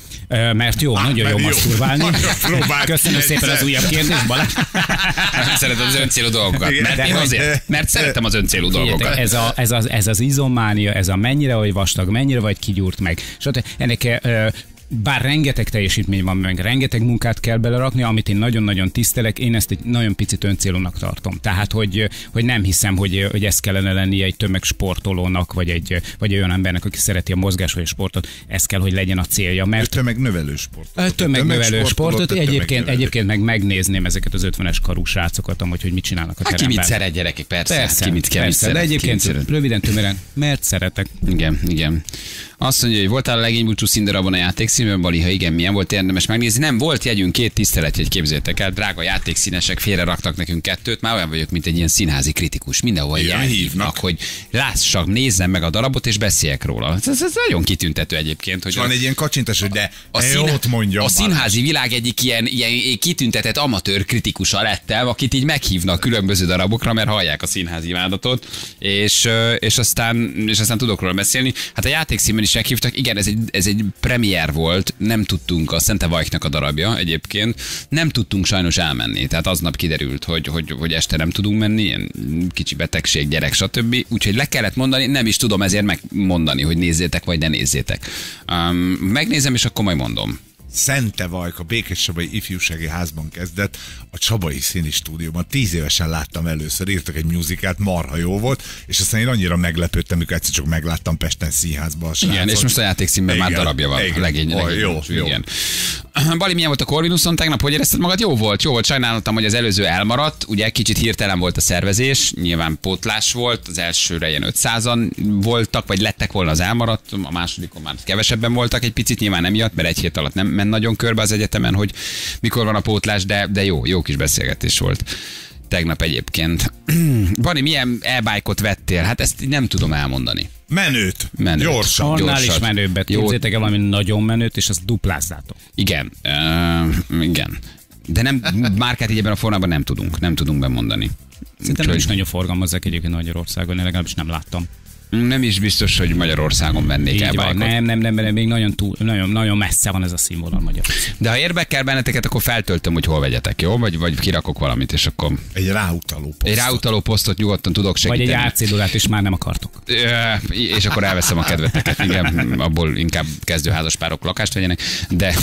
Mert jó, nagyon jó mert jó. masturbálni. Próbáld Köszönöm szépen az újabb kérdést, Balázs. Szeretem az öncélú dolgokat. Mert én azért, mert szeretem az öncélú dolgokat. Ez, a, ez, az, ez az izommánia, ez a mennyire vagy vastag, mennyire vagy kigyúrt meg. Stb. Ennek bár rengeteg teljesítmény van meg, rengeteg munkát kell belerakni, amit én nagyon-nagyon tisztelek, én ezt egy nagyon picit öncélúnak tartom. Tehát, hogy, hogy nem hiszem, hogy, hogy ez kellene lennie egy tömegsportolónak, vagy egy, vagy egy olyan embernek, aki szereti a mozgás vagy a sportot, ez kell, hogy legyen a célja. Mert Tömegnövelő sport. a tömegnövelő sportot, egyébként, egyébként egyébként meg megnézném ezeket az 50-es karú srácokat, amúgy, hogy mit csinálnak a Hát ki teremben. mit szeret, gyerekek? Persze. Persze, ki mit kell, mit persze, szeret, de ki egyébként szeret. röviden tömören, mert szeretek. Igen, igen. Azt mondja, hogy voltál a legény búcsú színdarabon a játékszínben, Bali, ha igen, milyen volt érdemes megnézni. Nem volt jegyünk, két tiszteletjegy képzétek el, drága játékszínesek, félre raktak nekünk kettőt, már olyan vagyok, mint egy ilyen színházi kritikus. Mindenhol elhívnak, hívnak. hogy lássak, nézzem meg a darabot, és beszéljek róla. Ez, ez, ez nagyon kitüntető egyébként. Hogy Van egy ilyen kacsintás, hogy de a, szín, mondja. a színházi világ egyik ilyen, ilyen kitüntetett amatőr kritikusa lettem, akit így meghívnak különböző darabokra, mert hallják a színházi imádatot, és, és, aztán, és aztán tudok róla beszélni. Hát a játékszínben is meghívtak, igen, ez egy, ez egy premier volt, nem tudtunk, a Szente Vajknak a darabja egyébként, nem tudtunk sajnos elmenni, tehát aznap kiderült, hogy, hogy, hogy este nem tudunk menni, ilyen kicsi betegség, gyerek, stb. Úgyhogy le kellett mondani, nem is tudom ezért megmondani, hogy nézzétek, vagy ne nézzétek. Um, megnézem, és akkor majd mondom. Szente a Békés-Csabai Ifjúsági Házban kezdett, a Csabai Színi Stúdióban. Tíz évesen láttam először, írtak egy musicalt, marha jó volt, és aztán én annyira meglepődtem, amikor egyszer csak megláttam Pesten színházban. Igen, és most a játékszínben már Igen, darabja van. igen. Legény, Ó, legény, jó, jó. igen. Bali, milyen volt a Corvinuson tegnap? Hogy érezted magad? Jó volt, jó volt. Sajnáltam, hogy az előző elmaradt. Ugye kicsit hirtelen volt a szervezés, nyilván pótlás volt. Az elsőre ilyen 500-an voltak, vagy lettek volna az elmaradt. A másodikon már kevesebben voltak egy picit, nyilván emiatt, mert egy hét alatt nem ment nagyon körbe az egyetemen, hogy mikor van a pótlás, de, de jó, jó kis beszélgetés volt. Tegnap egyébként. Bani, milyen e-bike-ot vettél? Hát ezt nem tudom elmondani. Menőt. Menőt. Gyorsan. Annál is menőbbet. Jó. Képzétek el valami nagyon menőt, és azt duplázzátok. Igen, uh, igen. De nem, márkát így ebben a formában nem tudunk, nem tudunk bemondani. Szerintem nem is Úgyhogy nagyon forgalmazzák egyébként Magyarországon, én legalábbis nem láttam. Nem is biztos, hogy Magyarországon vennék el van, nem, nem, nem, nem, még nagyon, túl, nagyon, nagyon messze van ez a színvonal Magyarországon. De ha érdekel benneteket, akkor feltöltöm, hogy hol vegyetek, jó? Vagy, vagy kirakok valamit, és akkor Egy ráutaló poszt. egy ráutaló posztot nyugodtan tudok Vagy segíteni. egy átcédulát is már nem akartok. Ö, és akkor elveszem a kedveteket, igen, abból inkább kezdőházas párok lakást vegyenek, de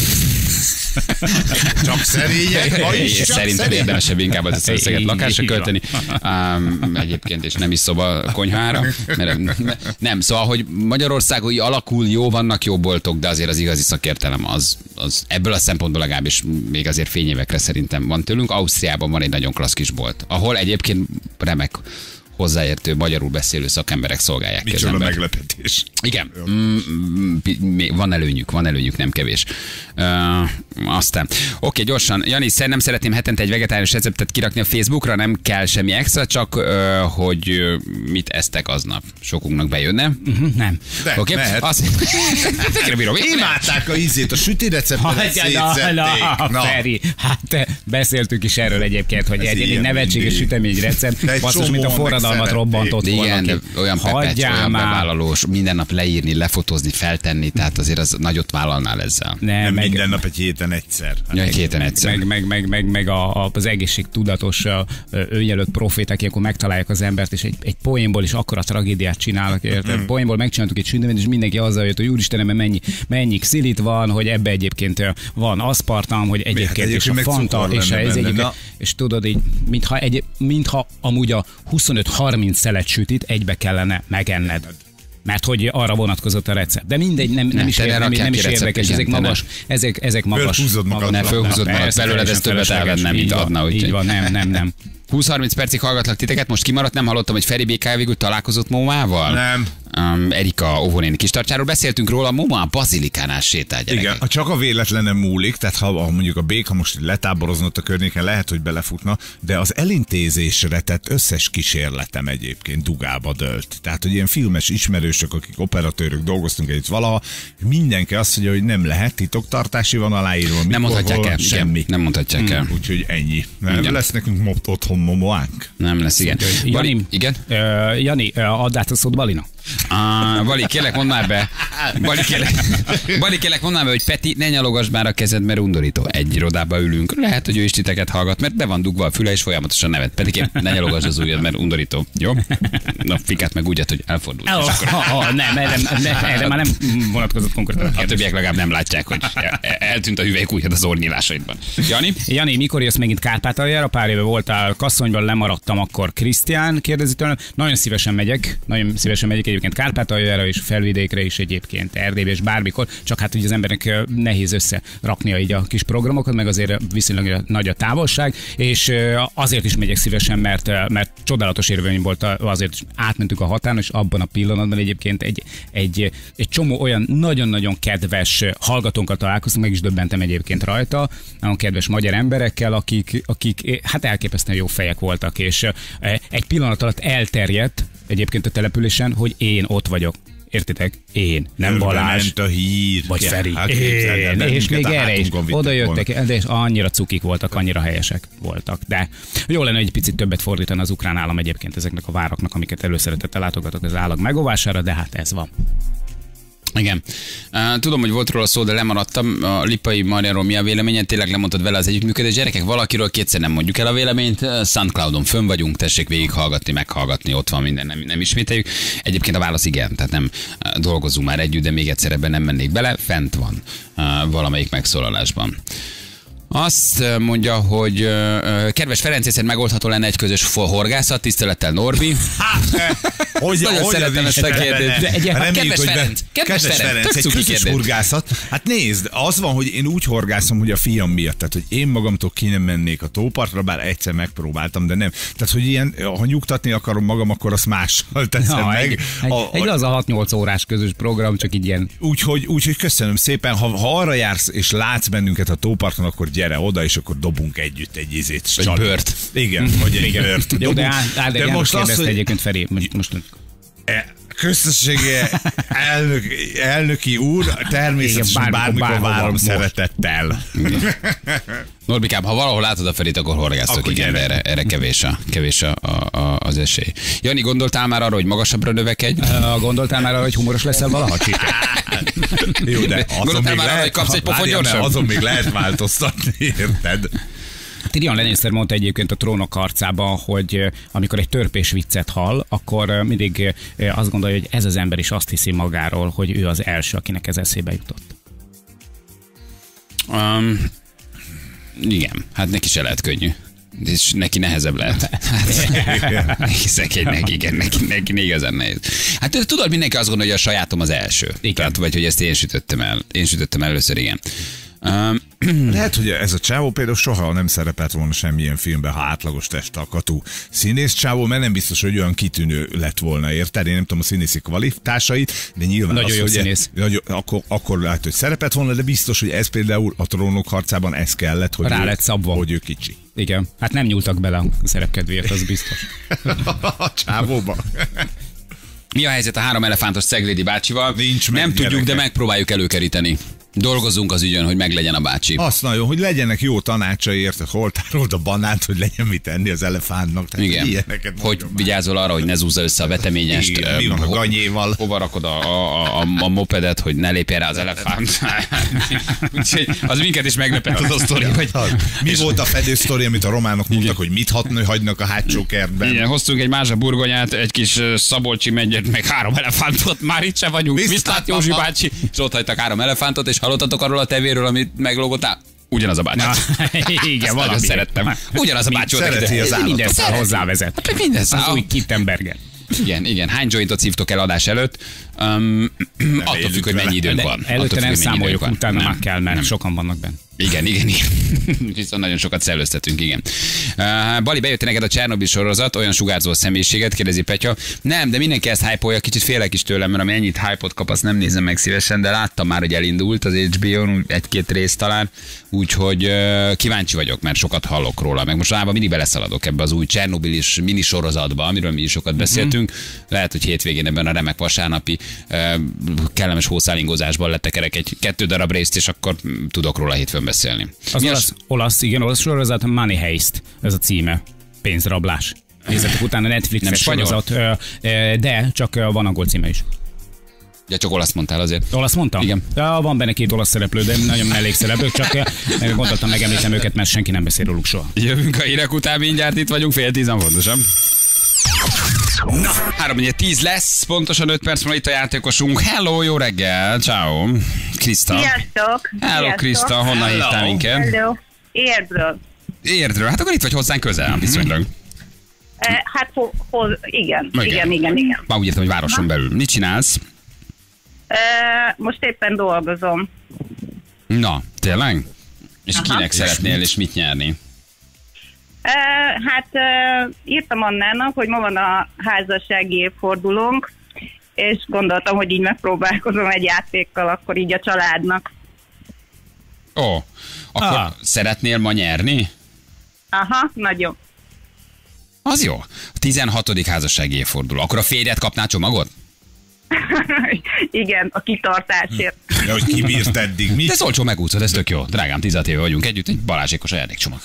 Csak szerények, ma is csak szerintem szerények. érdemesebb inkább az összeget lakásra költeni. Um, egyébként és nem is szoba konyhára. Mert, nem, szóval, hogy Magyarországon így alakul, jó, vannak jó boltok, de azért az igazi szakértelem az, az ebből a szempontból legalábbis még azért fényévekre szerintem van tőlünk. Ausztriában van egy nagyon klassz kis bolt, ahol egyébként remek hozzáértő, magyarul beszélő szakemberek szolgálják ki az Micsoda embert. meglepetés. Igen, mm, van előnyük, van előnyük, nem kevés. Uh, aztán, oké, gyorsan. Jani, nem szeretném hetente egy vegetárius receptet kirakni a Facebookra, nem kell semmi extra, csak uh, hogy mit esztek aznap. Sokunknak bejönne. Uh-huh, nem. De, Oké, mehet. azt... Bírom. Imádták a ízét, a süti receptet na, na, Na. Feri, hát te, beszéltünk is erről egyébként, hogy Ez egy, egy nevetséges sütemény recept, basszus, mint a csomóan megszerették. robbantott volna Igen, ki. de olyan pepecs, olyan bevállalós, minden nap leírni, lefotózni, feltenni, tehát azért az nagyot vállalnál ezzel. Nem, Nem meg, minden nap egy héten egyszer. Ja, egy héten egyszer. meg, meg, meg, meg, meg a, a, az egészségtudatos önjelölt proféták, ilyenkor megtalálják az embert, és egy, egy poénból is akkora tragédiát csinálnak, érted? Mm. Poénból megcsináltuk egy süteményt, és mindenki azzal jött, hogy úristenem, mert mennyi, mennyi xilit van, hogy ebbe egyébként van aszpartam, hogy egyébként, egyébként és a fanta, és, ez egyébként, és tudod így, mintha, egy, mintha amúgy a 25-30 szelet sütit egybe kellene megenned. Mert hogy arra vonatkozott a recept. De mindegy, nem, nem, Nem, is, ér, nem, nem is érdekes, ezek magas, ezek, ezek magas. Fölhúzod magad. Na, magad persze, belőled, ez többet elvenne, mint Így van, adna. Így van, nem, nem, nem. 20-30 percig hallgatlak titeket, most kimaradt, nem hallottam, hogy Feri BK végül találkozott Mómával? Nem. Um, Erika óvónéni kis tartsáról beszéltünk róla, Móma a bazilikánál sétál gyerekek. Igen, ha csak a véletlene múlik, tehát ha, ha mondjuk a béka most letáboroznott a környéken, lehet, hogy belefutna, de az elintézésre tett összes kísérletem egyébként dugába dölt. Tehát, hogy ilyen filmes ismerősök, akik operatőrök dolgoztunk együtt valaha, mindenki azt mondja, hogy nem lehet, titoktartási van aláírva. Nem mikor, mondhatják hol, el, igen, Semmi. nem mondhatják el. Úgyhogy ennyi. Nem Igen. lesz nekünk otthon momoánk. Nem lesz, igen. Jani, Bali, igen? Ö, Jani, ö, add át a szót Balina. Ah, Bali, kérlek, mondd már be. Bali, kérlek, Bali, kérlek, mondd már be, hogy Peti, ne nyalogasd már a kezed, mert undorító. Egy irodába ülünk. Lehet, hogy ő is titeket hallgat, mert be van dugva a füle, és folyamatosan nevet. Pedig én ne nyalogasd az ujjad, mert undorító. Jó? Na, fikát meg úgy, hogy elfordul. Oh, akkor oh, oh, nem, erre, ne, erre már nem vonatkozott konkrétan a a többiek legalább nem látják, hogy el- eltűnt a hüvelykújjad az ornyílásaidban. Jani? Jani, mikor jössz megint Kárpátaljára? Pár éve voltál Kasszonyban, lemaradtam akkor. Krisztián kérdezi tőlem. Nagyon szívesen megyek, nagyon szívesen megyek egyébként Kárpátaljára és felvidékre is egyébként, Erdélybe és bármikor. Csak hát ugye az embernek nehéz összeraknia így a kis programokat, meg azért viszonylag nagy a távolság, és azért is megyek szívesen, mert, mert csodálatos érvény volt, azért átmentünk a határon, és abban a pillanatban egyébként egy, egy, egy csomó olyan nagyon-nagyon kedves hallgatónkkal találkoztam, meg is döbbentem egyébként rajta, nagyon kedves magyar emberekkel, akik, akik hát elképesztően jó fejek voltak, és egy pillanat alatt elterjedt egyébként a településen, hogy én ott vagyok. Értitek? Én, nem Balázs. ment a hír. Vagy Ja, Feri. hát Én, és még erre is oda jöttek, de és annyira cukik voltak, annyira helyesek voltak. De jó lenne egy picit többet fordítani az ukrán állam egyébként ezeknek a váraknak, amiket előszeretettel látogatok az állag megóvására, de hát ez van. Igen. Tudom, hogy volt róla szó, de lemaradtam. A Lipai Marianról mi a véleményed? Tényleg lemondtad vele az együttműködés. Gyerekek, valakiről kétszer nem mondjuk el a véleményt. Soundcloudon fönn vagyunk, tessék végighallgatni, meghallgatni, ott van minden, nem, nem ismételjük. Egyébként a válasz igen, tehát nem dolgozunk már együtt, de még egyszer ebben nem mennék bele. Fent van valamelyik megszólalásban. Azt mondja, hogy ö, kedves Ferenc, egyszer megoldható lenne egy közös horgászat, tisztelettel Norbi. Hogy, Nagyon hogy szeretem ezt a kérdést. lenne? De egy- Reméljük, kedves hogy Ferenc, kedves Ferenc, tök egy közös kérdés. horgászat. Hát nézd, az van, hogy én úgy horgászom, hogy a fiam miatt, tehát hogy én magamtól ki nem mennék a tópartra, bár egyszer megpróbáltam, de nem. Tehát, hogy ilyen, ha nyugtatni akarom magam, akkor azt mással teszem Ja, meg. egy, egy, A- egy az a 6-8 órás közös program, csak így ilyen Úgyhogy, úgyhogy köszönöm szépen, ha, ha arra jársz és látsz bennünket a tóparton, akkor gyere oda, és akkor dobunk együtt egy izét. Egy csalt. bőrt. Igen, vagy egy bőrt. Jó, de Dobunk. Áder János most az, kérdezte hogy egyébként Feri, most, most e, közössége elnök, elnöki úr, természetesen Igen, bármikor, bármikor bárhova, várom most. szeretettel. Norbikám, ha valahol látod a Ferit, akkor horgásztok, Akkor igen, de gyere. erre, erre kevés, a, kevés a, a, az esély. Jani, gondoltál már arra, hogy magasabbra növekedj? Uh, gondoltál már arra, hogy humoros leszel valaha? Jó, de azon még már lehet, kapsz egy pofon gyorsan? azon még lehet változtatni, érted? Tyrion Lannister mondta egyébként a trónok harcában, hogy amikor egy törpés viccet hall, akkor mindig azt gondolja, hogy ez az ember is azt hiszi magáról, hogy ő az első, akinek ez eszébe jutott. Um, igen, hát neki se lehet könnyű. És neki nehezebb lehet. Hát, neki szegénynek, igen, neki, neki igazán nehéz. Hát tudod, mindenki azt gondolja, hogy a sajátom az első. Igen. Tehát, vagy hogy ezt én sütöttem el. Én sütöttem el először, igen. Um, Lehet, hogy ez a csávó például soha nem szerepelt volna semmilyen filmben, ha átlagos testalkatú színész csávó, mert nem biztos, hogy olyan kitűnő lett volna, érted? Én nem tudom a színészi kvalitásait, de nyilván Nagyon az, jó hogy színész. Nagyon, akkor, akkor lehet, hogy szerepelt volna, de biztos, hogy ez például a trónok harcában ez kellett, hogy, Rá ő, lett szabva. hogy ő kicsi. Igen, hát nem nyúltak bele a szerepkedvéért, az biztos. a csávóba. mi a helyzet a három elefántos Ceglédi bácsival? Nincs meg, Nem tudjuk, de gyerekek. megpróbáljuk előkeríteni. Dolgozunk az ügyön, hogy meglegyen a bácsi. Azt nagyon, hogy legyenek jó tanácsai, érted? Hol tárolod a banánt, hogy legyen mit enni az elefántnak. Tehát Igen. Ilyeneket Hogy már. vigyázol arra, hogy ne zúzza össze a veteményest. Igen, mi van a ganyéval? Hova rakod a, a, a, a mopedet, hogy ne lépjen rá az elefánt. Úgyhogy az minket is meglepett az a sztori. Hogy, Mi volt a fedő sztori, amit a románok mondtak, hogy mit hatna, hagynak a hátsó kertben? igen, hoztunk egy mázsa burgonyát, egy kis szabolcsi megyet, meg három elefántot, már itt se vagyunk. Viszlát, Józsi bácsi, és ott hagytak három elefántot, és hallottatok arról a tevéről, amit meglógottál? Ugyanaz a bácsi. Na, igen, valami. szerettem. Ugyanaz a bácsi volt. szereti az állatot. Minden Szereti. hozzávezet. Minden Az szál. új Kittenberger. Igen, igen. Hány jointot szívtok el adás előtt? Um, attól függ, hogy mennyi időnk van. Előtte nem hogy mennyi számoljuk, utána már kell, mert nem. sokan vannak benne. Igen, igen, igen. Viszont nagyon sokat szellőztetünk, igen. Uh, Bali, bejött neked a Csernobyl sorozat, olyan sugárzó személyiséget, kérdezi Petya. Nem, de mindenki ezt hype kicsit félek is tőlem, mert ami ennyit hype-ot kap, azt nem nézem meg szívesen, de láttam már, hogy elindult az HBO-n, egy-két rész talán, úgyhogy uh, kíváncsi vagyok, mert sokat hallok róla, meg most általában mindig beleszaladok ebbe az új Csernobylis minisorozatba, amiről mi is sokat beszéltünk. Lehet, hogy hétvégén ebben a remek vasárnapi uh, kellemes hószálingozásban letekerek egy kettő darab részt, és akkor tudok róla hétfőn beszélni. Az Mi olasz, olasz, igen, olasz sorozat, Money Heist, ez a címe. Pénzrablás. Nézzetek utána Nem Netflixes spanyol? sorozat, de csak van angol címe is. Ja, csak olasz mondtál azért. Olasz mondtam? Igen. Ja, van benne két olasz szereplő, de nagyon mellékszereplők, csak gondoltam megemlítem őket, mert senki nem beszél róluk soha. Jövünk a hírek után, mindjárt itt vagyunk, fél tízan fontosan. Na, 3 10 lesz, pontosan 5 perc múlva itt a játékosunk. Hello, jó reggel, ciao. Krista. Sziasztok! Hello. Krista, honnan Hello. hívtál minket? Hello! Érdről. Érdről, hát akkor itt vagy hozzánk közel, viszonylag. Eh, Hát ho, ho, igen, Igen. igen, igen, igen. Már úgy értem, hogy városon belül. Mit csinálsz? Eh, Most éppen dolgozom. Na, tényleg? És Aha. kinek szeretnél, és mit nyerni? Hát írtam Annának, hogy ma van a házassági évfordulónk, és gondoltam, hogy így megpróbálkozom egy játékkal, akkor így a családnak. Ó, akkor Ah. szeretnél ma nyerni? Aha, nagyon. Az jó. A 16. házassági évforduló. Akkor a férjed kapná csomagot? igen, a kitartásért. Ja, hogy kibírt eddig. Mi? De ez olcsó megúszod, ez tök jó. Drágám, 16 éve vagyunk együtt, egy balázsékos ajándékcsomag.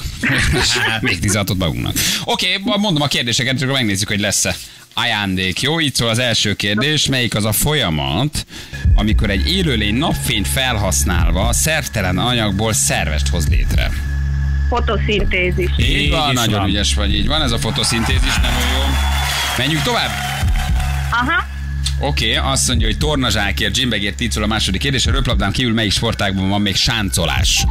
Még 16-ot magunknak. Oké, okay, mondom a kérdéseket, csak megnézzük, hogy lesz-e ajándék. Jó, itt szól az első kérdés. Melyik az a folyamat, amikor egy élőlény napfényt felhasználva szertelen anyagból szervest hoz létre. Fotoszintézis. Így van, nagyon van. ügyes vagy, így van, ez a fotoszintézis, nagyon jó. Menjünk tovább? Aha. Oké, okay, azt mondja, hogy tornazsákért, gyimbegért tícol a második kérdés. A röplabdán kívül melyik sportágban van még sáncolás?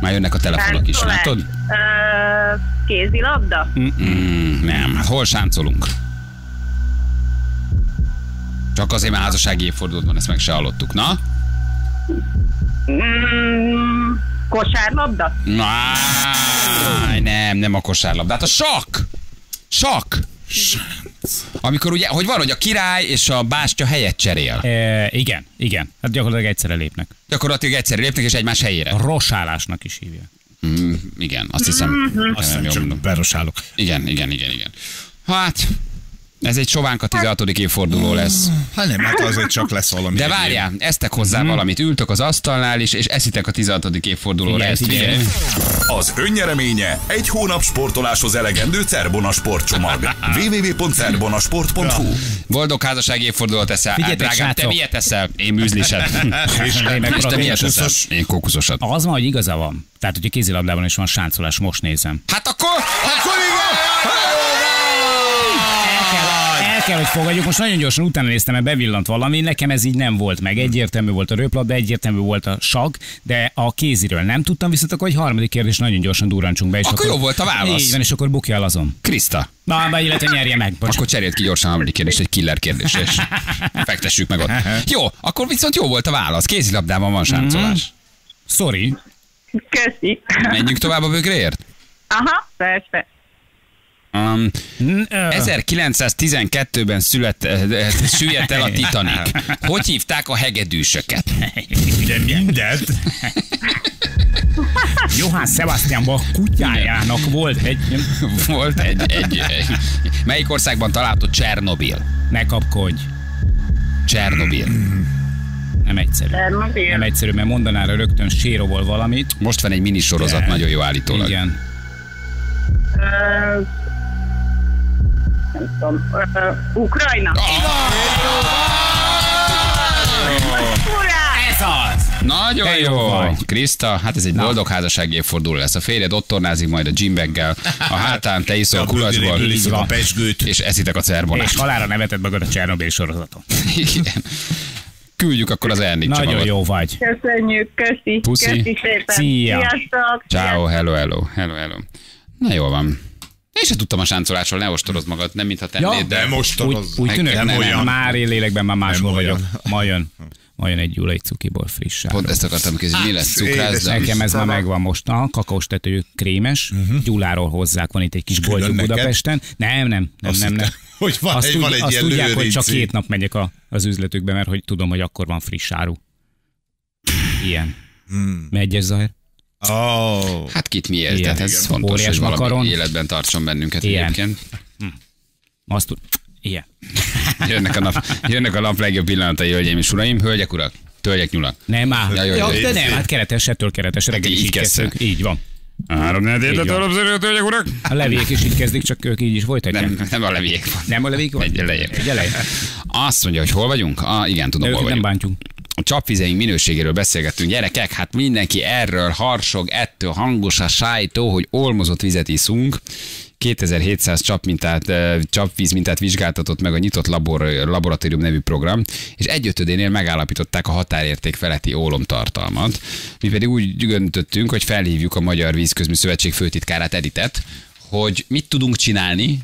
Már jönnek a telefonok is, Táncolás. látod? Ö, kézilabda? Mm, nem, hát hol sáncolunk? Csak azért, mert házassági évfordulót van, ezt meg se hallottuk. Na? Mm, kosárlabda? Áj, nem, nem a kosárlabdát, a sakk! Sakk! Amikor ugye, hogy van, hogy a király és a bástya helyet cserél. E, igen, igen. Hát gyakorlatilag egyszerre lépnek. Gyakorlatilag egyszerű lépnek és egymás helyére. Rosálásnak is hívják. Mm, igen, azt hiszem. Azt nem nem jól csak berosálok. Igen, igen, igen, igen. Hát, ez egy sovánka 16. évforduló lesz. Hát nem, hát azért csak lesz valami. De várjál, eztek hozzá valamit, ültök az asztalnál is, és eszitek a 16. évfordulóra Igen, ezt. igen. Az önnyereménye egy hónap sportoláshoz elegendő Cerbona sportcsomag. www.cerbonasport.hu Boldog házassági évfordulót eszel. Hát, Figyeljetek, drágám, te srácok. miért eszel? Én műzliset. Meg És te miért eszel? Én kókuszosat. Az van, hogy igaza van. Tehát, hogy a kézilabdában is van sáncolás, most nézem. Hát akkor... Akkor igen! El kell, el hogy fogadjuk. Most nagyon gyorsan utána néztem, mert bevillant valami. Nekem ez így nem volt meg. Egyértelmű volt a röplabda, egyértelmű volt a sag, de a kéziről nem tudtam, viszont akkor egy harmadik kérdés nagyon gyorsan durrancsunk be. És Akkor jó volt a válasz. Így van, és akkor bukjál azon. Krista. Na, be, illetve nyerje meg. Bocs. Akkor cserélt ki gyorsan a harmadik kérdés, egy killer kérdés, és fektessük meg ott. Jó, akkor viszont jó volt a válasz. Kézilabdában van sáncolás. Sorry. Köszi. Menjünk tovább a bögréért? Aha, persze. Um, Mm, ö, 1912-ben szület, eh, süllyedt el a Titanic. Hogy hívták a hegedűsöket? De mindent. Johann Sebastian Bach kutyájának volt egy... Volt egy, egy, egy melyik országban található Csernobil? Ne kapkodj. Csernobil. Nem egyszerű. Csernobil. Nem egyszerű, mert mondanál rögtön sérovol valamit. Most van egy minisorozat, nagyon jó állítólag. Igen. Ö, nem tudom. Ö, Ukrajna? Ez az! Nagyon jó. jó vagy. Krista, hát ez egy boldog házassági évforduló lesz. A férjed ott tornázik majd a gymbaggel, a hátán te iszol A kulacsból, a pesgőt. és eszitek a cerbonát. És halára nevetett magad a Csernobyl sorozaton. Igen. Küldjük akkor az Ernik Nagyon csomagot. jó vagy. Köszönjük, köszi. Puszi. Köszi szépen. Szia. Sziasztok. Ciao, hello, hello, hello, hello. Na jól van. Én sem tudtam a sáncolásról, ne ostorozd magad, nem mintha tennéd, Ja, de... De most Úgy, az. úgy tűnök, nem nem, olyan. Már én lélekben már máshol vagyok. olyan. Ma jön. Ma jön egy gyulai cukiból friss. Pont ezt akartam kérdezni, mi lesz édes cukrászda? Nekem ez már megvan most. A kakaós tető krémes, uh-huh. gyuláról hozzák, van itt egy kis boltjuk? Budapesten. Nem, nem, nem, Azt nem. nem. hogy van azt egy- tud- van egy azt ilyen tudják, hogy csak két nap megyek a, az üzletükbe, mert hogy tudom, hogy akkor van friss áru. Ilyen. Hmm. Megyes Zajr? Oh. Hát kit miért? Igen, Tehát ez igen. fontos, Óriás hogy valami makaron. életben tartson bennünket Ilyen. egyébként. Azt tud... Ilyen. Jönnek a, nap, jönnek a nap legjobb pillanatai, hölgyeim és uraim. Hölgyek, urak, tölgyek, nyulak. Nem áll. Ja, Ja, jó, jó, de jó. nem, hát keretes, ettől keretes. Reggel így így kezdtük. Így van. Három negyed, van. hölgyek, urak. A levék is így kezdik, csak ők így is folytatják. Nem, nem a leviek van. Nem a levék van? Egy elején. Egy elején. Azt mondja, hogy hol vagyunk? Ah, igen, De tudom, hol őket nem vagyunk. bántjuk. A csapvizeink minőségéről beszélgettünk. Gyerekek, hát mindenki erről harsog, ettől hangos a sájtó, hogy olmozott vizet iszunk. 2700 csapmintát, csapvíz mintát vizsgáltatott meg a nyitott labor, laboratórium nevű program, és egyötödénél megállapították a határérték feletti ólomtartalmat. Mi pedig úgy döntöttünk, hogy felhívjuk a Magyar Vízközmű Szövetség főtitkárát Editet, hogy mit tudunk csinálni,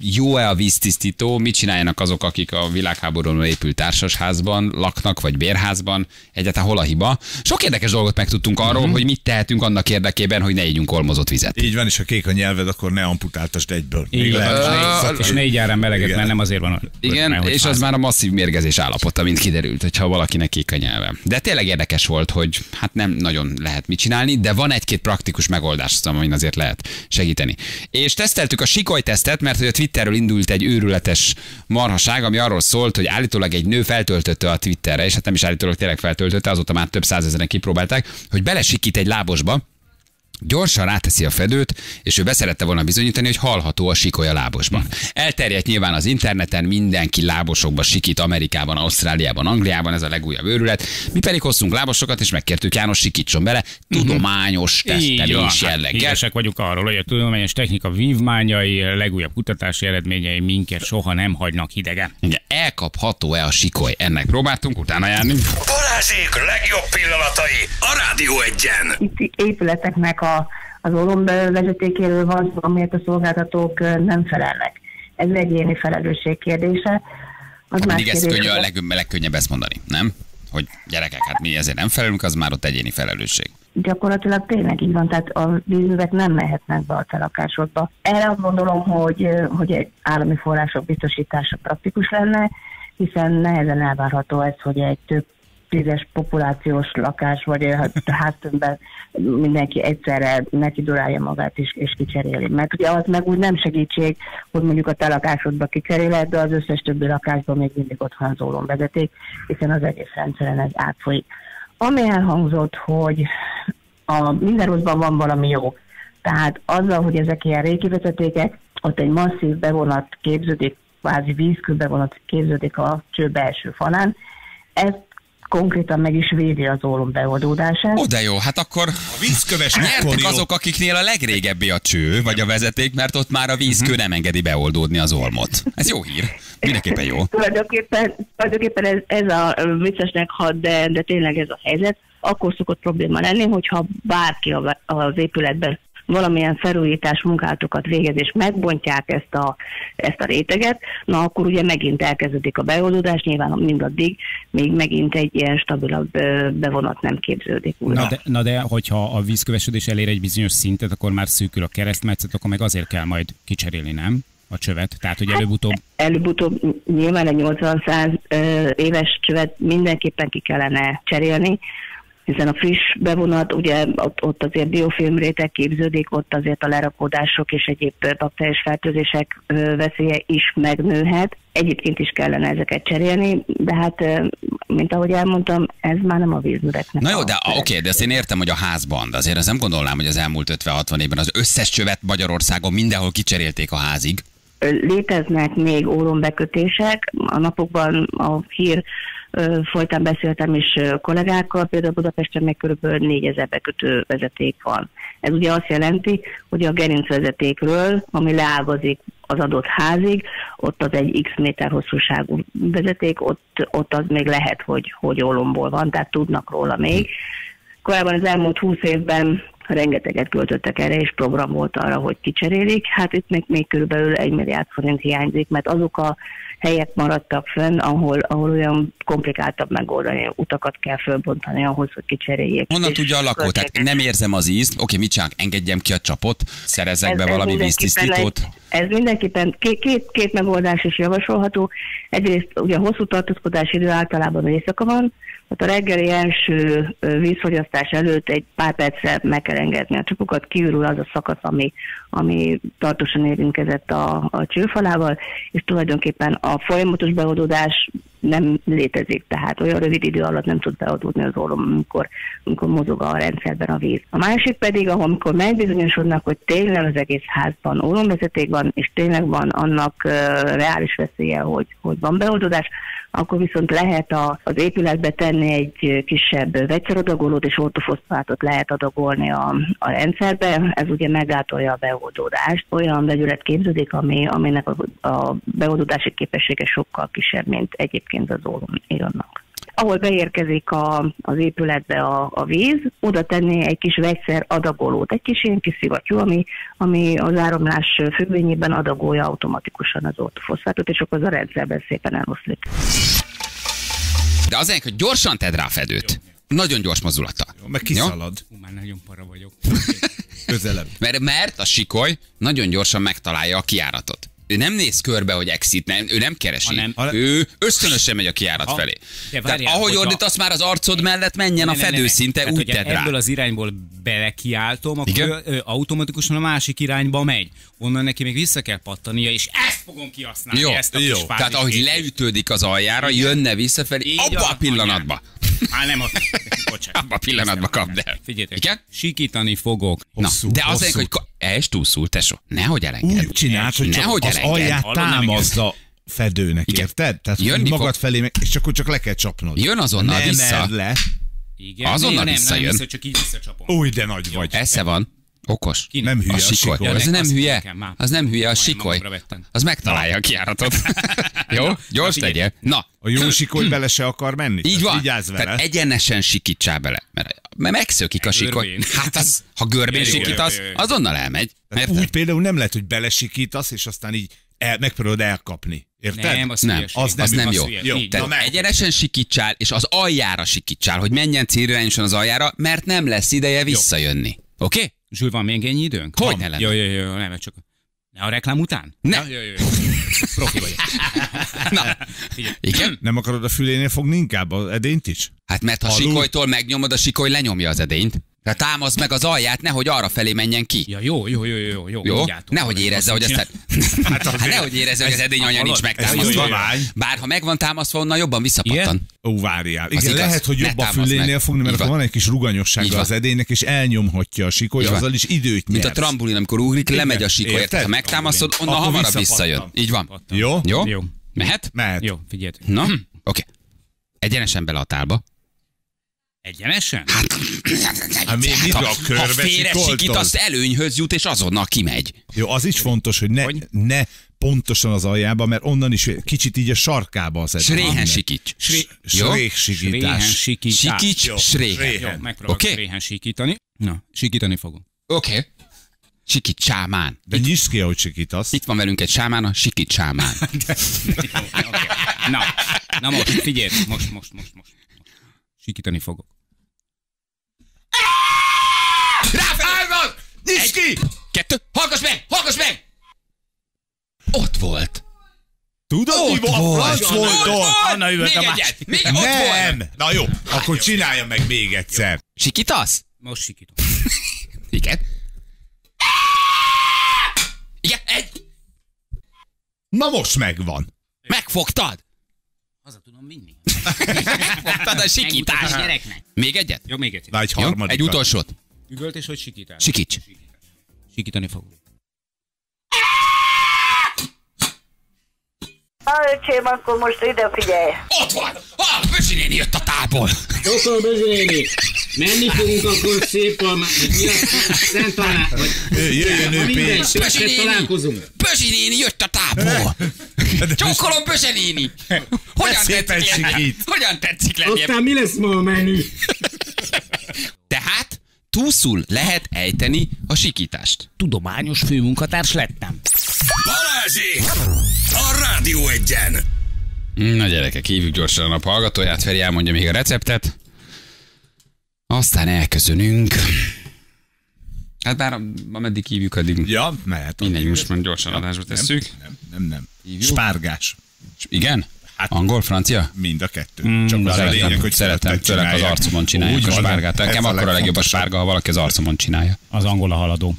jó-e a víztisztító, mit csináljanak azok, akik a világháborúban épült társasházban laknak, vagy bérházban, egyáltalán hol a hiba. Sok érdekes dolgot megtudtunk arról, uh-huh. hogy mit tehetünk annak érdekében, hogy ne ígyunk olmozott vizet. Így van, és ha kék a nyelved, akkor ne amputáltasd egyből. Még Így lehet, hogy- És ne így járán meleget, Igen. mert nem azért van. Igen, és az már a masszív mérgezés állapota, mint kiderült, hogyha valakinek kék a nyelve. De tényleg érdekes volt, hogy hát nem nagyon lehet mit csinálni, de van egy-két praktikus megoldás, amin azért lehet segíteni. És teszteltük a sikoly tesztet, mert hogy a Twitterről indult egy őrületes marhaság, ami arról szólt, hogy állítólag egy nő feltöltötte a Twitterre, és hát nem is állítólag tényleg feltöltötte, azóta már több százezeren kipróbálták, hogy belesikít egy lábosba, Gyorsan ráteszi a fedőt, és ő beszerette volna bizonyítani, hogy hallható a sikoly a lábosban. Elterjedt nyilván az interneten, mindenki lábosokba sikít Amerikában, Ausztráliában, Angliában, ez a legújabb őrület. Mi pedig hoztunk lábosokat, és megkértük János sikítson bele, tudományos Mhm. Tesztelés jelleggel. híresek vagyunk arról, hogy a tudományos technika vívmányai, a legújabb kutatási eredményei minket soha nem hagynak hidegen. Igen, elkapható-e a sikoly? Ennek próbáltunk utána járni. Balázsék legjobb pillanatai a Rádió egyen. Itt épületeknek a, az vezetékéről van szó, amelyet a szolgáltatók nem felelnek. Ez egy egyéni felelősség kérdése. Az más Mindig ez könnyű, a leg, legkönnyebb ezt mondani, nem? Hogy gyerekek, hát mi ezért nem felelünk, az már ott egyéni felelősség. Gyakorlatilag tényleg így van, tehát a vízművek nem mehetnek be a te lakásodba. Erre azt gondolom, hogy, hogy egy állami források biztosítása praktikus lenne, hiszen nehezen elvárható ez, hogy egy több tízes populációs lakás, vagy hát háztömbben mindenki egyszerre neki durálja magát is, és kicseréli. Mert ugye az meg úgy nem segítség, hogy mondjuk a te lakásodba kicseréled, de az összes többi lakásban még mindig ott van az ólomvezeték, hiszen az egész rendszeren ez átfolyik. Ami elhangzott, hogy a minden rosszban van valami jó. Tehát azzal, hogy ezek ilyen régi vezetékek, ott egy masszív bevonat képződik, kvázi vízkő bevonat képződik a cső belső falán, ez konkrétan meg is védi az ólom beoldódását. Ó, de jó, hát akkor A vízköves nyertek azok, akiknél a legrégebbi a cső, vagy a vezeték, mert ott már a vízkő nem engedi beoldódni az olmot. Ez jó hír. Mindenképpen jó. Tulajdonképpen, tulajdonképpen ez, ez a viccesnek hat, de, de tényleg ez a helyzet. Akkor szokott probléma lenni, hogyha bárki a- az épületben valamilyen felújítás munkátokat végez, és megbontják ezt a, ezt a réteget, na akkor ugye megint elkezdődik a beoldódás, nyilván mindaddig még megint egy ilyen stabilabb bevonat nem képződik újra. Na de, na de, hogyha a vízkövesedés elér egy bizonyos szintet, akkor már szűkül a keresztmetszet, akkor meg azért kell majd kicserélni, nem? A csövet. Tehát, hogy előbb-utóbb Előbb-utóbb nyilván egy 80-100 ö, éves csövet mindenképpen ki kellene cserélni, hiszen a friss bevonat, ugye ott, ott azért biofilm réteg képződik, ott azért a lerakódások és egyéb bakteriás fertőzések veszélye is megnőhet. Egyébként is kellene ezeket cserélni, de hát, mint ahogy elmondtam, ez már nem a vízműveknek. Na jó, de oké, okay, de azt én értem, hogy a házban, de azért az nem gondolnám, hogy az elmúlt 50-60 évben az összes csövet Magyarországon mindenhol kicserélték a házig. Léteznek még órombekötések. A napokban a hír folytán beszéltem is kollégákkal, például Budapesten még kb. 4000 bekötő vezeték van. Ez ugye azt jelenti, hogy a gerincvezetékről, ami leágazik az adott házig, ott az egy x méter hosszúságú vezeték, ott, ott az még lehet, hogy, hogy ólomból van, tehát tudnak róla még. Korábban az elmúlt 20 évben rengeteget költöttek erre, és program volt arra, hogy kicserélik. Hát itt még, még körülbelül 1 milliárd forint hiányzik, mert azok a helyek maradtak fönn, ahol, ahol olyan komplikáltabb megoldani, utakat kell fölbontani ahhoz, hogy kicseréljék. Honnan tudja a lakó? Tehát nem érzem az ízt. Oké, mit csinálok? Engedjem ki a csapot, szerezek be valami mindenképpen víztisztítót. egy- Ez mindenképpen két, két, két megoldás is javasolható. Egyrészt ugye hosszú tartózkodási idő általában éjszaka van, tehát a reggeli első vízfogyasztás előtt egy pár percre meg kell engedni a csapokat, kiürül az a szakasz, ami, ami tartósan érintkezett a, a csőfalával, és tulajdonképpen a folyamatos beoldódás nem létezik, tehát olyan rövid idő alatt nem tud beadódni az ólom, amikor, amikor mozog a rendszerben a víz. A másik pedig, ahol amikor megbizonyosodnak, hogy tényleg az egész házban ólomvezeték van, és tényleg van annak uh, reális veszélye, hogy, hogy van beoldódás, akkor viszont lehet a, az épületbe tenni egy kisebb vegyszeradagolót, és ortofoszfátot lehet adagolni a, a rendszerbe. Ez ugye meggátolja a beoldódást. Olyan vegyület képződik, ami, aminek a, a beoldódási képessége sokkal kisebb, mint egyébként az ólomionnak ahol beérkezik a, az épületbe a, a víz, oda tenni egy kis vegyszer adagolót, egy kis ilyen kis szivattyú, ami, ami az áramlás függvényében adagolja automatikusan az ortofoszfátot, és akkor az a rendszerben szépen eloszlik. De az ennek, hogy gyorsan tedd rá a fedőt. Nagyon gyors mozdulattal. Meg kiszalad. Hú, már nagyon para vagyok. Közelebb. Mert, mert a sikoly nagyon gyorsan megtalálja a kiáratot. Ő nem néz körbe, hogy exit, nem, ő nem keresi. Hanem- Ő ösztönösen megy a kiárat Ha- felé. De Tehát várjál, ahogy hogyha- ordítasz már az arcod mellett menjen a Ne, ne. fedőszinte, Tehát, úgy tedd rá. Ebből az irányból belekiáltom, akkor Igen? ő, ő automatikusan a másik irányba megy. Onnan neki még vissza kell pattania, és ezt fogom kihasználni, Jó, ezt a jó. kis Tehát ahogy leütődik az aljára, jönne visszafelé, abba a pillanatba. Már nem ott. Bocsánat. Abba a pillanatba kapd el. Figyeljetek, Igen? sikítani fogok. Na, Hosszú, de az hosszú. egyik, hogy ka- el túlszul, tesó. Nehogy elengedd. Úgy csináld, hogy csak Nehogy az. Alját Hallod, támaszza fedőnek, Igen. érted? Tehát Jönni Jönni fog. magad felé, meg, és akkor csak le kell csapnod. Jön azonnal ne vissza. le. Igen, Azonnal nem, visszajön. Nem, vissza, csak így visszacsapom. Új, de nagy vagy. Esze van. Okos. Nem hülye a a sikoly. sikoly. Az nem hülye. nekem. Az nem hülye, a sikoly. Az megtalálja a kiáratot. Jó? Gyors legyél. Na, A jó sikoly bele se akar menni. így van. Vigyázz vele. Tehát egyenesen sikítsál bele. Mert, mert megszökik a sikoly. Hát az, ha görbén sikítasz, azonnal elmegy. Érted? úgy például nem lehet, hogy belesikítasz, és aztán így el, megpróbálod elkapni. Érted? Nem, az Nem, az nem az nem jó. Jó, Így Tehát meg. egyenesen sikítsál, és az aljára sikítsál, hogy menjen célirányosan az aljára, mert nem lesz ideje visszajönni. Oké? Okay? Zsül, van még ennyi időnk? Hogy ne lenne? Jó, jó, jó, nem, csak ne a reklám után? Ne. Ja, jó, jó, jó. Profi vagyok. Na, Figyelj. igen? Nem akarod a fülénél fogni inkább az edényt is? Hát mert ha Alul? sikolytól megnyomod, a sikoly lenyomja az edényt. Tehát támaszd meg az alját, nehogy arra felé menjen ki. Ja, jó, jó, jó, jó, jó. Jó? Nehogy érezze, hogy ezt... csinál- Hát nehogy érezze, hogy az edény anya nincs megtámasztva. Bár ha meg van támasztva, onnan jobban visszapattan. Ó, várjál. Igen, igaz. lehet, hogy jobb a fülénél fogni, mert van. egy kis ruganyossága az edénynek, és elnyomhatja a sikoly, azzal is időt Mint a trambulin, amikor ugrik, lemegy a sikoly. Ha megtámasztod, onnan hamarabb visszajön. Így van. Jó? Jó? Mehet? Mehet. Jó, figyeljetek. Na, oké. Egyenesen bele a tálba. Egyenesen? Hát mi, mit ha, a ha körbe félre sikoltod? sikítasz, előnyhöz jut, és azonnal kimegy. Jó, az is fontos, hogy ne, Hogy? ne pontosan az aljába, mert onnan is kicsit így a sarkába az edény. Sréhen sikíts. Sréhen sikítás. Sikíts, sréhen. sréhen. Jó, megpróbálok okay. sréhen sikítani. Na, sikítani fogom. Oké. Sikít sámán. De nyisd ki, ahogy sikítasz. Itt van velünk egy sámán, a sikít sámán. Jó, okay. Na, na most, figyelj, most, most, most. most. Sikítani fogok. Ráfelé! Nyisd ki! Kettő, hallgass meg! Hallgass meg! Ott volt. Tudod, mi van? volt. Franc volt ott. Anna üvölt Még a egyet! Még ott Nem! volt! Na jó, akkor csinálja meg még egyszer. Sikítasz? Most sikítom. Igen. Igen, egy. Na most megvan. Megfogtad. Haza tudom vinni. Megfogtad a sikítást. Még egyet? Jó, még egy. Na egy Jó? harmadik. Egy utolsót. Üvölt és hogy sikítás? Sikíts. Sikítani fogok. Na, öcsém, akkor most ide figyelj. Ott van! Ha, Böcsi néni jött a tából. Doktor Bezséni, menni fogunk akkor szép a... Mi a Szent Alá... Vagy... Jöjjön ő. Böcsi sőt, néni! találkozunk. Böcsi néni jött a tából. Csókolom, Böcsi néni. Hogyan tetszik sikít. Hogyan tetszik lennie? Aztán mi lesz ma a menü? Tehát túszul lehet ejteni a sikítást. Tudományos főmunkatárs lettem. Balázsi! A Rádió egyen! Na gyerekek, hívjuk gyorsan a nap hallgatóját, Feri elmondja még a receptet. Aztán elköszönünk. Hát bár ameddig hívjuk, addig Ja, mehet. mindegy, most már gyorsan adásba tesszük. Nem, nem, nem. Hívjuk. Spárgás. Igen? Hát- Angol, francia? Mind a kettő. Csak az a Szeretem, lényeg, hogy szeretem, főleg az arcomon csinálják Úgy a spárgát. Nekem a akkor a legjobb a spárga, ha valaki az arcomon csinálja. Az angol a haladó.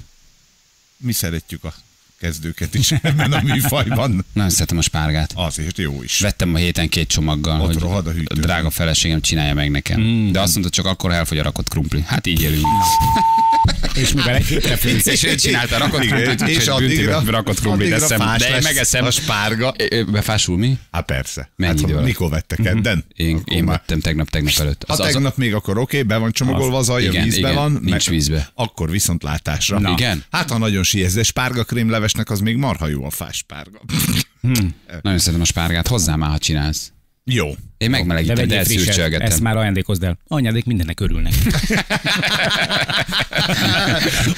Mi szeretjük a kezdőket is ebben a műfajban. Nagyon szeretem a spárgát. Azért jó is. Vettem a héten két csomaggal, Ott hogy rohad a hűtőben. drága feleségem csinálja meg nekem. Mm. De azt mondta, csak akkor elfogy a rakott krumpli. Hát így élünk. És mivel egy hétre félsz, és ő csinálta rakott krumplit, és addigra- rakott krumplit eszem. De én megeszem. a spárga. Befásul mi? Hát persze. Mennyi hát, idő mikor vette kedden? Én, én vettem tegnap, tegnap előtt. Ha tegnap még akkor oké, be van csomagolva az alja, igen, vízbe igen, van. nincs vízbe. Akkor viszont látásra. Na. Igen? Hát ha nagyon sietsz, de spárga krémlevesnek az még marha jó a fás spárga. Nagyon szeretem a spárgát, hozzá már, ha csinálsz. Jó. Én de megmelegítem, de vegyél frisset, ezt már ajándékozd el. Anyádék mindennek örülnek.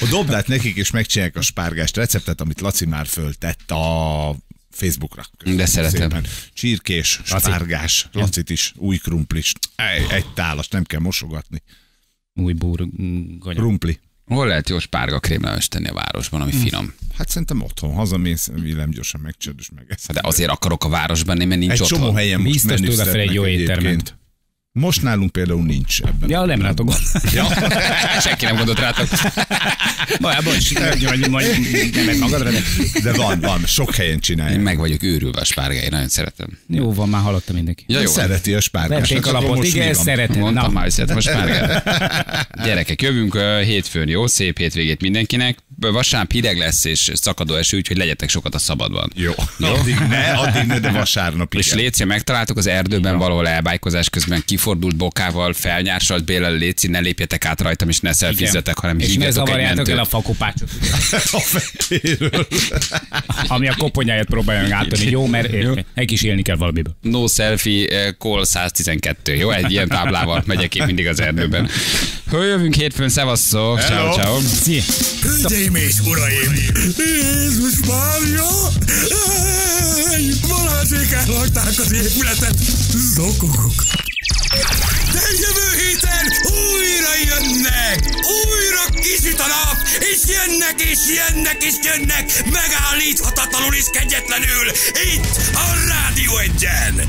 Dobd át nekik, és megcsinálják a spárgást receptet, amit Laci már föltett a Facebookra. Köszönöm De szeretem. szépen. Csirkés, spárgás, Lacit is, új krumplis. Egy, egy tálas, nem kell mosogatni. Új búr, mm, ganya. Krumpli. Hol lehet jó spárga krémleves tenni a városban, ami finom? Hát szerintem otthon hazamész, villám gyorsan megcsörd és megeszed. De azért akarok a városban, mert nincs Egy otthon. csomó helyen most Biztos fel egy jó éttermet. Most nálunk például nincs ebben. Ja, nem rátok gond. Ja. Senki nem gondolt rátok. Bocs, vagy, vagy, vagy nem magadra, de... De van, van, sok helyen Én csinálják. meg vagyok őrülve a spárgáért, nagyon szeretem. Jó van, már hallottam mindenki. Ja, jó. Szereti a spárgás. Vették a lapot, igen, szeretem. Mondtam Na, már, hogy szeretem a spárgát. Gyerekek, jövünk hétfőn, jó? Szép hétvégét mindenkinek. Vasárnap hideg lesz és szakadó eső, úgyhogy legyetek sokat a szabadban. Jó. Addig ne, addig ne, de vasárnap És igen. Léci, megtaláltok az erdőben valahol elbájkozás közben kifordult bokával, felnyársalt bélel, Léci, ne lépjetek át rajtam, és ne szelfizzetek, hanem és ne zavarjátok el a fakopácsot, A fejéről. ami a koponyáját próbálja átadni. Jó, mert egy is élni kell valamiből. No selfie, eh, call 112. Jó, egy ilyen táblával megyek én mindig az erdőben. Hő, jövünk hétfőn, szevasszok. Ciao, ciao. Hölgyeim és uraim! Jézus Mária! Balázsék elhagyták az épületet! Zokogok! De jövő héten újra jönnek! Újra kisüt a nap, és jönnek, és jönnek, és jönnek! Megállíthatatlanul és kegyetlenül! Itt a Rádió Egyen!